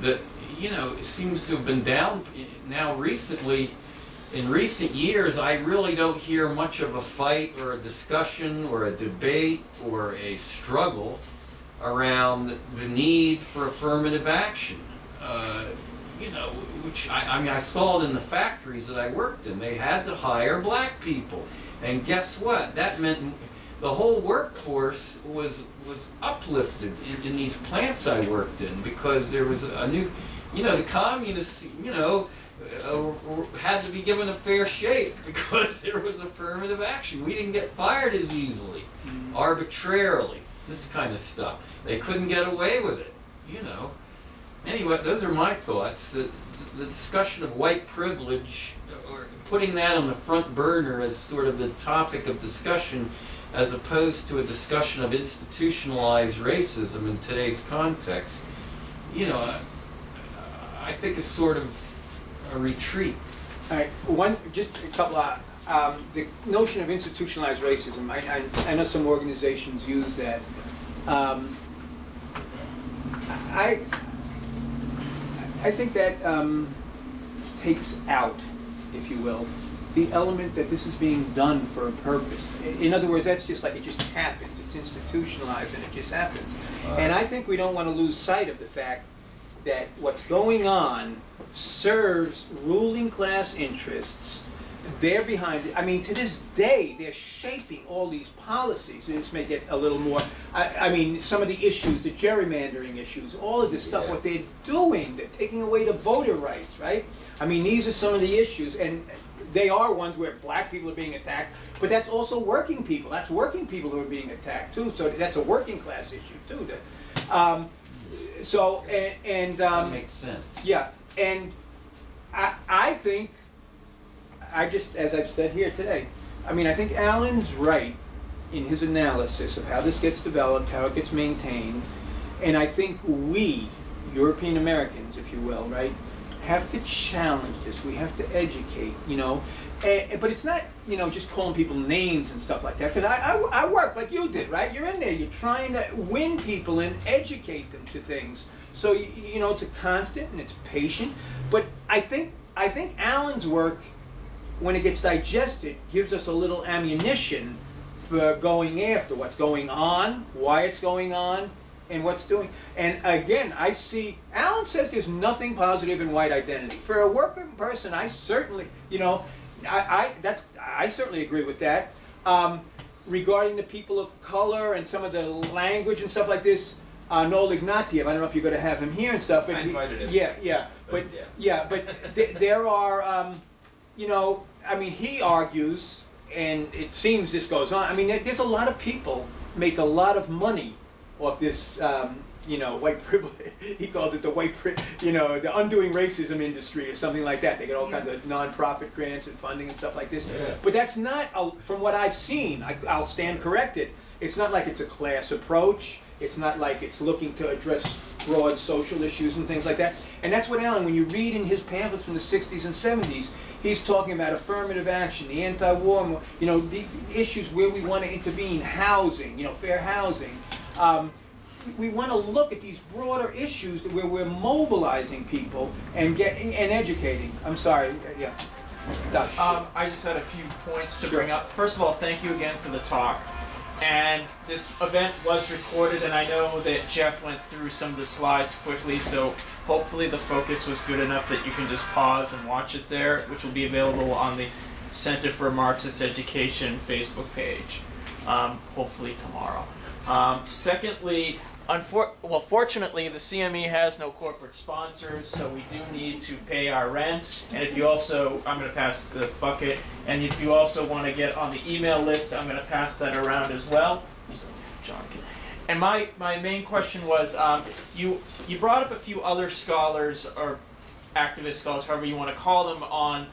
that you know it seems to have been down now recently. In recent years, I really don't hear much of a fight or a discussion or a debate or a struggle around the need for affirmative action. Uh, you know, which I, I mean, I saw it in the factories that I worked in. They had to hire black people, and guess what? That meant the whole workforce was was uplifted in, in these plants I worked in because there was a new, you know, the communists, you know. Uh, had to be given a fair shake because there was affirmative action. We didn't get fired as easily, arbitrarily, this kind of stuff. They couldn't get away with it, you know. Anyway, those are my thoughts. The, the discussion of white privilege, or putting that on the front burner as sort of the topic of discussion, as opposed to a discussion of institutionalized racism in today's context, you know, I, I think it's sort of a retreat. All right, one, just a couple of, um, the notion of institutionalized racism, I, I, I know some organizations use that. Um, I, I think that um, takes out, if you will, the element that this is being done for a purpose. In other words, that's just like it just happens. It's institutionalized and it just happens. And I think we don't want to lose sight of the fact that what's going on serves ruling class interests. They're behind it. I mean, to this day, they're shaping all these policies. This may get a little more. I, I mean, some of the issues, the gerrymandering issues, all of this stuff, Yeah. what they're doing, they're taking away the voter rights, right? I mean, these are some of the issues, and they are ones where black people are being attacked, but that's also working people. That's working people who are being attacked too. So that's a working class issue too. That, um, so and, and That um, makes sense. yeah, and I, I think, I just, as I've said here today, I mean, I think Allen's right in his analysis of how this gets developed, how it gets maintained, and I think we, European Americans, if you will, right, have to challenge this. We have to educate, you know. And, but it's not, you know, just calling people names and stuff like that. Because I, I, I work like you did, right? You're in there. You're trying to win people and educate them to things. So you, you know, it's a constant and it's patient. But I think I think Allen's work, when it gets digested, gives us a little ammunition for going after what's going on, why it's going on, and what's doing. And again, I see Allen says there's nothing positive in white identity. For a working person, I certainly, you know, I, I that's I certainly agree with that. Um, regarding the people of color and some of the language and stuff like this, uh, Noel Ignatiev, I don't know if you're going to have him here and stuff, but I he- him. yeah, yeah, but But, yeah. yeah, but th- there are, um, you know, I mean, he argues, and it seems this goes on. I mean, there's a lot of people make a lot of money off this, um, you know, white privilege. he calls it the white, pri- you know, the undoing racism industry or something like that. They get all kinds of nonprofit grants and funding and stuff like this. Yeah. But that's not, a, from what I've seen. I, I'll stand corrected. It's not like it's a class approach. It's not like it's looking to address broad social issues and things like that. And that's what Allen, when you read in his pamphlets from the 60s and 70s, he's talking about affirmative action, the anti-war, you know, the issues where we want to intervene, housing, you know, fair housing. Um, we want to look at these broader issues where we're mobilizing people and getting and educating. I'm sorry, yeah. Um, I just had a few points to Sure. bring up. First of all, thank you again for the talk. And this event was recorded, and I know that Jeff went through some of the slides quickly, so hopefully the focus was good enough that you can just pause and watch it there, which will be available on the Center for Marxist Education Facebook page, um, hopefully tomorrow. Um, secondly, unfor- well, fortunately, the CME has no corporate sponsors, so we do need to pay our rent. And if you also, I'm going to pass the bucket, and if you also want to get on the email list, I'm going to pass that around as well. So John can. And my, my main question was, um, you you brought up a few other scholars or activist scholars, however you want to call them, on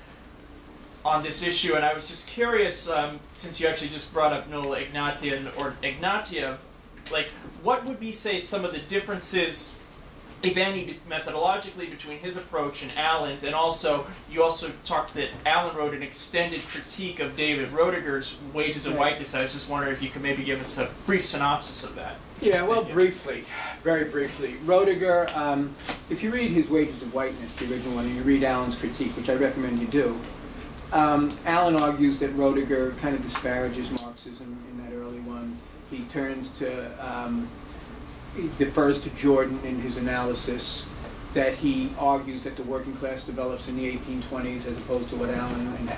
on this issue, and I was just curious, um, since you actually just brought up Noel Ignatiev or Ignatiev, like what would we say some of the differences, if any, methodologically between his approach and Allen's, and also you also talked that Allen wrote an extended critique of David Roediger's Wages of. Whiteness. I was just wondering if you could maybe give us a brief synopsis of that. Yeah, well, briefly, very briefly. Roediger, um, if you read his Wages of Whiteness, the original one, and you read Allen's critique, which I recommend you do, um, Allen argues that Roediger kind of disparages Marxism in that early one. He turns to, um, he defers to Jordan in his analysis, that he argues that the working class develops in the 1820s as opposed to what Allen and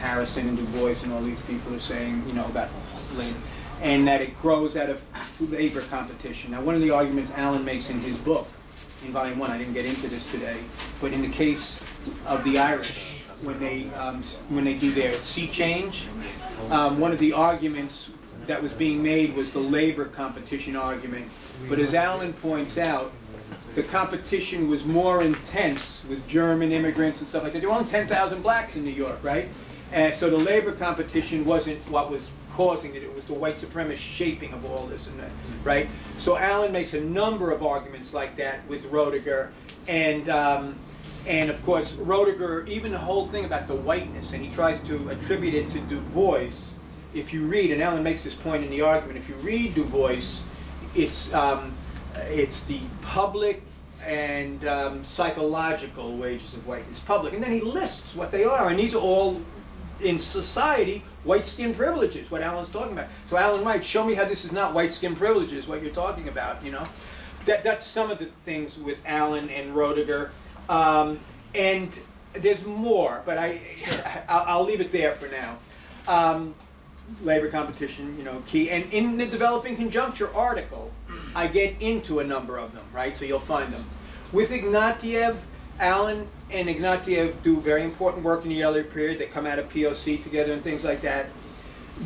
Harrison and Du Bois and all these people are saying, you know, about labor. And that it grows out of labor competition. Now, one of the arguments Allen makes in his book, in volume one, I didn't get into this today, but in the case of the Irish, when they, um, when they do their sea change, um, one of the arguments that was being made was the labor competition argument. But as Allen points out, the competition was more intense with German immigrants and stuff like that. There were only 10,000 blacks in New York, right? And so the labor competition wasn't what was causing it, it was the white supremacist shaping of all this, and that, right? So Allen makes a number of arguments like that with Roediger, and um, and of course Roediger, even the whole thing about the whiteness, and he tries to attribute it to Du Bois. If you read, and Allen makes this point in the argument, if you read Du Bois, it's um, it's the public and um, psychological wages of whiteness, public, and then he lists what they are, and these are all in society white skin privileges. What Allen's talking about. So Allen writes, "Show me how this is not white skin privileges. What you're talking about, you know." That, that's some of the things with Allen and Roediger, um, and there's more, but I I'll, I'll leave it there for now. Um, labor competition, you know, key. And in the developing conjuncture article, I get into a number of them, right? So you'll find them. With Ignatiev, Allen and Ignatiev do very important work in the early period. They come out of POC together and things like that.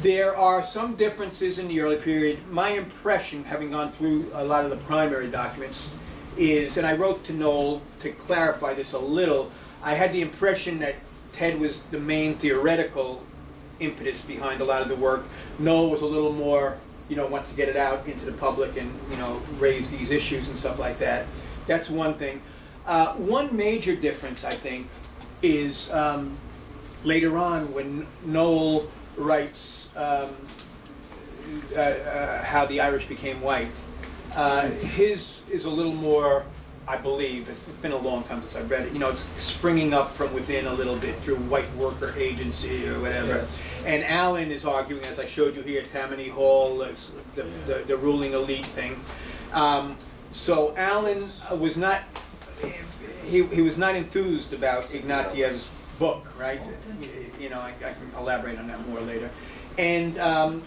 There are some differences in the early period. My impression, having gone through a lot of the primary documents, is, and I wrote to Noel to clarify this a little, I had the impression that Ted was the main theoretical impetus behind a lot of the work. Noel was a little more, you know, wants to get it out into the public and, you know, raise these issues and stuff like that. That's one thing. Uh, one major difference, I think, is um, later on when Noel writes um, uh, uh, how the Irish became white. Uh, his is a little more, I believe, it's been a long time since I've read it, you know, it's springing up from within a little bit through white worker agency or whatever. Yes. And Allen is arguing, as I showed you here, Tammany Hall, the, the, the ruling elite thing. Um, so Allen uh, was not, he, he was not enthused about Ignatiev's book, right? You know, I, I can elaborate on that more later. And um,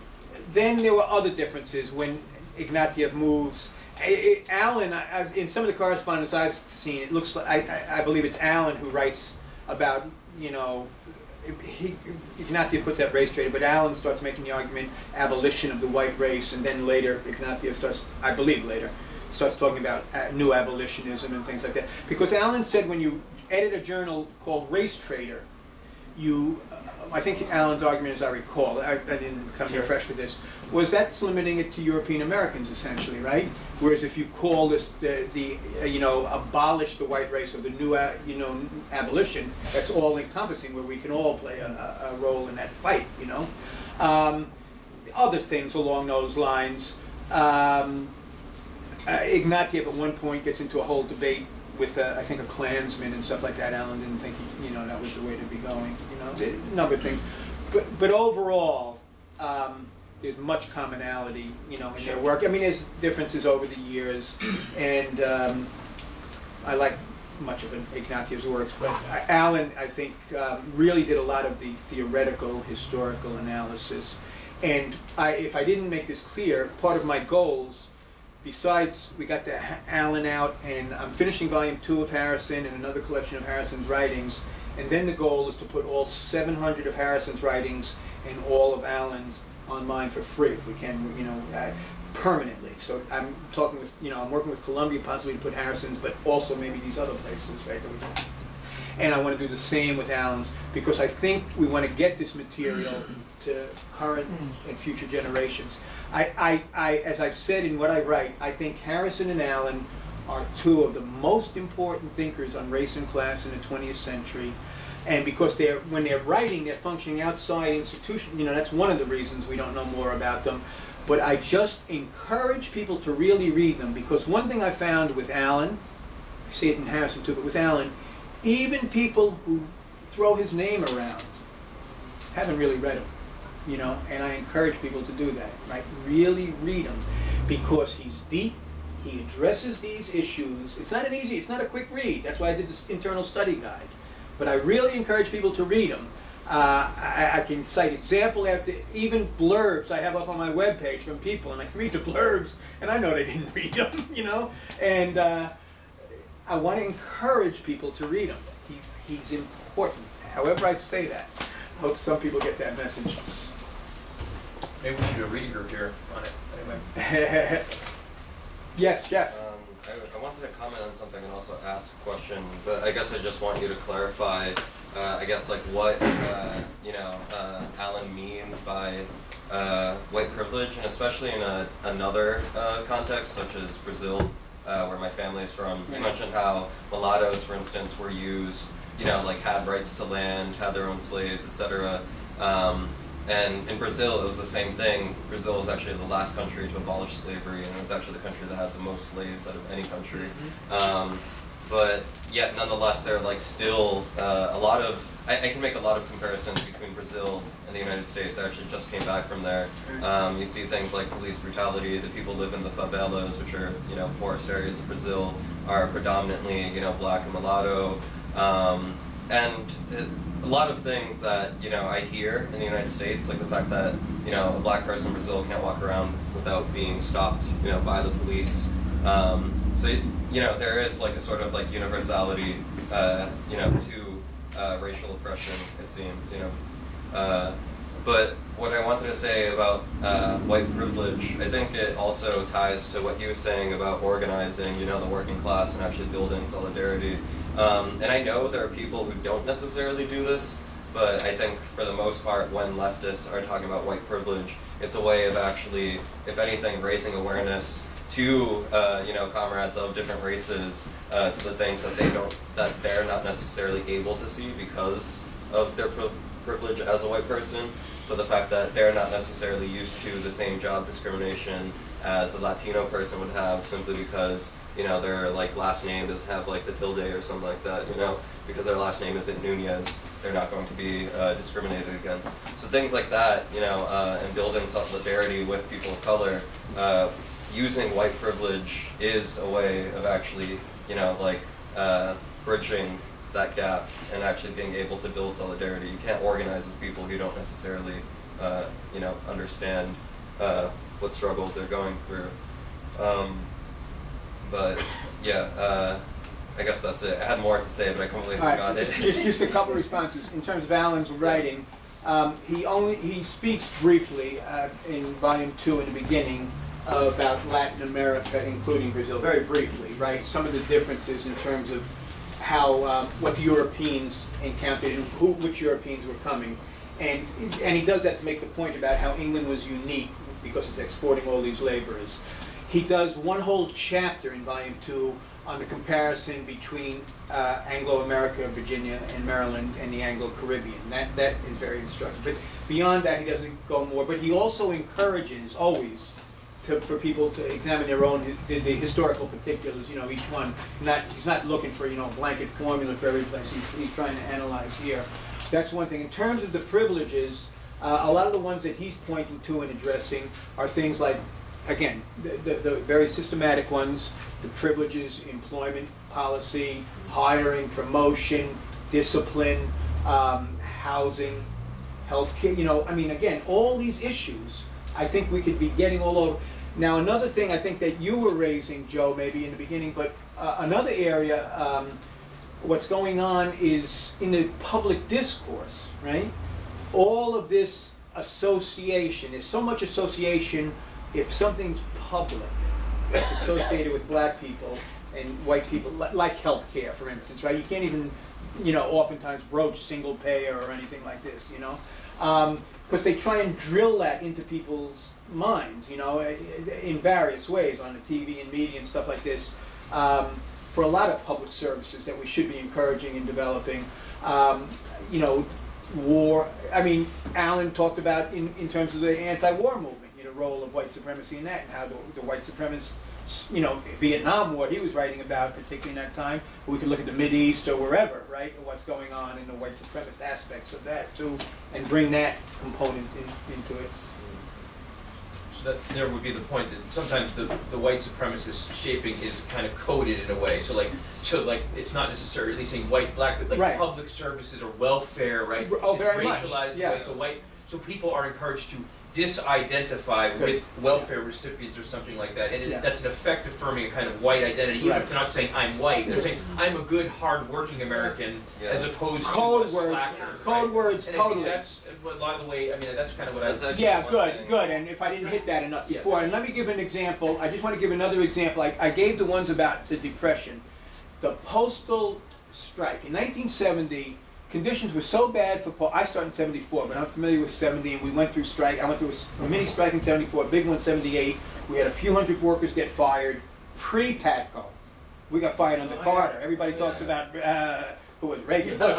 then there were other differences when Ignatiev moves. I- I- Allen, I- in some of the correspondence I've seen, it looks like, I, I, I believe it's Allen who writes about, you know, he, Ignatiev puts that race traitor, but Allen starts making the argument abolition of the white race, and then later Ignatiev starts, I believe later, starts talking about uh, new abolitionism and things like that. Because Allen said when you edit a journal called Race Traitor, you, I think Allen's argument, as I recall, I, I didn't come here fresh with this, was that's limiting it to European Americans essentially, right? Whereas if you call this the, the uh, you know, abolish the white race or the new, uh, you know, abolition, that's all encompassing where we can all play a, a, a role in that fight, you know? Um, other things along those lines. Um, uh, Ignatiev at one point gets into a whole debate with, uh, I think, a Klansman and stuff like that. Allen didn't think, he, you know, that was the way to be going. You know, a number of things. But, but overall, um, there's much commonality, you know, in their work. I mean, there's differences over the years, and um, I like much of Ignatiev's works, but Allen, I think, um, really did a lot of the theoretical, historical analysis. And I, if I didn't make this clear, part of my goals besides, we got the Allen out, and I'm finishing volume two of Harrison and another collection of Harrison's writings. And then the goal is to put all 700 of Harrison's writings and all of Allen's online for free, if we can, you know, uh, permanently. So I'm talking with, you know, I'm working with Columbia possibly to put Harrison's, but also maybe these other places, right? And I want to do the same with Allen's because I think we want to get this material to current and future generations. I, I, I, as I've said in what I write, I think Harrison and Allen are two of the most important thinkers on race and class in the 20th century. And because they're, when they're writing, they're functioning outside institution, you know, that's one of the reasons we don't know more about them. But I just encourage people to really read them because one thing I found with Allen, I see it in Harrison too, but with Allen, even people who throw his name around haven't really read him, you know, and I encourage people to do that, right? Really read him because he's deep, he addresses these issues. It's not an easy, it's not a quick read. That's why I did this internal study guide. But I really encourage people to read them. Uh, I, I can cite example after even blurbs I have up on my webpage from people, and I can read the blurbs, and I know they didn't read them, you know. And uh, I want to encourage people to read him. He, he's important. However, I say that, I hope some people get that message. Maybe we should do a reading group here on it. Anyway. yes, Jeff. Um, I, I wanted to comment on something and also ask a question, but I guess I just want you to clarify uh, I guess like what uh, you know uh, Allen means by uh, white privilege, and especially in a, another uh, context such as Brazil, uh, where my family is from. You mentioned how mulattoes, for instance, were used, you know, like had rights to land, had their own slaves, etc. Um, and in Brazil, it was the same thing. Brazil was actually the last country to abolish slavery, and it was actually the country that had the most slaves out of any country. Um, but yet, nonetheless, there are like still uh, a lot of. I, I can make a lot of comparisons between Brazil and the United States. I actually just came back from there. Um, you see things like police brutality. The people live in the favelas, which are you know poorest areas of Brazil, are predominantly you know black and mulatto. Um, and a lot of things that you know I hear in the United States, like the fact that you know a black person in Brazil can't walk around without being stopped, you know, by the police. Um, so you know there is like a sort of like universality, uh, you know, to uh, racial oppression. It seems, you know. Uh, but what I wanted to say about uh, white privilege, I think it also ties to what he was saying about organizing, you know, the working class and actually building solidarity. Um, and I know there are people who don't necessarily do this, but I think for the most part, when leftists are talking about white privilege, it's a way of actually, if anything, raising awareness to uh, you know comrades of different races uh, to the things that they don't that they're not necessarily able to see because of their privilege as a white person. So the fact that they're not necessarily used to the same job discrimination as a Latino person would have simply because you know their like last name doesn't have like the tilde or something like that. You know because their last name isn't Nunez, they're not going to be uh, discriminated against. So things like that, you know, uh, and building solidarity with people of color. Uh, using white privilege is a way of actually, you know, like uh, bridging that gap and actually being able to build solidarity. You can't organize with people who don't necessarily, uh, you know, understand uh, what struggles they're going through. Um, but yeah, uh, I guess that's it. I had more to say, but I completely All right, forgot just, it. just, just a couple of responses. In terms of Allen's writing, um, he only, he speaks briefly, uh, in volume two in the beginning, about Latin America, including Brazil, very briefly, right? Some of the differences in terms of how, um, what the Europeans encountered and who, which Europeans were coming. And, and he does that to make the point about how England was unique because it's exporting all these laborers. He does one whole chapter in volume two on the comparison between uh, Anglo-America, Virginia, and Maryland, and the Anglo-Caribbean. That that is very instructive. But beyond that, he doesn't go more. But he also encourages always to, for people to examine their own the, the historical particulars. You know, each one. Not he's not looking for you know a blanket formula for every place. He's, he's trying to analyze here. That's one thing. In terms of the privileges, uh, a lot of the ones that he's pointing to and addressing are things like, again, the, the, the very systematic ones, the privileges, employment policy, hiring, promotion, discipline, um, housing, healthcare. You know, I mean, again, all these issues. I think we could be getting all over. Now, another thing I think that you were raising, Joe, maybe in the beginning, but uh, another area. Um, what's going on is in the public discourse, right? All of this association, there's so much association if something's public, associated with black people and white people, like healthcare, for instance, right? You can't even, you know, oftentimes broach single payer or anything like this, you know? Because they try and drill that into people's minds, you know, eh, in various ways on the TV and media and stuff like this. Um, for a lot of public services that we should be encouraging and developing. Um, you know, war. I mean, Allen talked about in, in terms of the anti-war movement, you know, the role of white supremacy in that, and how the, the white supremacists, you know, Vietnam War he was writing about, particularly in that time. We could look at the Mid East or wherever, right, what's going on in the white supremacist aspects of that too, and bring that component in, into it. So that, there would be the point that sometimes the, the white supremacist shaping is kind of coded in a way. So like, so like, it's not necessarily saying white, black, but like Right. public services or welfare, right? Oh, very much, racialized in a yeah. way. So white, so people are encouraged to disidentify Good. with welfare recipients or something like that, and it, Yeah. that's an effect affirming a kind of white identity. Even Right. if they're not saying I'm white, they're saying I'm a good, hard-working American, Yeah. as opposed Code to a words, slacker. code right? words, and I think totally. that's, uh, by the way, I mean, that's kind of what That's I. actually Yeah, good, thing. good. And if I didn't hit that enough Yeah. before, and let me give an example. I just want to give another example. I, I gave the ones about the depression. The postal strike in 1970. Conditions were so bad for, po- I started in seventy-four, but I'm familiar with seventy, and we went through strike, I went through a, mini strike in seventy-four, a big one in seventy-eight. We had a few hundred workers get fired, pre-Patco. We got fired under Oh, yeah. Carter, everybody talks about, uh, who was? Reagan, Bush,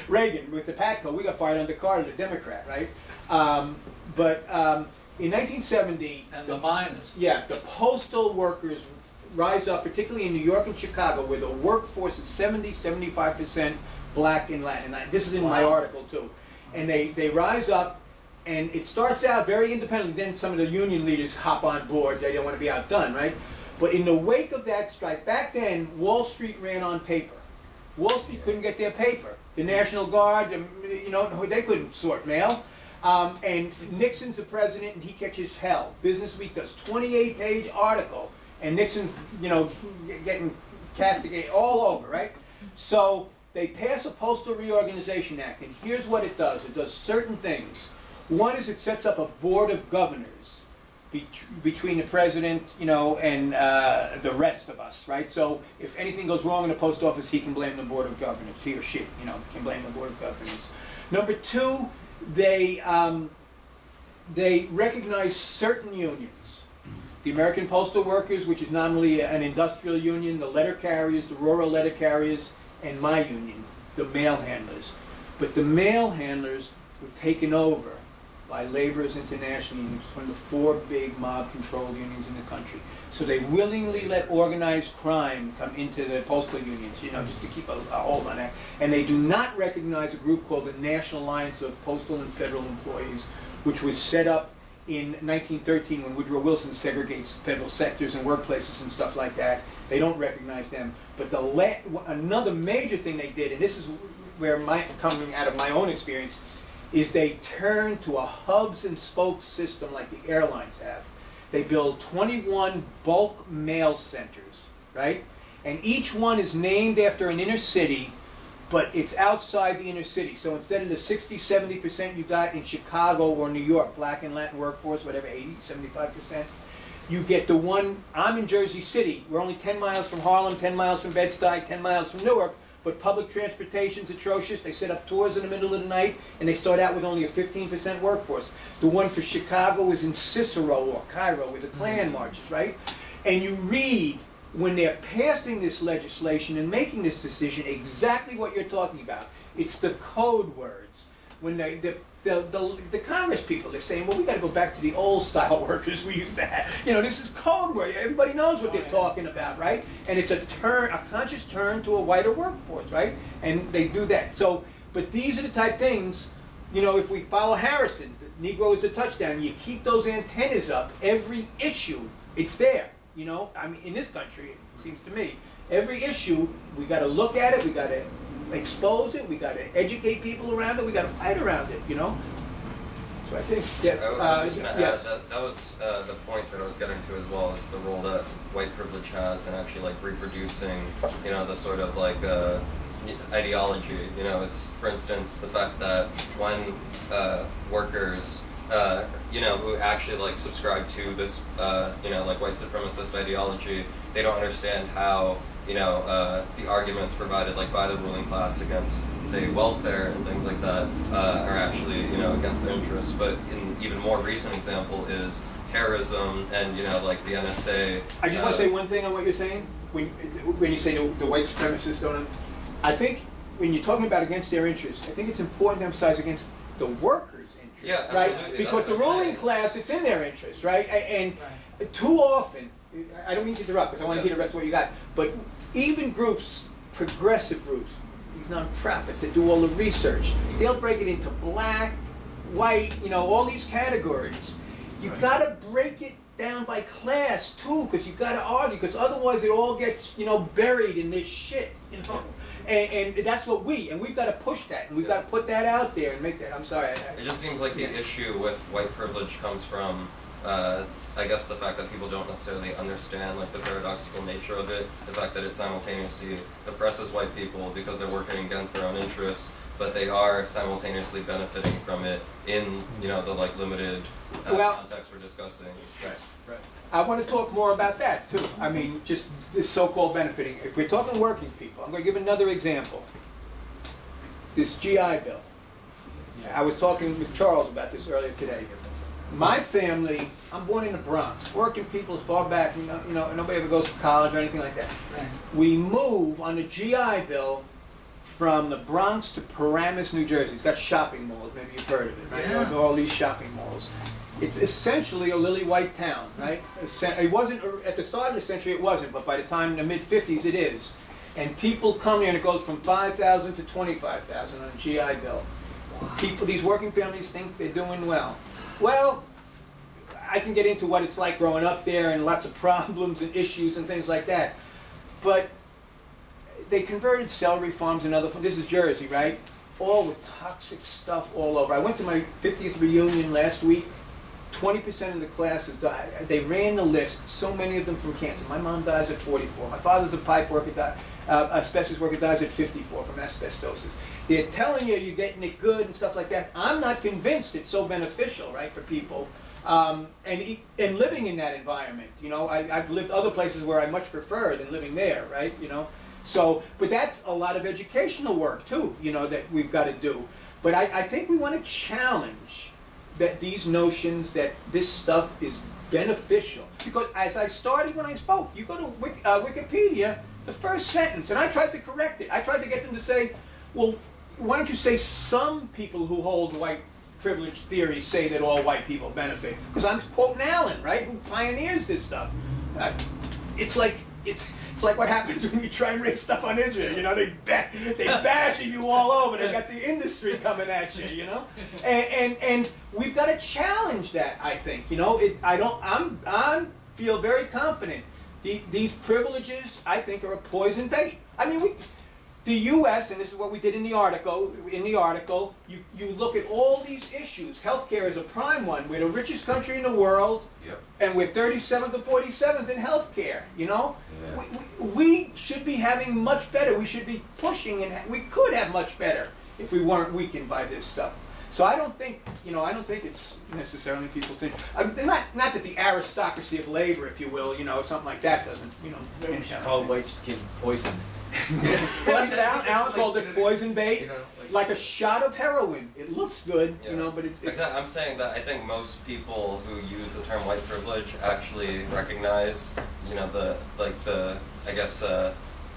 Reagan, with the Patco, we got fired under Carter, the Democrat, right? Um, but, um, in nineteen seventy. And the miners. Yeah, the postal workers rise up, particularly in New York and Chicago, where the workforce is 70, 75% black and Latin. I- this is in my article too. And they, they rise up, and it starts out very independent. Then some of the union leaders hop on board. They don't want to be outdone, right? But in the wake of that strike, back then, Wall Street ran on paper. Wall Street couldn't get their paper. The National Guard, you know, they couldn't sort mail. Um, and Nixon's the president, and he catches hell. Business Week does 28-page article, and Nixon, you know, getting castigated all over, right? So they pass a Postal Reorganization Act, and here's what it does. It does certain things. One is it sets up a board of governors bet- between the president, you know, and uh, the rest of us, right? So if anything goes wrong in the post office, he can blame the board of governors. He or she, you know, can blame the board of governors. Number two, they um, they recognize certain unions. The American Postal Workers, which is nominally an industrial union, the letter carriers, the rural letter carriers, and my union, the mail handlers. But the mail handlers were taken over by Laborers International Unions, one of the four big mob-controlled unions in the country. So they willingly let organized crime come into the postal unions, you know, just to keep a, a hold on that. And they do not recognize a group called the National Alliance of Postal and Federal Employees, which was set up in 1913 when Woodrow Wilson segregates federal sectors and workplaces and stuff like that. They don't recognize them. But the another major thing they did, and this is where my coming out of my own experience, is they turned to a hubs and spokes system like the airlines have. They build 21 bulk mail centers, right? And each one is named after an inner city, but it's outside the inner city. So instead of the 60, 70% you got in Chicago or New York, black and Latin workforce, whatever, 80, 75%, you get the one, I'm in Jersey City. We're only 10 miles from Harlem, 10 miles from Bed-Stuy, 10 miles from Newark, but public transportation's atrocious. They set up tours in the middle of the night, and they start out with only a 15% workforce. The one for Chicago is in Cicero or Cairo, where the Klan mm-hmm. marches, right? And you read when they're passing this legislation and making this decision exactly what you're talking about. It's the code words. When they, the, the, the, the Congress people, they're saying, well, we got to go back to the old style workers we used to have. You know, this is code word. Everybody knows what they're talking about, right? And it's a turn, a conscious turn to a wider workforce, right? And they do that. So, but these are the type things, you know, if we follow Harrison, Negro is a touchdown, you keep those antennas up, every issue, it's there. You know, I mean, in this country, it seems to me, every issue, we got to look at it, we got to expose it, we got to educate people around it, we got to fight around it, you know? So I think, yeah, I was uh, just gonna yes. add that that was uh, the point that I was getting to as well is the role that white privilege has in actually like reproducing, you know, the sort of like uh, ideology. You know, it's for instance the fact that when uh, workers, uh, you know, who actually like subscribe to this, uh, you know, like white supremacist ideology, they don't understand how you know, uh, the arguments provided like by the ruling class against, say, welfare and things like that uh, are actually, you know, against their interests. But an even more recent example is terrorism and, you know, like the NSA. I just want uh, to say one thing on what you're saying. When, when you say the, the white supremacists don't, I think when you're talking about against their interests, I think it's important to emphasize against the workers' Yeah, right? absolutely. Because That's the ruling class, it's in their interest, right? And too often, I don't mean to interrupt because I want to hear the rest of what you got, but even groups, progressive groups, these nonprofits that do all the research, they'll break it into black, white, you know, all these categories. you've gotta break it down by class too, because you've gotta argue, because otherwise it all gets, you know, buried in this shit, you know? And, and that's what we, and we've gotta push that, and we've gotta put that out there and make that, I'm sorry. I- I- It just seems like the issue with white privilege comes from, uh, I guess, the fact that people don't necessarily understand like the paradoxical nature of it. The fact that it simultaneously oppresses white people because they're working against their own interests, but they are simultaneously benefiting from it in you know the like limited uh, Well- context we're discussing. I want to talk more about that too. I mean, just this so-called benefiting. If we're talking working people, I'm going to give another example. this GI Bill. I was talking with Charles about this earlier today. My family, I'm born in the Bronx, working people as far back, you know, you know, nobody ever goes to college or anything like that. We move on the GI Bill from the Bronx to Paramus, New Jersey. It's got shopping malls, maybe you've heard of it, right? Yeah. All these shopping malls. It's essentially a lily white town, right? It wasn't, at the start of the century it wasn't, but by the time, in the mid-fifties it is. And people come here and it goes from five thousand to twenty-five thousand on a GI Bill. People, these working families think they're doing well. Well, I can get into what it's like growing up there and lots of problems and issues and things like that. But they converted celery farms and other, this is Jersey, right? All with toxic stuff all over. I went to my 50th reunion last week. 20% of the classes died. They ran the list, so many of them from cancer. My mom dies at 44. My father's a pipe worker, di- uh, asbestos worker, dies at 54 from asbestosis. They're telling you you're getting it good and stuff like that. I'm not convinced it's so beneficial, right, for people. Um, and, and living in that environment, you know, I, I've lived other places where I much prefer than living there, right, you know. So, but that's a lot of educational work too, you know, that we've got to do. But I, I think we want to challenge that these notions that this stuff is beneficial. Because as I started when I spoke, you go to uh, Wikipedia, the first sentence, and I tried to correct it. I tried to get them to say, well, why don't you say some people who hold white privilege theory say that all white people benefit? Because I'm quoting Allen, right, who pioneers this stuff. Uh, it's like it's it's like what happens when you try and raise stuff on Israel. You know, they ba- they badger you all over. They got the industry coming at you. You know, and and, and we've got to challenge that. I think. You know, it, I don't. I'm I feel very confident. The, these privileges, I think, are a poison bait. I mean, we. The U.S. and this is what we did in the article. In the article, you, you look at all these issues. Healthcare is a prime one. We're the richest country in the world, Yep. and we're 37th to 47th in healthcare. You know, Yeah. we, we, we should be having much better. We should be pushing, and ha- we could have much better if we weren't weakened by this stuff. So I don't think, you know, I don't think it's necessarily people think. I mean, not not that the aristocracy of labor, if you will, you know, something like that doesn't, you know. Maybe we should call white skin poison. Allen, Allen called it poison You bait, know, like, like a shot of heroin. It looks good, Yeah. you know, but it. I'm saying that I think most people who use the term white privilege actually recognize, you know, the like the I guess uh,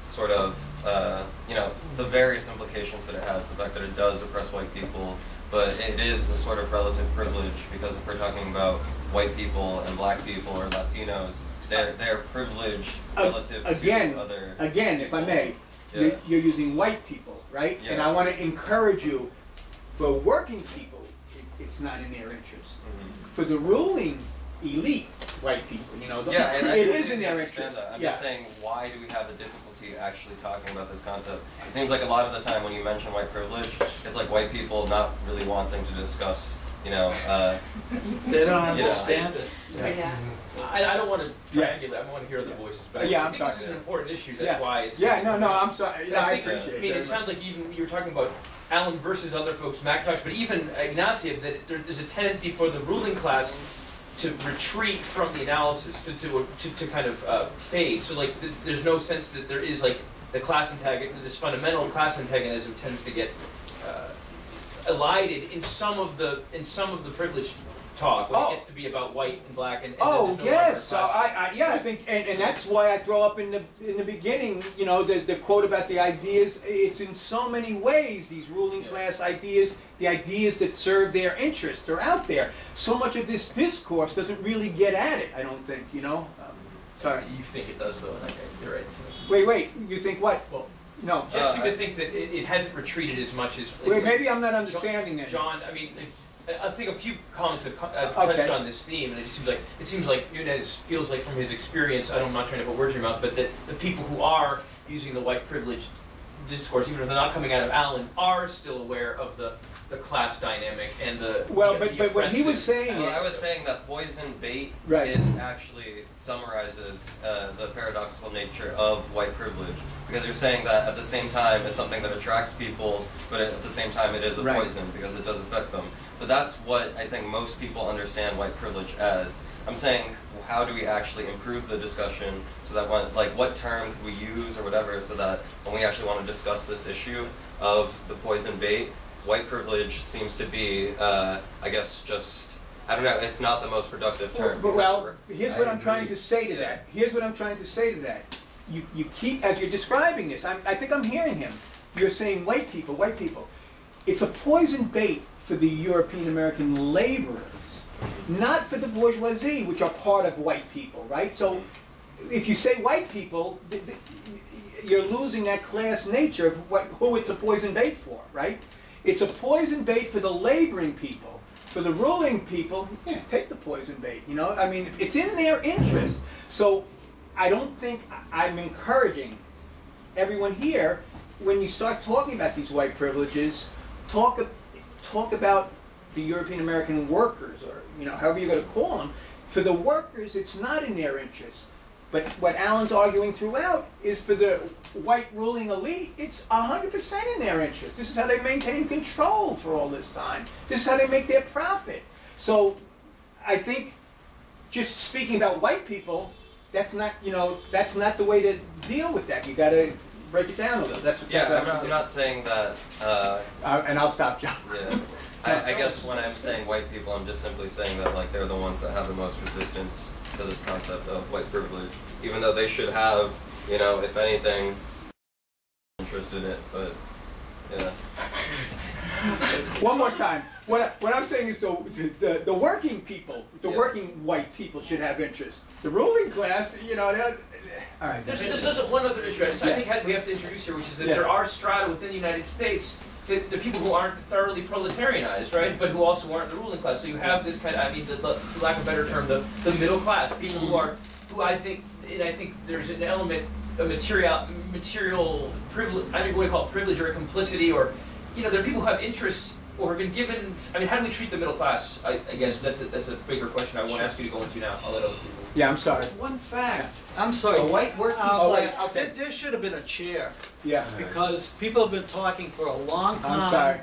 sort of uh, you know the various implications that it has. The fact that it does oppress white people, but it is a sort of relative privilege because if we're talking about white people and black people or Latinos, they're they're privileged Uh, relative again, to other. again, if I may, Yeah. you're, you're using white people, right? And I want to encourage you, for working people, it, it's not in their interest. Mhm. For the ruling elite, white people, you know, Yeah, and I it is in their interest. that. I'm yeah. just saying, why do we have a difficulty actually talking about this concept? It seems like a lot of the time when you mention white privilege, it's like white people not really wanting to discuss, you know, uh, They don't Yeah. understand it. Yeah. I, I don't want to triangulate. I want to hear other voices, but I Yeah, think I'm this sorry. is an important issue. That's Yeah. why it's. Yeah, no, no, I'm sorry. And Yeah, I, think, appreciate I mean, very it sounds like even you were talking about Allen versus other folks, McIntosh, but even Ignatiev, that there, there's a tendency for the ruling class to retreat from the analysis, to to, to, to kind of uh, fade. So like, th- there's no sense that there is like the class antagonism, this fundamental class antagonism tends to get elided in some of the in some of the privileged talk when Oh. it gets to be about white and black and, and Oh no yes, so. I, I yeah I think and, and that's why I throw up in the in the beginning you know the, the quote about the ideas it's in so many ways these ruling Yeah. class ideas the ideas that serve their interests are out there so much of this discourse doesn't really get at it I don't think you know um, sorry You think it does though, and okay, you're right. wait wait you think what Well, no Jeff Uh, seemed to think that it, it hasn't retreated as much as. wait like- maybe I'm not understanding that John, I mean, I- I think a few comments have co- have Okay. touched on this theme, and it just seems like it seems like Nunez feels like from his experience. I don't, I'm not trying to put words in your mouth, but that the people who are using the white privileged discourse, even if they're not coming out of Allen, are still aware of the, the class dynamic and the Well, the- but- the but when he was oppressive- saying Well, I was saying that poison bait Right. is actually summarizes uh, the paradoxical nature of white privilege because you're saying that at the same time it's something that attracts people, but at the same time it is a Right. poison because it does affect them. But that's what I think most people understand white privilege as. I'm saying, how do we actually improve the discussion so that when, like, what term could we use or whatever, so that when we actually want to discuss this issue of the poison bait, white privilege seems to be, uh, I guess, just I don't know. It's not the most productive term. But well, here's I what I'm trying to say to that. Here's what I'm trying to say to that. You, you keep, as you're describing this, I'm, I think I'm hearing him. You're saying white people, white people. It's a poison bait for the European American laborers, not for the bourgeoisie, which are part of white people, right? So if you say white people, you're losing that class nature of what, who it's a poison bait for, right? It's a poison bait for the laboring people. For the ruling people, yeah, take the poison bait. You know, I mean, it's in their interest. So I don't think I'm encouraging everyone here when you start talking about these white privileges, talk talk about the European American workers, or you know, however you're going to call them. For the workers, it's not in their interest. But what Allen's arguing throughout is for the white ruling elite, it's 100% in their interest. This is how they maintain control for all this time. This is how they make their profit. So I think just speaking about white people, that's not, you know, that's not the way to deal with that. You got to break it down a little. That's, Yeah, that's I'm not, I'm not saying that. Uh, Uh, and I'll stop, John. yeah, I, I guess when I'm saying white people, I'm just simply saying that like they're the ones that have the most resistance to this concept of white privilege, even though they should have, you know, if anything, interest in it. But yeah, One more time. What, I- what I'm saying is the, the, the working people, the Yeah. working white people should have interest. The ruling class, you know, they're- all right. There's, there's, there's one other issue I, just, I think we have to introduce here, which is that Yeah. there are strata within the United States, the, the people who aren't thoroughly proletarianized, right, but who also aren't the ruling class. So you have this kind of, I mean, the, the, lack of a better term, the, the middle class, people who mm-hmm. are, who I think, and I think there's an element of material, material privilege, I don't know what to call it, privilege or complicity, or, you know, there are people who have interests or have been given, I mean, how do we treat the middle class? I, I guess that's a, that's a bigger question I won't ask you to go into now. I'll let other people. Yeah, I'm sorry. One fact, I'm sorry. a white working Uh, Oh, class. wait, okay. There, there should have been a chair, Yeah. because people have been talking for a long time. I'm sorry.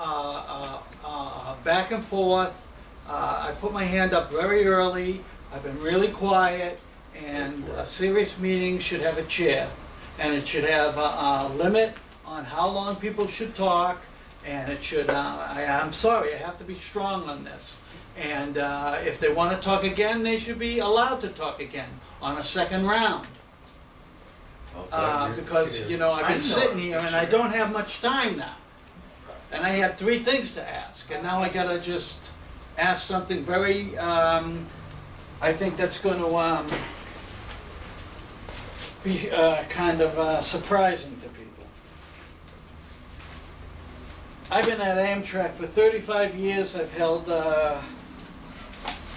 Uh, uh, uh, back and forth. Uh, I put my hand up very early, I've been really quiet, and a serious meeting should have a chair. And it should have a, a limit on how long people should talk, and it should, uh, I, I'm sorry, I have to be strong on this. And uh, if they want to talk again, they should be allowed to talk again on a second round. Uh, because, you're- know, I've been sitting here and I don't have much time now. And I had three things to ask, and now I gotta just ask something very, um, I think that's gonna, um, be, uh, kind of, uh, surprising to people. I've been at Amtrak for thirty-five years, I've held, uh,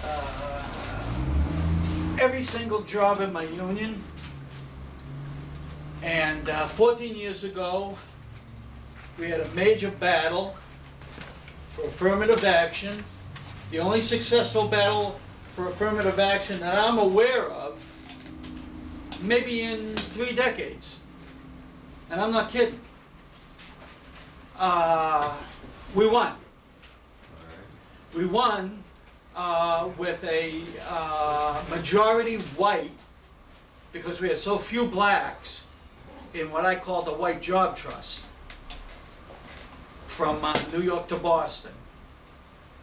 uh, every single job in my union. And uh, 14 years ago, we had a major battle for affirmative action. The only successful battle for affirmative action that I'm aware of, maybe in three decades. And I'm not kidding. Uh, we won. We won uh, with a uh, majority white because we had so few blacks in what I call the White Job Trust from uh, New York to Boston.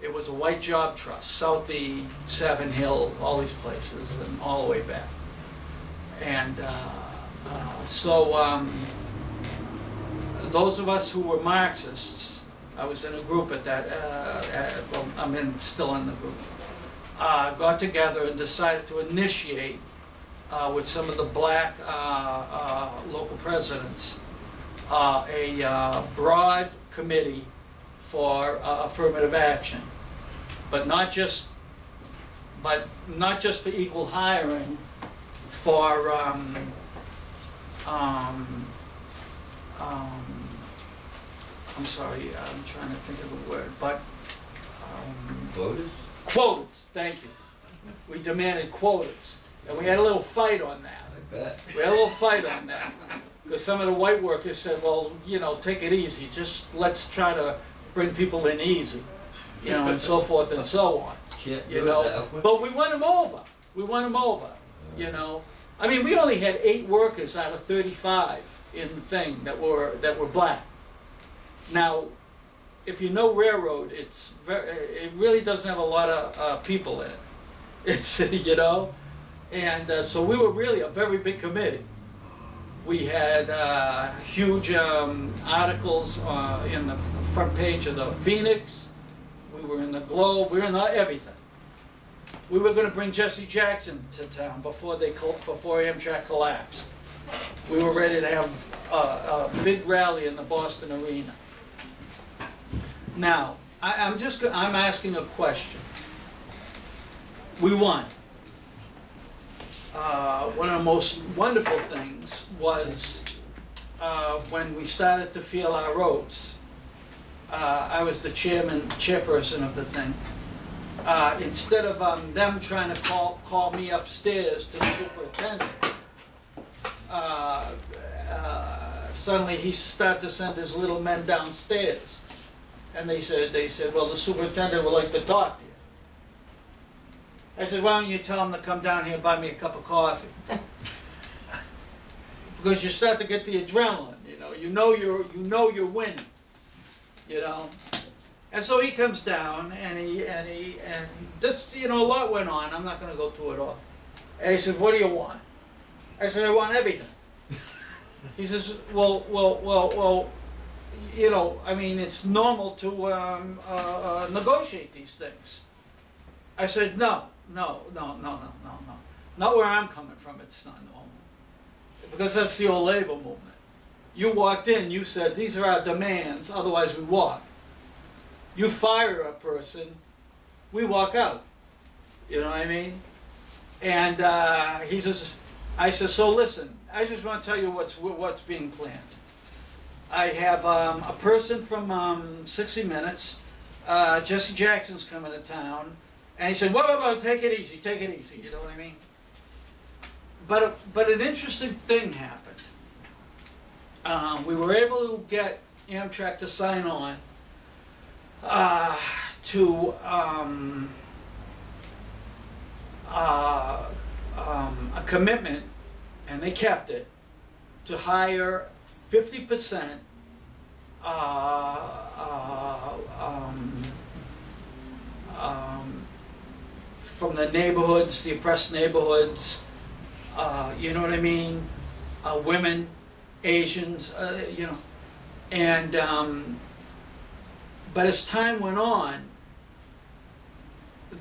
It was a white job trust, Southie, Savin Hill, all these places, and all the way back. And uh, uh, so um, those of us who were Marxists, I was in a group at that, uh, at, well, I'm in, still in the group, got together and decided to initiate with some of the black local presidents a broad committee for uh, affirmative action, but not just, but not just for equal hiring, for um, um, um, I'm sorry, I'm trying to think of the word, but um, Quotas? quotas. Thank you. We demanded quotas, and we had a little fight on that. I bet. We had a little fight on that. Because some of the white workers said, well, you know, take it easy, just let's try to bring people in easy, you know, and so forth and so on. Can't you know. But we won them over. We won them over, you know. I mean, we only had eight workers out of 35 in the thing that were that were black. Now, if you know railroad, it's very, it really doesn't have a lot of uh, people in it. It's you know, and uh, so we were really a very big committee. We had uh, huge um, articles uh, in the front page of the Phoenix. We were in the Globe. We were in everything. We were going to bring Jesse Jackson to town before they before Amtrak collapsed. We were ready to have a, a big rally in the Boston Arena. Now, I, I'm just I'm asking a question. We won. Uh, one of the most wonderful things was uh, when we started to feel our roads. Uh, I was the chairman, chairperson of the thing. Uh, instead of um, them trying to call, call me upstairs to the superintendent, uh, uh, suddenly he started to send his little men downstairs. And they said, they said, well, the superintendent would like to talk to you. I said, why don't you tell him to come down here and buy me a cup of coffee? because you start to get the adrenaline, you know. You know you're you know you're winning, you know. And so he comes down and he and he and this you know a lot went on. I'm not going to go through it all. And he said, "What do you want?" I said, "I want everything." he says, "Well, well, well, well." You know, I mean, it's normal to um, uh, uh, negotiate these things. I said, no, no, no, no, no, no, no. Not where I'm coming from, it's not normal. Because that's the old labor movement. You walked in, you said, these are our demands, otherwise we walk. You fire a person, we walk out. You know what I mean? And uh, he says, I said, so listen, I just want to tell you what's, what's being planned. I have um, a person from um, 60 Minutes, uh, Jesse Jackson's coming to town. And he said, whoa, whoa, whoa, take it easy, take it easy, you know what I mean? But, but an interesting thing happened. Um, we were able to get Amtrak to sign on uh, to um, uh, um, a commitment, and they kept it, to hire 50% uh, uh, um, um, from the neighborhoods, the oppressed neighborhoods, uh, you know what I mean? Uh, women, Asians, you know. And, um, but as time went on,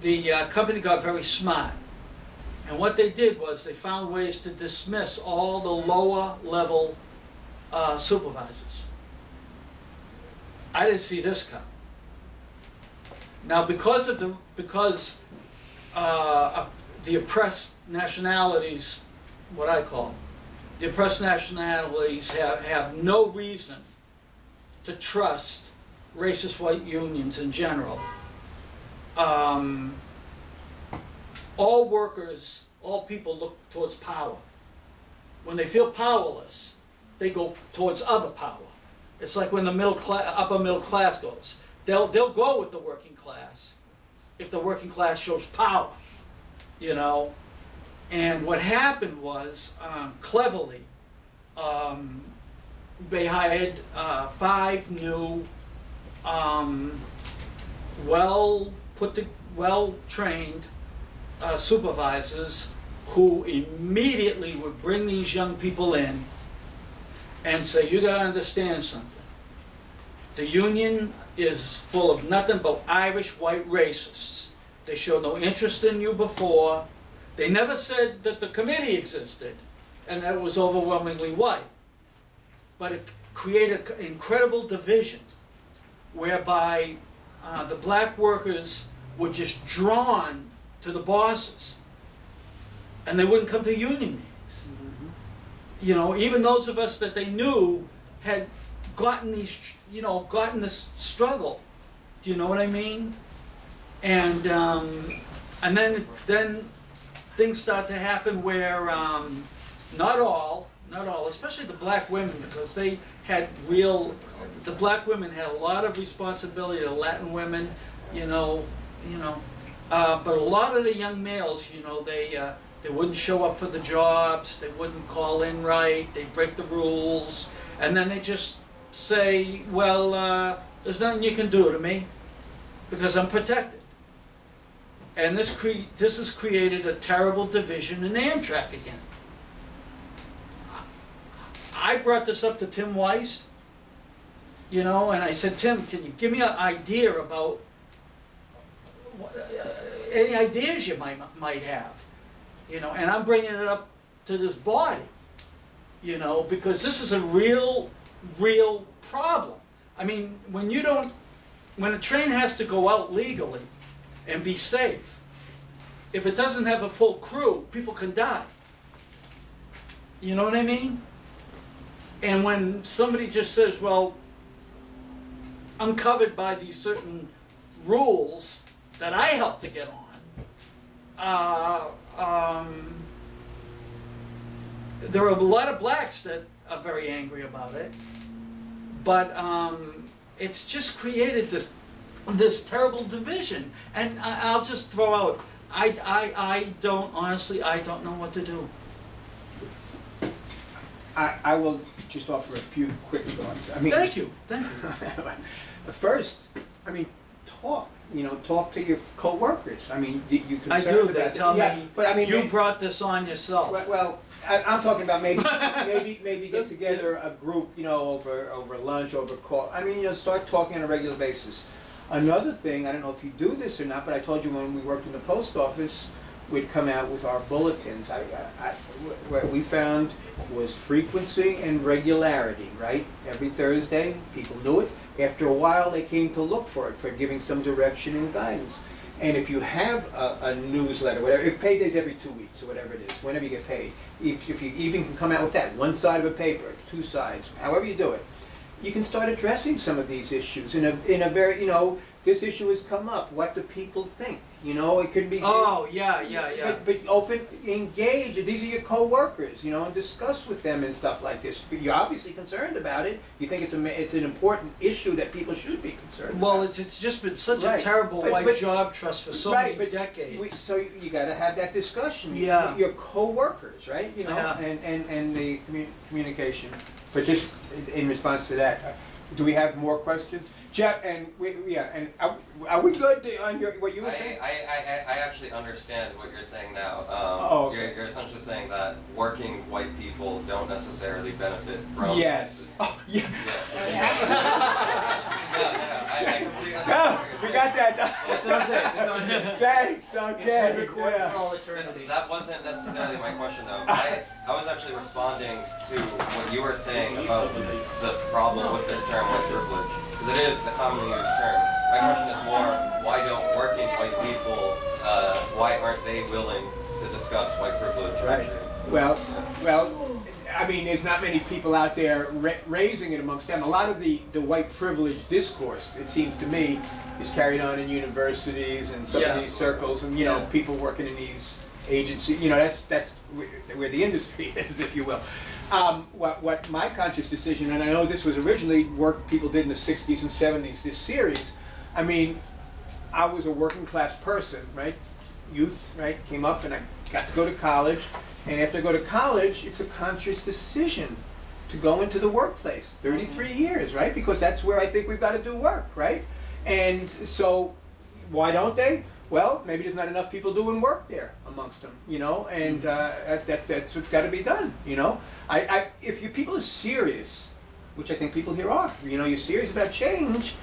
the uh, company got very smart. And what they did was they found ways to dismiss all the lower level uh, supervisors. I didn't see this come. Now, because of the because uh, the oppressed nationalities, what I call the oppressed nationalities have, have no reason to trust racist white unions in general. Um, all workers, all people look towards power. When they feel powerless, they go towards other power. It's like when the middle class, upper middle class goes. They'll, they'll go with the working class if the working class shows power, you know. And what happened was, um, cleverly, um, they hired uh, five new, um, well put to, well trained uh, supervisors who immediately would bring these young people in and say, "You got to understand something. The union is full of nothing but Irish white racists. They showed no interest in you before. They never said that the committee existed and that it was overwhelmingly white. But it created incredible division whereby uh, the black workers were just drawn to the bosses and they wouldn't come to union meetings. You know, even those of us that they knew had gotten these, you know, gotten this struggle. Do you know what I mean? And um, and then then things start to happen where um, not all, not all, especially the black women, because they had real. The black women had a lot of responsibility. The Latin women, you know, you know, Uh, but a lot of the young males, you know, they uh, they wouldn't show up for the jobs, they wouldn't call in right, they break the rules, and then they just say, "Well, uh, there's nothing you can do to me because I'm protected." And this cre- this has created a terrible division in Amtrak again. I brought this up to Tim Weiss, you know, and I said, Tim, can you give me an idea about what- uh, any ideas you might might have, you know? And I'm bringing it up to this body, you know, because this is a real, real problem. I mean, when you don't, when a train has to go out legally and be safe, if it doesn't have a full crew, people can die. You know what I mean? And when somebody just says, well, I'm covered by these certain rules that I helped to get on, uh, um, there are a lot of blacks that are very angry about it. But um, it's just created this this terrible division. And I, I'll just throw out, I, I, I don't, honestly, I don't know what to do. I, I will just offer a few quick thoughts. I mean, Thank you, thank you. First, I mean, talk. You know, talk to your coworkers. I mean, you you I do, they that. tell Yeah, me, but I mean, you may- brought this on yourself. Well, well, I, I'm talking about maybe, maybe, maybe get together a group, you know, over, over lunch, over call. I mean, you know, start talking on a regular basis. Another thing, I don't know if you do this or not, but I told you when we worked in the post office, we'd come out with our bulletins. I, I, I, we found was frequency and regularity, right? Every Thursday, people knew it. After a while, they came to look for it, for giving some direction and guidance. And if you have a, a newsletter, whatever, if payday's every two weeks or whatever it is, whenever you get paid, if, if you even can come out with that, one side of a paper, two sides, however you do it, you can start addressing some of these issues in a, in a very, you know, this issue has come up, what do people think? You know, it could be. Oh, yeah, yeah, yeah. But, but open, engage, these are your co-workers, you know, and discuss with them and stuff like this. But You're obviously concerned about it, you think it's a, it's an important issue that people should be concerned about. Well, it's, it's just been such a terrible But- white but- job trust for so Right, many decades. We, so you gotta have that discussion. Yeah. With Your co-workers, right, you know, Yeah. and, and, and the commu- communication. But just in- in response to that, uh, do we have more questions? Jeff, and we, yeah, and are, are we good to- on your, what you were I, saying? I, I, I actually understand what you're saying now. Um, Oh, okay. you're, you're essentially saying that working white people don't necessarily benefit from Yes. this. Oh, yeah. Yeah. no, no, I, I completely understand we got that. That's what I'm saying. That's what I'm saying. Thanks, It's okay. recorded yeah. for all Listen, eternity. that wasn't necessarily my question though. I, I was actually responding to what you were saying about the problem with this term white privilege. Because it is a commonly used term. My question is more, why don't working white people, uh, why aren't they willing to discuss white privilege? Right. Well, well, I mean, there's not many people out there ra- raising it amongst them. A lot of the, the white privilege discourse, it seems to me, is carried on in universities and some Yeah. of these circles, and you know, Yeah. people working in these agencies. You know, that's that's where, where the industry is, if you will. Um, what, what my conscious decision, and I know this was originally work people did in the 60s and 70s, this series. I mean, I was a working class person, right? Youth, right? Came up and I got to go to college. And after I go to college, it's a conscious decision to go into the workplace. 33 years, right? Because that's where I think we've got to do work, right? And so, why don't they? Well, maybe there's not enough people doing work there amongst them, you know, and uh, that, that, that's what's got to be done, you know. I, I, if you people are serious, which I think people here are, you know, you're serious about change,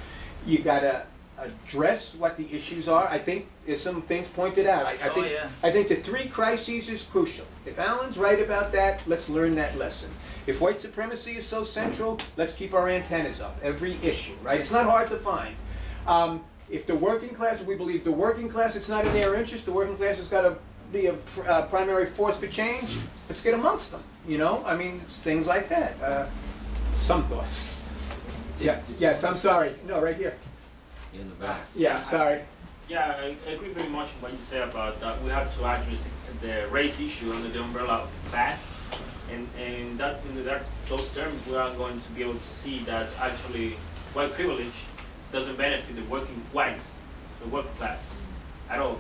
you got to address what the issues are. I think there's some things pointed out. I, I Oh, think yeah. I think the three crises is crucial. If Allen's right about that, let's learn that lesson. If white supremacy is so central, let's keep our antennas up. Every issue, right? It's not hard to find. Um, if the working class, if we believe the working class, it's not in their interest. The working class has got to be a pr- uh, primary force for change. Let's get amongst them. You know, I mean, it's things like that. Uh, some thoughts. Yeah. Yes. I'm sorry. No, right here. In the back. Yeah. I'm sorry. Yeah, I I agree very much with what you say about that. We have to address the race issue under the umbrella of class, and and that in that those terms we are going to be able to see that actually white privilege doesn't benefit the working whites, the working class, at all.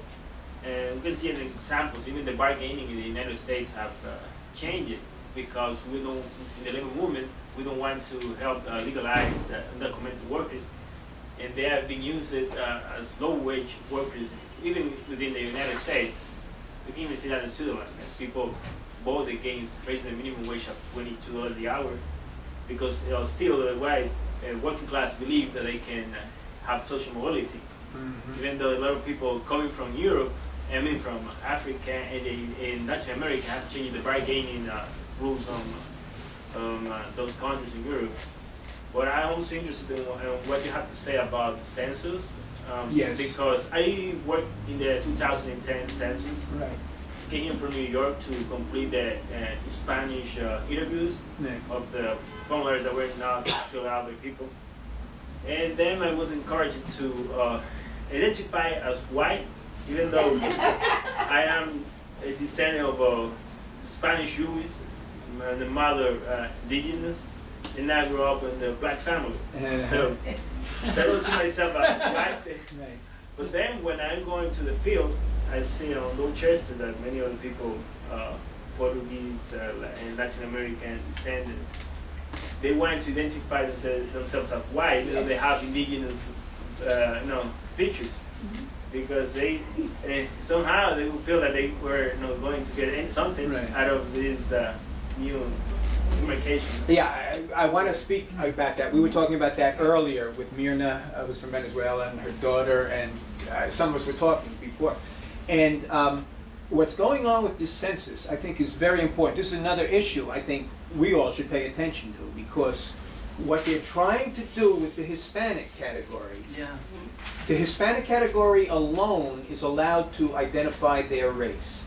And we can see the examples, even the bargaining in the United States have uh, changed because we don't, in the labor movement, we don't want to help uh, legalize uh, undocumented workers. And they have been used uh, as low wage workers, even within the United States. We can even see that in Switzerland. People vote against raising the minimum wage of $22 the hour because you know, still the white uh, working class believe that they can have social mobility even though a lot of people coming from Europe, I mean from Africa and in, in Latin America has changed the bargaining uh, rules on um, uh, those countries in Europe. But I'm also interested in what you have to say about the census. Um, Yes. Because I worked in the 2010 census, Right. Came here from New York to complete the uh, Spanish uh, interviews of the formulas that were not filled out by people. And then I was encouraged to uh, identify as white, even though I am a descendant of a Spanish Jewish, my the mother uh, indigenous, and I grew up in a black family. So, so I don't see myself as white. Right. But then when I'm going to the field, I see on Dorchester that many other people, uh, Portuguese uh, and Latin American descended, they want to identify themselves, themselves as white because they have indigenous, uh, you know, features. Because they uh, somehow they will feel that they were you know, going to get something Right. out of this uh, new demarcation. Yeah, I, I want to speak about that. We were talking about that earlier with Mirna, uh, who's from Venezuela, and her daughter, and uh, some of us were talking before. And um, what's going on with this census, I think, is very important. This is another issue I think we all should pay attention to because what they're trying to do with the Hispanic category Yeah. the Hispanic category alone is allowed to identify their race.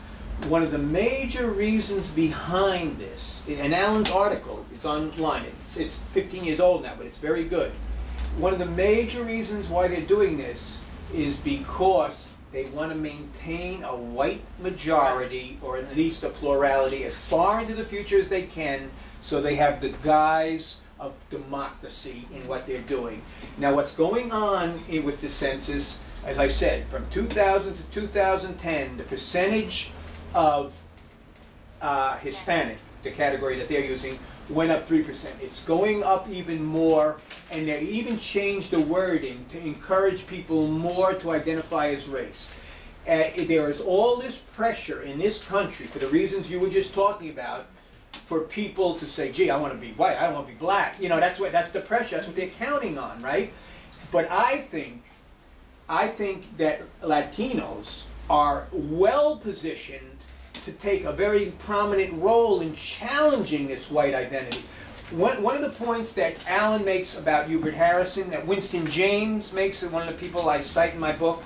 One of the major reasons behind this, in Allen's article, it's online, it's, it's 15 years old now, but it's very good. One of the major reasons why they're doing this is because they want to maintain a white majority, or at least a plurality, as far into the future as they can, so they have the guise of democracy in what they're doing. Now, what's going on with the census, as I said, from 2000 to 2010, the percentage of uh, Hispanic, the category that they're using, went up 3%. It's going up even more, and they even changed the wording to encourage people more to identify as race. Uh, there is all this pressure in this country, for the reasons you were just talking about, for people to say, gee, I want to be white, I want to be black. You know, that's what that's the pressure, that's what they're counting on, right? But I think I think that Latinos are well positioned to take a very prominent role in challenging this white identity. One, one of the points that Allen makes about Hubert Harrison, that Winston James makes, and one of the people I cite in my book,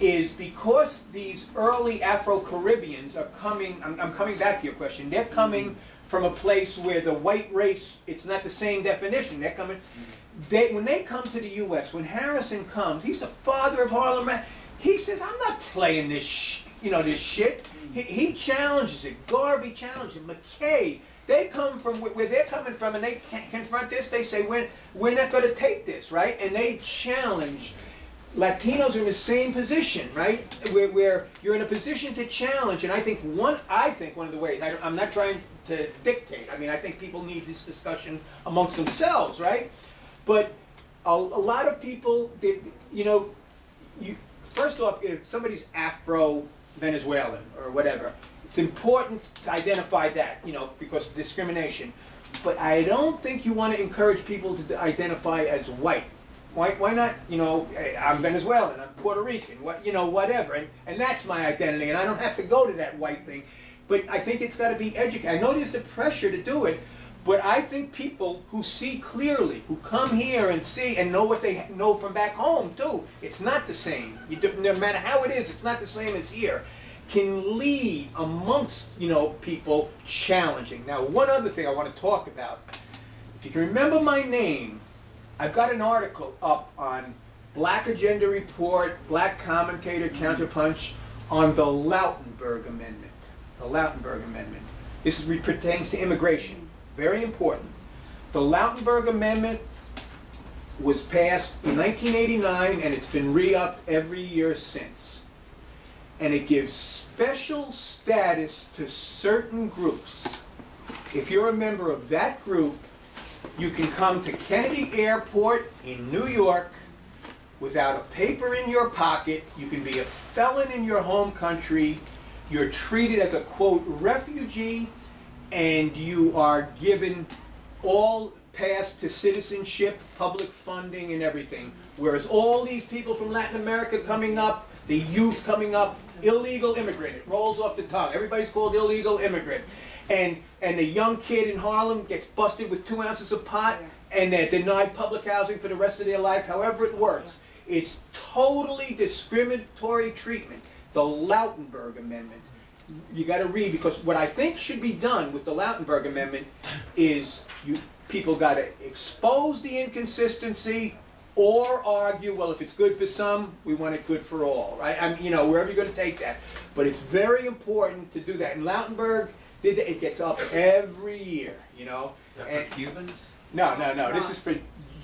is because these early Afro-Caribbeans are coming, I'm, I'm coming back to your question, they're coming from a place where the white race, it's not the same definition, they're coming, they, when they come to the U.S., when Harrison comes, he's the father of Harlem. He says, "I'm not playing this, you know, this shit." He, he challenges it. Garvey challenges it. McKay. They come from where they're coming from, and they confront this. They say, "We're we're not going to take this, right?" And they challenge. Latinos are in the same position, right? Where, where you're in a position to challenge, and I think one, I think one of the ways. I, I'm not trying to dictate. I mean, I think people need this discussion amongst themselves, right? But a, a lot of people, they, you know, you, first off, if somebody's Afro-Venezuelan or whatever, it's important to identify that, you know, because of discrimination. But I don't think you want to encourage people to identify as white. Why, why not, you know, eh, I'm Venezuelan, I'm Puerto Rican, what, you know, whatever, and, and that's my identity, and I don't have to go to that white thing. But I think it's got to be educated. I know there's the pressure to do it, but I think people who see clearly, who come here and see and know what they know from back home too, it's not the same. Do, no matter how it is, it's not the same as here. Can lead amongst you know people challenging. Now, one other thing I want to talk about. If you can remember my name, I've got an article up on Black Agenda Report, Black Commentator, Counterpunch on the Lautenberg Amendment. The Lautenberg Amendment. This is, pertains to immigration. Very important. The Lautenberg Amendment was passed in 1989 and it's been re-upped every year since. and it gives special status to certain groups. If you're a member of that group, you can come to Kennedy Airport in New York without a paper in your pocket. You can be a felon in your home country. You're treated as a quote refugee, and you are given all pass to citizenship, public funding, and everything. Whereas all these people from Latin America coming up, the youth coming up, illegal immigrant, it rolls off the tongue. Everybody's called illegal immigrant. And, and the young kid in Harlem gets busted with two ounces of pot, and they're denied public housing for the rest of their life, however it works. It's totally discriminatory treatment. The Lautenberg Amendment. You got to read because what I think should be done with the Lautenberg Amendment is you people got to expose the inconsistency or argue, well, if it's good for some, we want it good for all, right? I mean, you know, wherever you're going to take that. But it's very important to do that. And Lautenberg did that. It gets up every year, you know. And- Cubans? no, no, no. This is for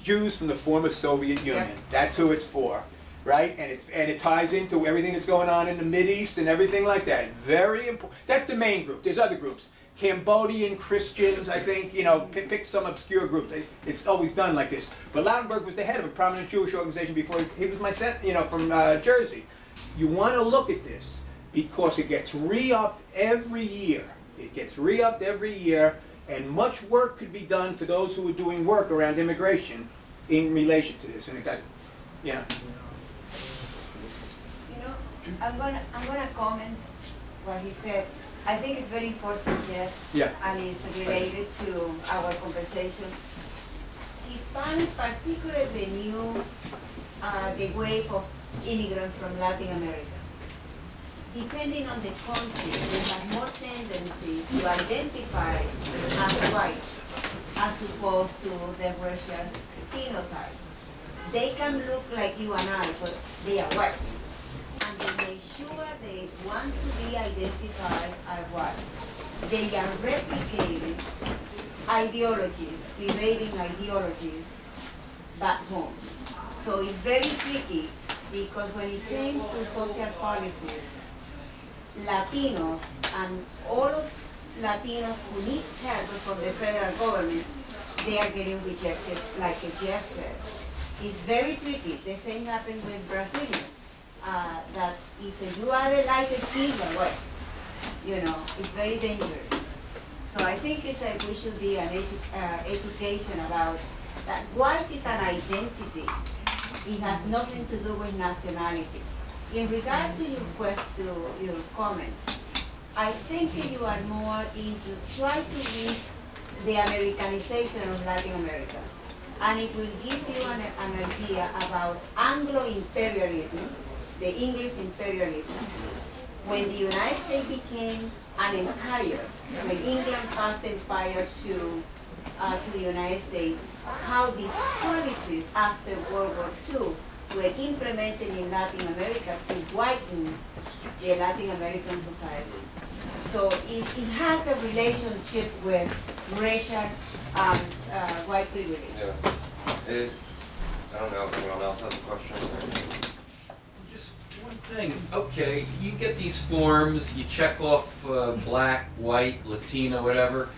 Jews from the former Soviet Union. That's who it's for, right? And it's and it ties into everything that's going on in the Mid East and everything like that. Very important. That's the main group. There's other groups. Cambodian Christians, I think, you know, pick, some obscure group. It's always done like this. But Lautenberg was the head of a prominent Jewish organization before he, was my set, you know, from uh, Jersey. You want to look at this because it gets re-upped every year. It gets re-upped every year, and much work could be done for those who are doing work around immigration in relation to this. And it got, yeah. I'm gonna, I'm gonna comment what he said. I think it's very important, Jeff. Yeah. And it's related to our conversation. Hispanic, particularly the new, uh, the wave of immigrants from Latin America. Depending on the country, they have more tendency to identify as white as opposed to the Russian phenotype. They can look like you and I, but they are white and they make sure they want to be identified as what? They are replicating ideologies, prevailing ideologies back home. So it's very tricky because when it came to social policies, Latinos and all of Latinos who need help from the federal government, they are getting rejected, like Jeff said. It's very tricky. The same happened with Brazilians uh, that if you are a light or what, you know, it's very dangerous. So I think it's like we should be an edu uh, education about that white is an identity. It has nothing to do with nationality. In regard to your question, your comments, I think you are more into try to read the Americanization of Latin America. And it will give you an, an idea about Anglo-imperialism, the English imperialism, when the United States became an empire, when England passed empire to, uh, to the United States, how these policies after World War II were implemented in Latin America to whiten the Latin American society. So it, it has a relationship with racial um, uh, white privilege. Yeah. It, I don't know if anyone else has a question. Just one thing. Okay, you get these forms, you check off uh, black, white, Latino, whatever.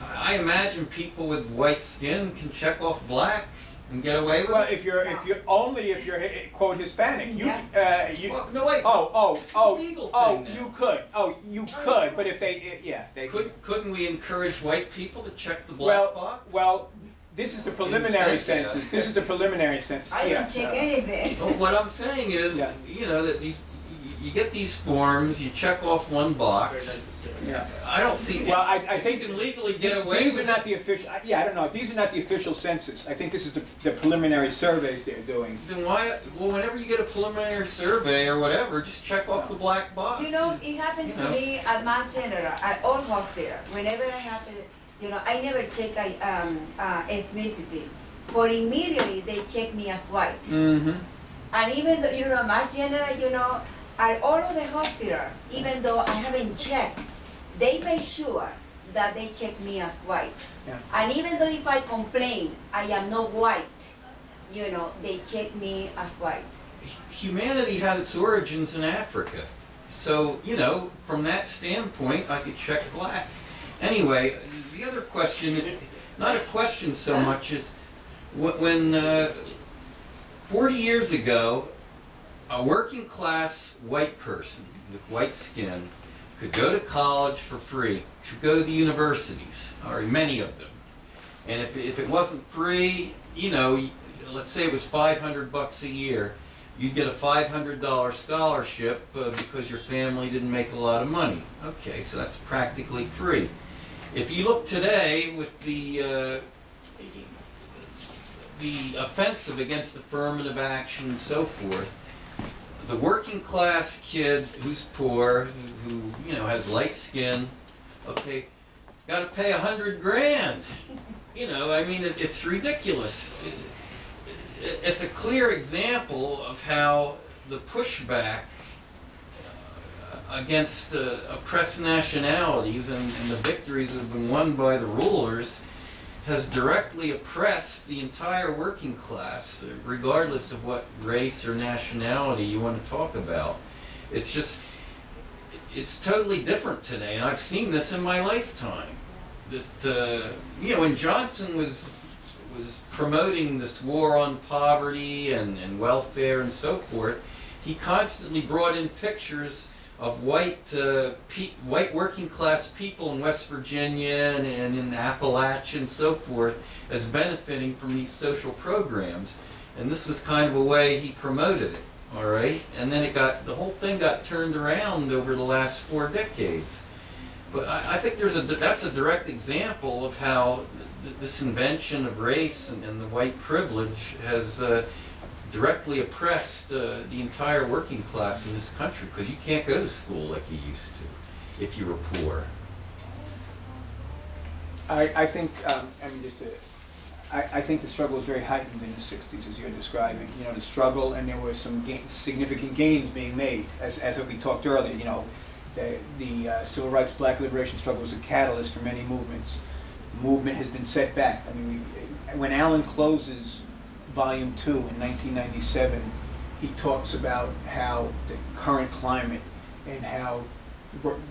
I I imagine people with white skin can check off black and get away with Well, it. if you're if you're only if you're eh, quote Hispanic, you uh, you. Well, no, wait. Oh, oh, oh, legal oh, thing now. you could. Oh, you could, but if they, eh, yeah, they couldn't. couldn't we encourage white people to check the black Well, box? well, this is the preliminary census, census. This is the preliminary census. I yeah. don't check anything. Well, what I'm saying is, Yeah. you know, that these, you get these forms, you check off one box. Yeah. I don't see. Well, I, I you think can legally get away These are not the official. Yeah, I don't know. These are not the official census. I think this is the, the preliminary surveys they're doing. Then why? Well, whenever you get a preliminary survey or whatever, just check off the black box. You know, it happens You know. to me at my General, at all hospital. Whenever I have, a, you know, I never check I, um, uh, ethnicity, but immediately they check me as white. Mm-hmm. And even though, you know, Mass General, you know, at all of the hospital, even though I haven't checked, they make sure that they check me as white. Yeah. And even though if I complain, I am not white, you know, they check me as white. humanity had its origins in Africa. So, you know, from that standpoint, I could check black. Anyway, the other question, not a question so much is when uh, 40 years ago, a working class white person with white skin could go to college for free, could go to the universities, or many of them. And if, if it wasn't free, you know, let's say it was 500 bucks a year, you'd get a $500 scholarship uh, because your family didn't make a lot of money. Okay, so that's practically free. If you look today with the uh, the offensive against affirmative action and so forth, the working class kid who's poor, who, who you know has light skin, okay, got to pay a hundred grand. You know, I mean, it, it's ridiculous. It- it- it's a clear example of how the pushback against uh, oppressed nationalities and, and the victories that have been won by the rulers has directly oppressed the entire working class, regardless of what race or nationality you want to talk about. It's just, it's totally different today, and I've seen this in my lifetime. That uh, you know, when Johnson was was promoting this war on poverty and, and welfare and so forth, he constantly brought in pictures of white uh, white working class people in West Virginia and, and in Appalachia and so forth as benefiting from these social programs. And this was kind of a way he promoted it, all right? And then it got, the whole thing got turned around over the last four decades. But I, I think there's a, that's a direct example of how th- this invention of race and, and the white privilege has uh, directly oppressed uh, the entire working class in this country because you can't go to school like you used to if you were poor. I, I think, um, I mean, just to, I, I think the struggle was very heightened in the sixties, as you're describing. You know, the struggle, and there were some significant gains being made, as, as we talked earlier, you know. The, the uh, civil rights, black liberation struggle was a catalyst for many movements. Movement has been set back. I mean, we, when Allen closes Volume Two in nineteen ninety-seven, he talks about how the current climate and how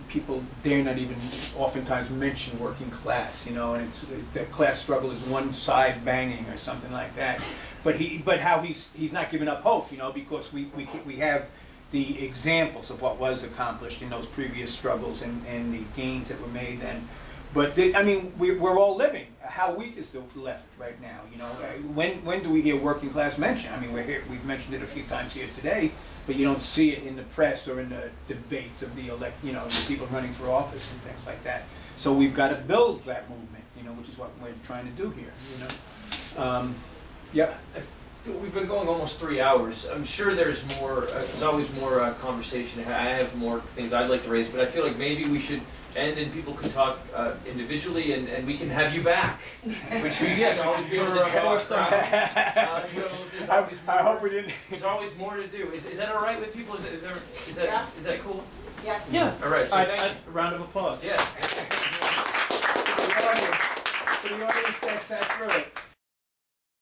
people dare not even oftentimes mention working class, you know, and it's, the class struggle is one side banging or something like that. But he, but how he's, he's not giving up hope, you know, because we, we, we have the examples of what was accomplished in those previous struggles and, and the gains that were made then. But, I mean, we, we're all living. How weak is the left right now, you know? Uh, When, when do we hear working class mentioned? I mean, we're here, we've mentioned it a few times here today, but you don't see it in the press or in the debates of the elect, you know, the people running for office and things like that. So we've got to build that movement, you know, which is what we're trying to do here, you know? Um, feel we've been going almost three hours. I'm sure there's more, uh, there's always more uh, conversation. I have more things I'd like to raise, but I feel like maybe we should and then people can talk uh, individually, and, and we can have you back, which we always be able to talk about. Uh, so I, more, hope we didn't. There's always more to do. Is, is that all right with people? Is, is, there, is that yeah. is that cool? Yes. Yeah. All right. So round of applause. Yeah. the audience.